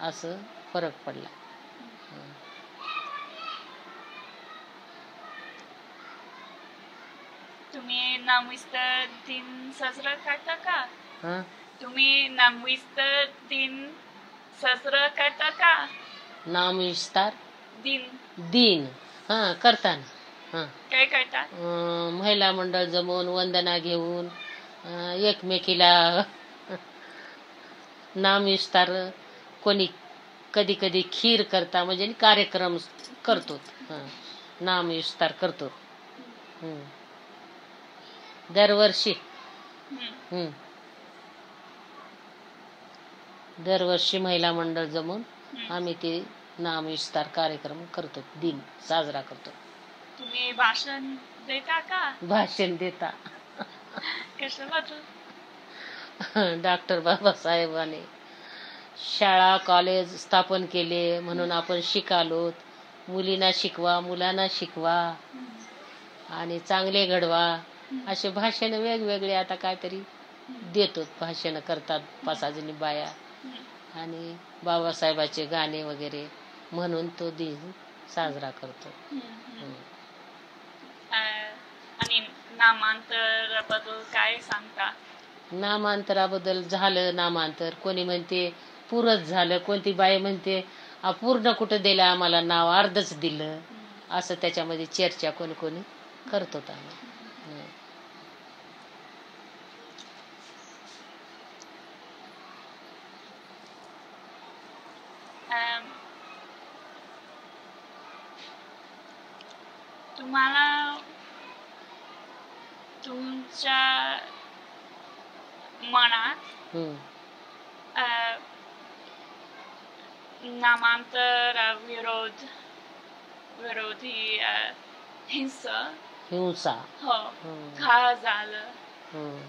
असं फरक पडला हं. तुम्ही नामविस्तर दिन साजरा करता का? हं? तुम्ही नामविस्तर दिन साजरा करता का? नाम विस्तार दिन. दिन. हा करताना हा. काय करता? अं, महिला मंडळ जमवून वंदना घेऊन अं, एकमेकीला नाम विस्तार कोणी कधी कधी खीर करता म्हणजे कार्यक्रम करतो. हा. नाम विस्तार करतो. हं. दरवर्षी. हम्म. दरवर्षी महिला मंडळ जमून. आम्ही ते नाम विस्तार कार्यक्रम करतो दिन साजरा करतो. तुम्ही भाषण देता का? भाषण देता. डॉक्टर बाबासाहेबांनी शाळा कॉलेज स्थापन केले म्हणून आपण शिकालोत. मुलींना शिकवा मुलांना शिकवा. आणि चांगले घडवा. असे भाषण वेगवेगळे आता काहीतरी देतो भाषण करतात पाच बाया. आणि बाबासाहेबाचे गाणे वगैरे म्हणून तो दिन साजरा करतो. आणि नामांतराबद्दल काय सांगता? नामांतराबद्दल झालं नामांतर. कोणी म्हणते पुरच झालं. कोणती बाई म्हणते अपूर्ण कुठं दिलं आम्हाला नाव अर्धच दिलं. असं त्याच्यामध्ये चर्चा कोणी कोणी करत होता हं. अम, तुम्हाला तुमच्या मनात हं. अ, नामांतर अ, विरोध विरोधी अ, हिंसा. हिंसा. हो. का झालं. हं.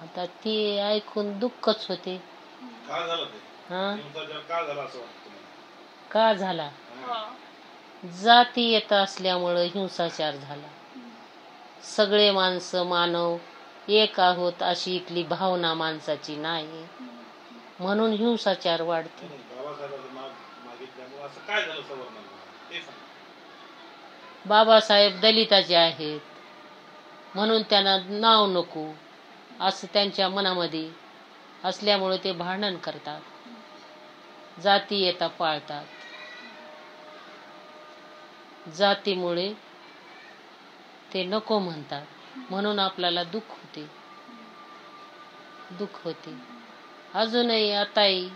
आता ते ऐकून दुःखच होते. का झालं ते? हा? हिंसाचार का झाला असं वाटतं तुम्हाला? का झाला? हो. हा. जाती येत असल्यामुळं हिंसाचार झाला. सगळे माणसं मानव एक आहोत अशी इथली भावना माणसाची नाही. म्हणून हिंसाचार वाढते. बाबासाहेब दलिताचे आहेत. म्हणून त्यांना नाव नको. असं त्यांच्या मनामध्ये असल्यामुळे ते भांडण करतात. जाती येता पाळतात. जातीमुळे ते नको म्हणतात. म्हणून आपल्याला दुःख होते. दुःख होते. अजूनही आताही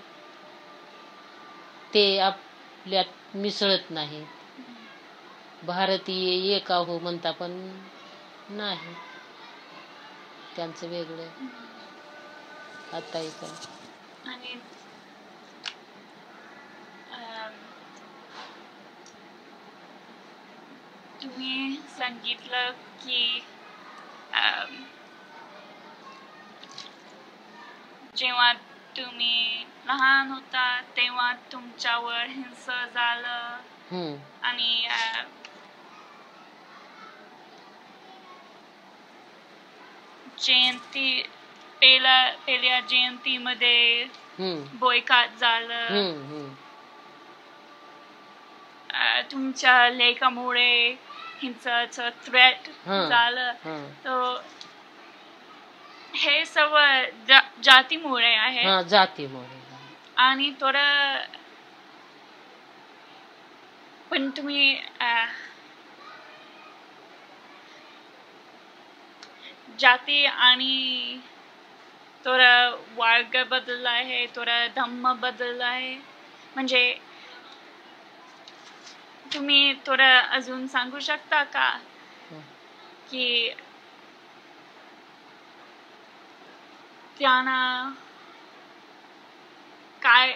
ते आपल्यात मिसळत नाहीत. भारतीय एक आहो म्हणता पण नाही. त्यांचं वेगळं. आताही इथं आणि अम, तुम्ही सांगितलं की जेव्हा तुम्ही लहान होता तेव्हा तुमच्यावर हिंसा झालं. आणि जयंती पहिला पहिल्या जयंतीमध्ये हम्म. बोयकाट झालं. तुमच्या लेखामुळे हिंसाचं थ्रेट. झालं. तर हे सर्व जा- जातीमुळे आहे हा जातीमुळे आणि थोडं पण तुम्ही जाती आणि थोडा वर्ग बदलला आहे थोडा धम्म बदलला आहे म्हणजे तुम्ही थोडं अजून सांगू शकता का. की त्यांना काय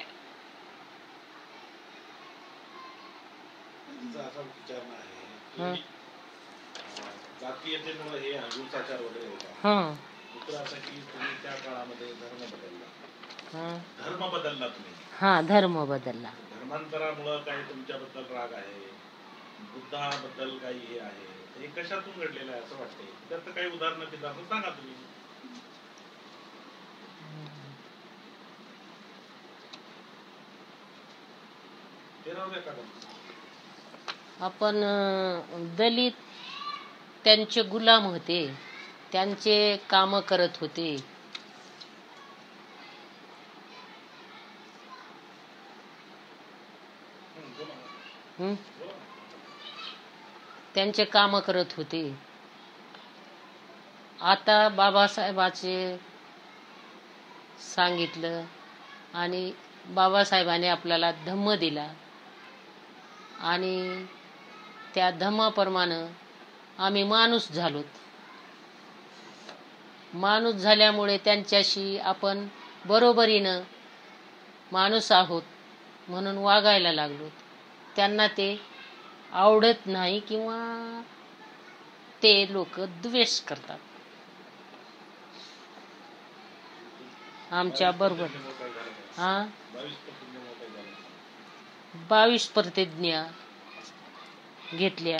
तिचा असा विचारणं आहे हं. की अं, जातीयतेमुळे हे हिंसाचार वगैरे होता हं. दुसरं असं की तुम्ही त्या काळामध्ये धर्म बदलला हं. धर्म बदलला तुम्ही हा धर्म बदलला धर्मांतरामुळं काही तुमच्याबद्दल राग आहे? बुद्धाबद्दल काही हे आहे? हे कशातून घडलेलं आहे असं वाटतंय? त्यात काही उदाहरणं दिलं असं सांगा तुम्ही. ते राहू द्या काढून. आपण दलित त्यांचे गुलाम होते. त्यांचे काम करत होते हं, बोला ना. हं? बोला ना. त्यांचे काम करत होते. आता बाबासाहेबाचे सांगितलं आणि बाबासाहेबाने आपल्याला धम्म दिला. आणि त्या धम्माप्रमाणे आम्ही माणूस झालोत. माणूस झाल्यामुळे त्यांच्याशी आपण बरोबरीनं माणूस आहोत म्हणून वागायला लागलो त्यांना ते आवडत नाही किंवा ते लोक द्वेष करतात. आमच्या बरोबर. हा? बावीस प्रतिज्ञा घेतल्या.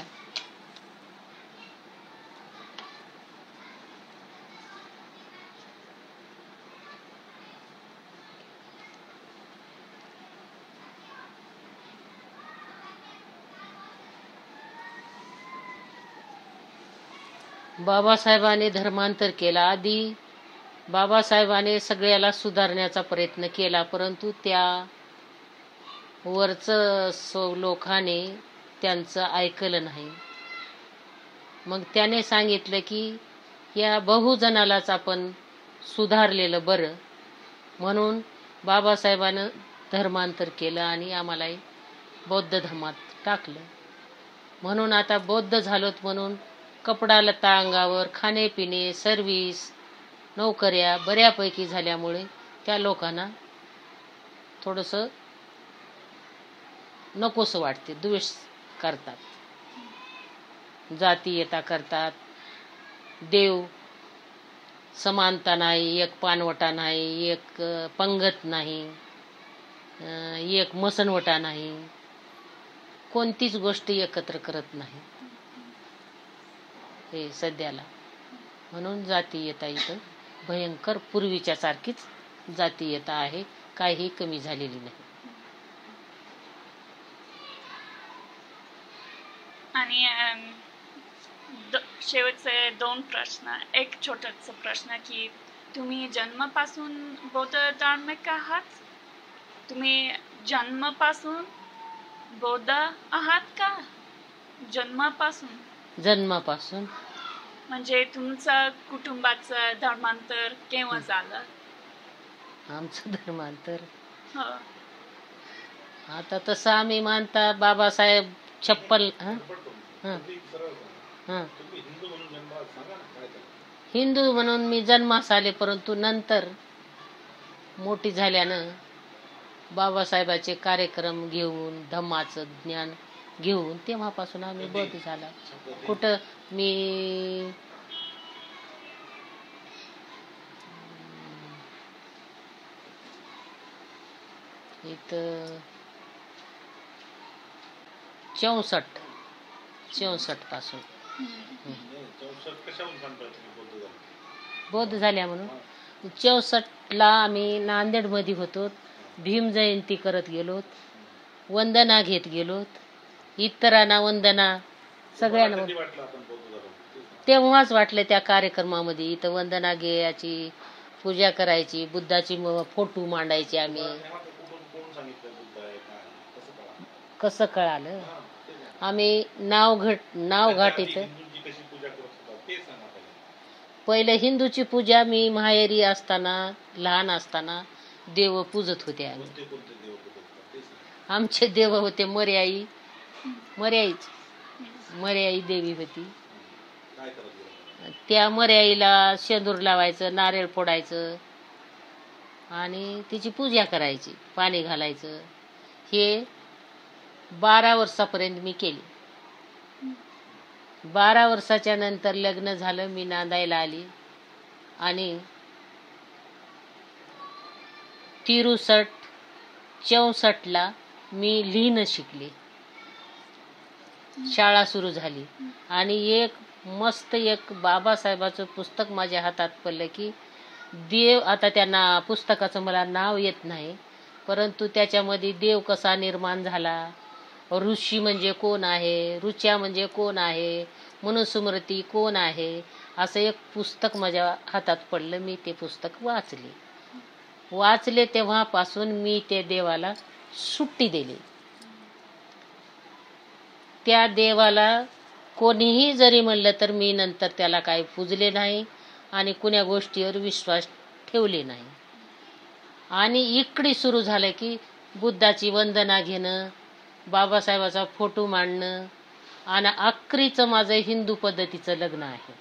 बाबासाहेबांनी धर्मांतर केला. आधी बाबासाहेबाने सगळ्याला सुधारण्याचा प्रयत्न केला परंतु त्या वरचं सो लोकाने त्यांचं ऐकलं नाही. मग त्याने सांगितलं की या बहुजनालाच आपण सुधारलेलं बरं. म्हणून बाबासाहेबानं धर्मांतर केलं आणि आम्हालाही बौद्ध धर्मात टाकलं. म्हणून आता बौद्ध झालोत म्हणून कपडा लता अंगावर खाणेपिणे सर्विस नोकऱ्या बऱ्यापैकी झाल्यामुळे त्या लोकांना थोडंसं नकोसं वाटते द्वेष करतात. जातीयता करतात. देव समानता नाही एक पानवटा नाही एक पंगत नाही एक मसनवटा नाही. कोणतीच गोष्ट एकत्र करत नाही. हे सध्याला. म्हणून जातीयता इथं. भयंकर पूर्वीच्या सारखीच जातीयता आहे. काही कमी झालेली नाही. आणि द- शेवटचे दोन प्रश्न. एक छोटासा प्रश्न की तुम्ही जन्मापासून बौद्ध धार्मिक आहात? तुम्ही जन्मापासून बौद्ध आहात का? जन्मापासून? जन्मापासून म्हणजे तुमचं कुटुंबाचं धर्मांतर केव्हा झालं आमचं धर्मांतर हो आता तसं आम्ही मानता बाबासाहेब छप्पल हं? हं. हं. हिंदू म्हणून मी जन्मास आले परंतु नंतर मोठी झाल्यानं बाबासाहेबाचे कार्यक्रम घेऊन धम्माचं ज्ञान घेऊन तेव्हापासून आम्ही बौद्ध झाला. कुठं मी इथं चौसष्ट चौसष्टपासून? बौद्ध झाल्या म्हणून. चौसष्टला आम्ही नांदेडमध्ये होतो. भीम जयंती करत गेलोत वंदना घेत गेलोत इतरांना वंदना सगळ्यांना. तेव्हाच वाटलं त्या कार्यक्रमामध्ये इथं वंदना घ्यायची पूजा करायची बुद्धाची फोटो मांडायची आम्ही? कसं कळालं? आम्ही इथं पूजा करत होता ते सांगा पहिले. हिंदूची पूजा मी माहेरी असताना लहान असताना देव पूजत होते आम्ही. आमचे देव होते मर्याई मर्याईच. मर्याई देवी होती? त्या मर्याईला शेंदूर लावायचं नारळ फोडायचं आणि तिची पूजा करायची पाणी घालायचं. हे बारा वर्षापर्यंत मी केली. बारा वर्षाच्या नंतर लग्न झालं मी नांदायला आली आणि तिरुसट चौसष्टला मी लिहिणं शिकले. शाळा सुरू झाली. आणि एक मस्त एक बाबासाहेबाचं पुस्तक माझ्या हातात पडलं की देव आता त्यांना पुस्तकाचं मला नाव येत नाही परंतु त्याच्यामध्ये देव कसा निर्माण झाला ऋषी म्हणजे कोण आहे ऋच्या म्हणजे कोण आहे मनुस्मृती कोण आहे असं एक पुस्तक माझ्या हातात पडलं मी ते पुस्तक वाचले. वाचले तेव्हापासून मी ते देवाला सुट्टी दिली. त्या देवाला कोणीही जरी म्हणलं तर मी नंतर त्याला काही पूजले नाही आणि कुण्या गोष्टीवर विश्वास ठेवले नाही. आणि इकडे सुरू झालं की बुद्धाची वंदना घेणं बाबासाहेबाचा फोटो मांडणं आणि अक्रीचं माझं हिंदू पद्धतीचं लग्न आहे.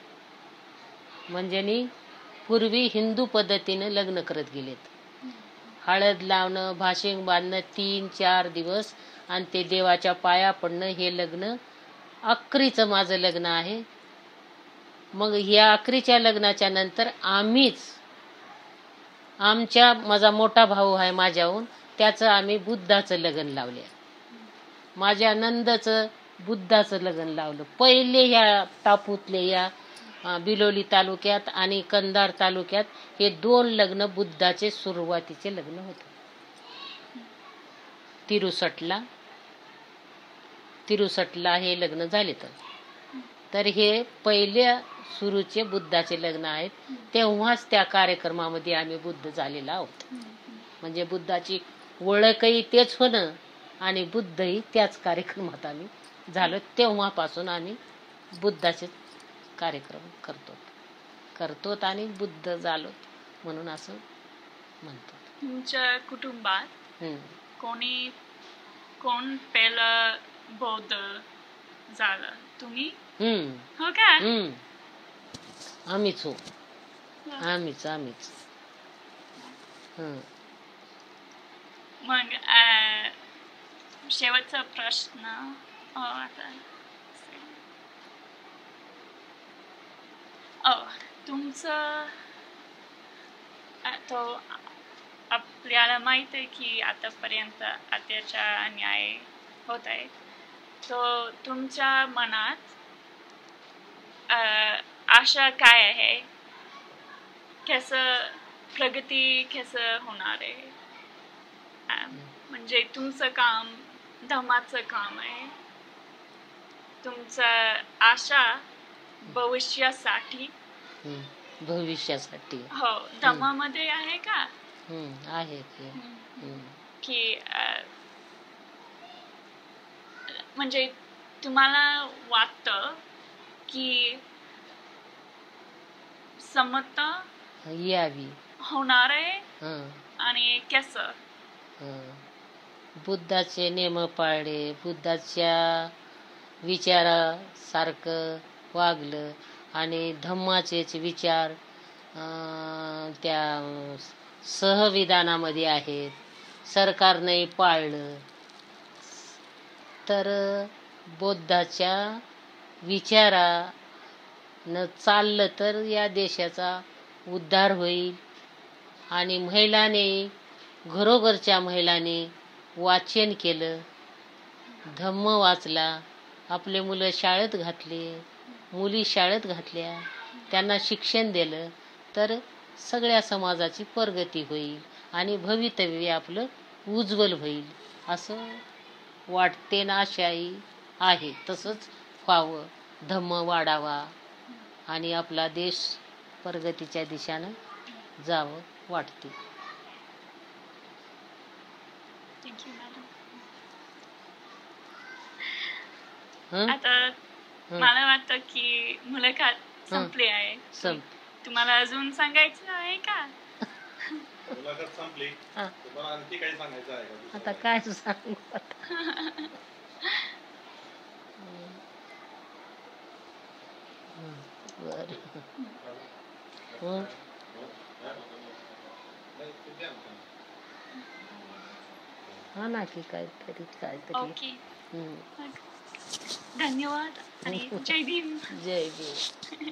म्हणजे मी पूर्वी हिंदू पद्धतीनं लग्न करत गेलेत. हळद लावणं भाषिंग बांधणं तीन चार दिवस आणि ते देवाच्या पाया पडणं हे लग्न अक्रीचं माझं लग्न आहे. मग या अक्रीच्या लग्नाच्या नंतर आम्हीच आमच्या माझा मोठा भाऊ आहे माझ्याहून त्याचं आम्ही बुद्धाचं लग्न लावले माझ्या नंदचं बुद्धाचं लग्न लावलं. पहिले ह्या टापूतले या बिलोली तालुक्यात आणि कंदार तालुक्यात हे दोन लग्न बुद्धाचे सुरुवातीचे लग्न होते. तिरुसटला. तिरुसटला हे लग्न झाले तर. तर हे पहिल्या सुरूचे बुद्धाचे लग्न आहेत. तेव्हाच त्या कार्यक्रमामध्ये आम्ही बुद्ध झालेलो आहोत. म्हणजे बुद्धाची ओळखही तेच होणं आणि बुद्धही त्याच कार्यक्रमात आम्ही झालो. तेव्हापासून आम्ही बुद्धाचे कार्यक्रम करतो. करतोत आणि बुद्ध झालो म्हणून असं म्हणतो. तुमच्या कुटुंबात. कोणी कोण पहिलं बौद्ध झालं? तुम्ही? हो का? हम्म. आम्हीच हो. आम्हीच आम्हीच. मग अं, शेवटचा प्रश्न तुमचं तो आपल्याला माहीत आहे की आतापर्यंत अत्याचार अन्याय होत आहे. तो तुमच्या मनात आशा काय आहे? कसं प्रगती कसं होणार आहे? म्हणजे तुमचं काम धमाचं काम आहे. तुमचं आशा भविष्यासाठी. भविष्यासाठी. हो धमामध्ये आहे का? आहे. की अ, म्हणजे तुम्हाला वाटतं की समता यावी. होणार आहे आणि कसं. बुद्धाचे नेम पाळले बुद्धाच्या विचारासारखं वागलं आणि धम्माचेच विचार त्या सहविधानामध्ये आहेत. सरकारने पाळलं. तर बौद्धाच्या विचारानं चाललं तर या देशाचा उद्धार होईल. आणि महिलाने घरोघरच्या महिलाने वाचन केलं. धम्म वाचला. आपले मुलं शाळेत घातले. मुली शाळेत घातल्या. त्यांना शिक्षण दिलं. तर सगळ्या समाजाची प्रगती होईल आणि भवितव्य आपलं उज्ज्वल होईल असं वाटते ना आशाही आहे तसंच व्हावं. धम्म वाढावा आणि आपला देश प्रगतीच्या दिशेनं जावं वाटते? आता. मला वाटतं की मुलाखत संपली आहे. सम तुम्हाला अजून सांगायचं आहे का? मुलाखत संपली. हा. तुम्हाला आणखी काही सांगायचं आहे का दुसरं? आता? काय सांगू आता? हं, बरं. हं, ना. की काहीतरी काहीतरी. ओके. हं. धन्यवाद आणि जय भीम. जय भीम.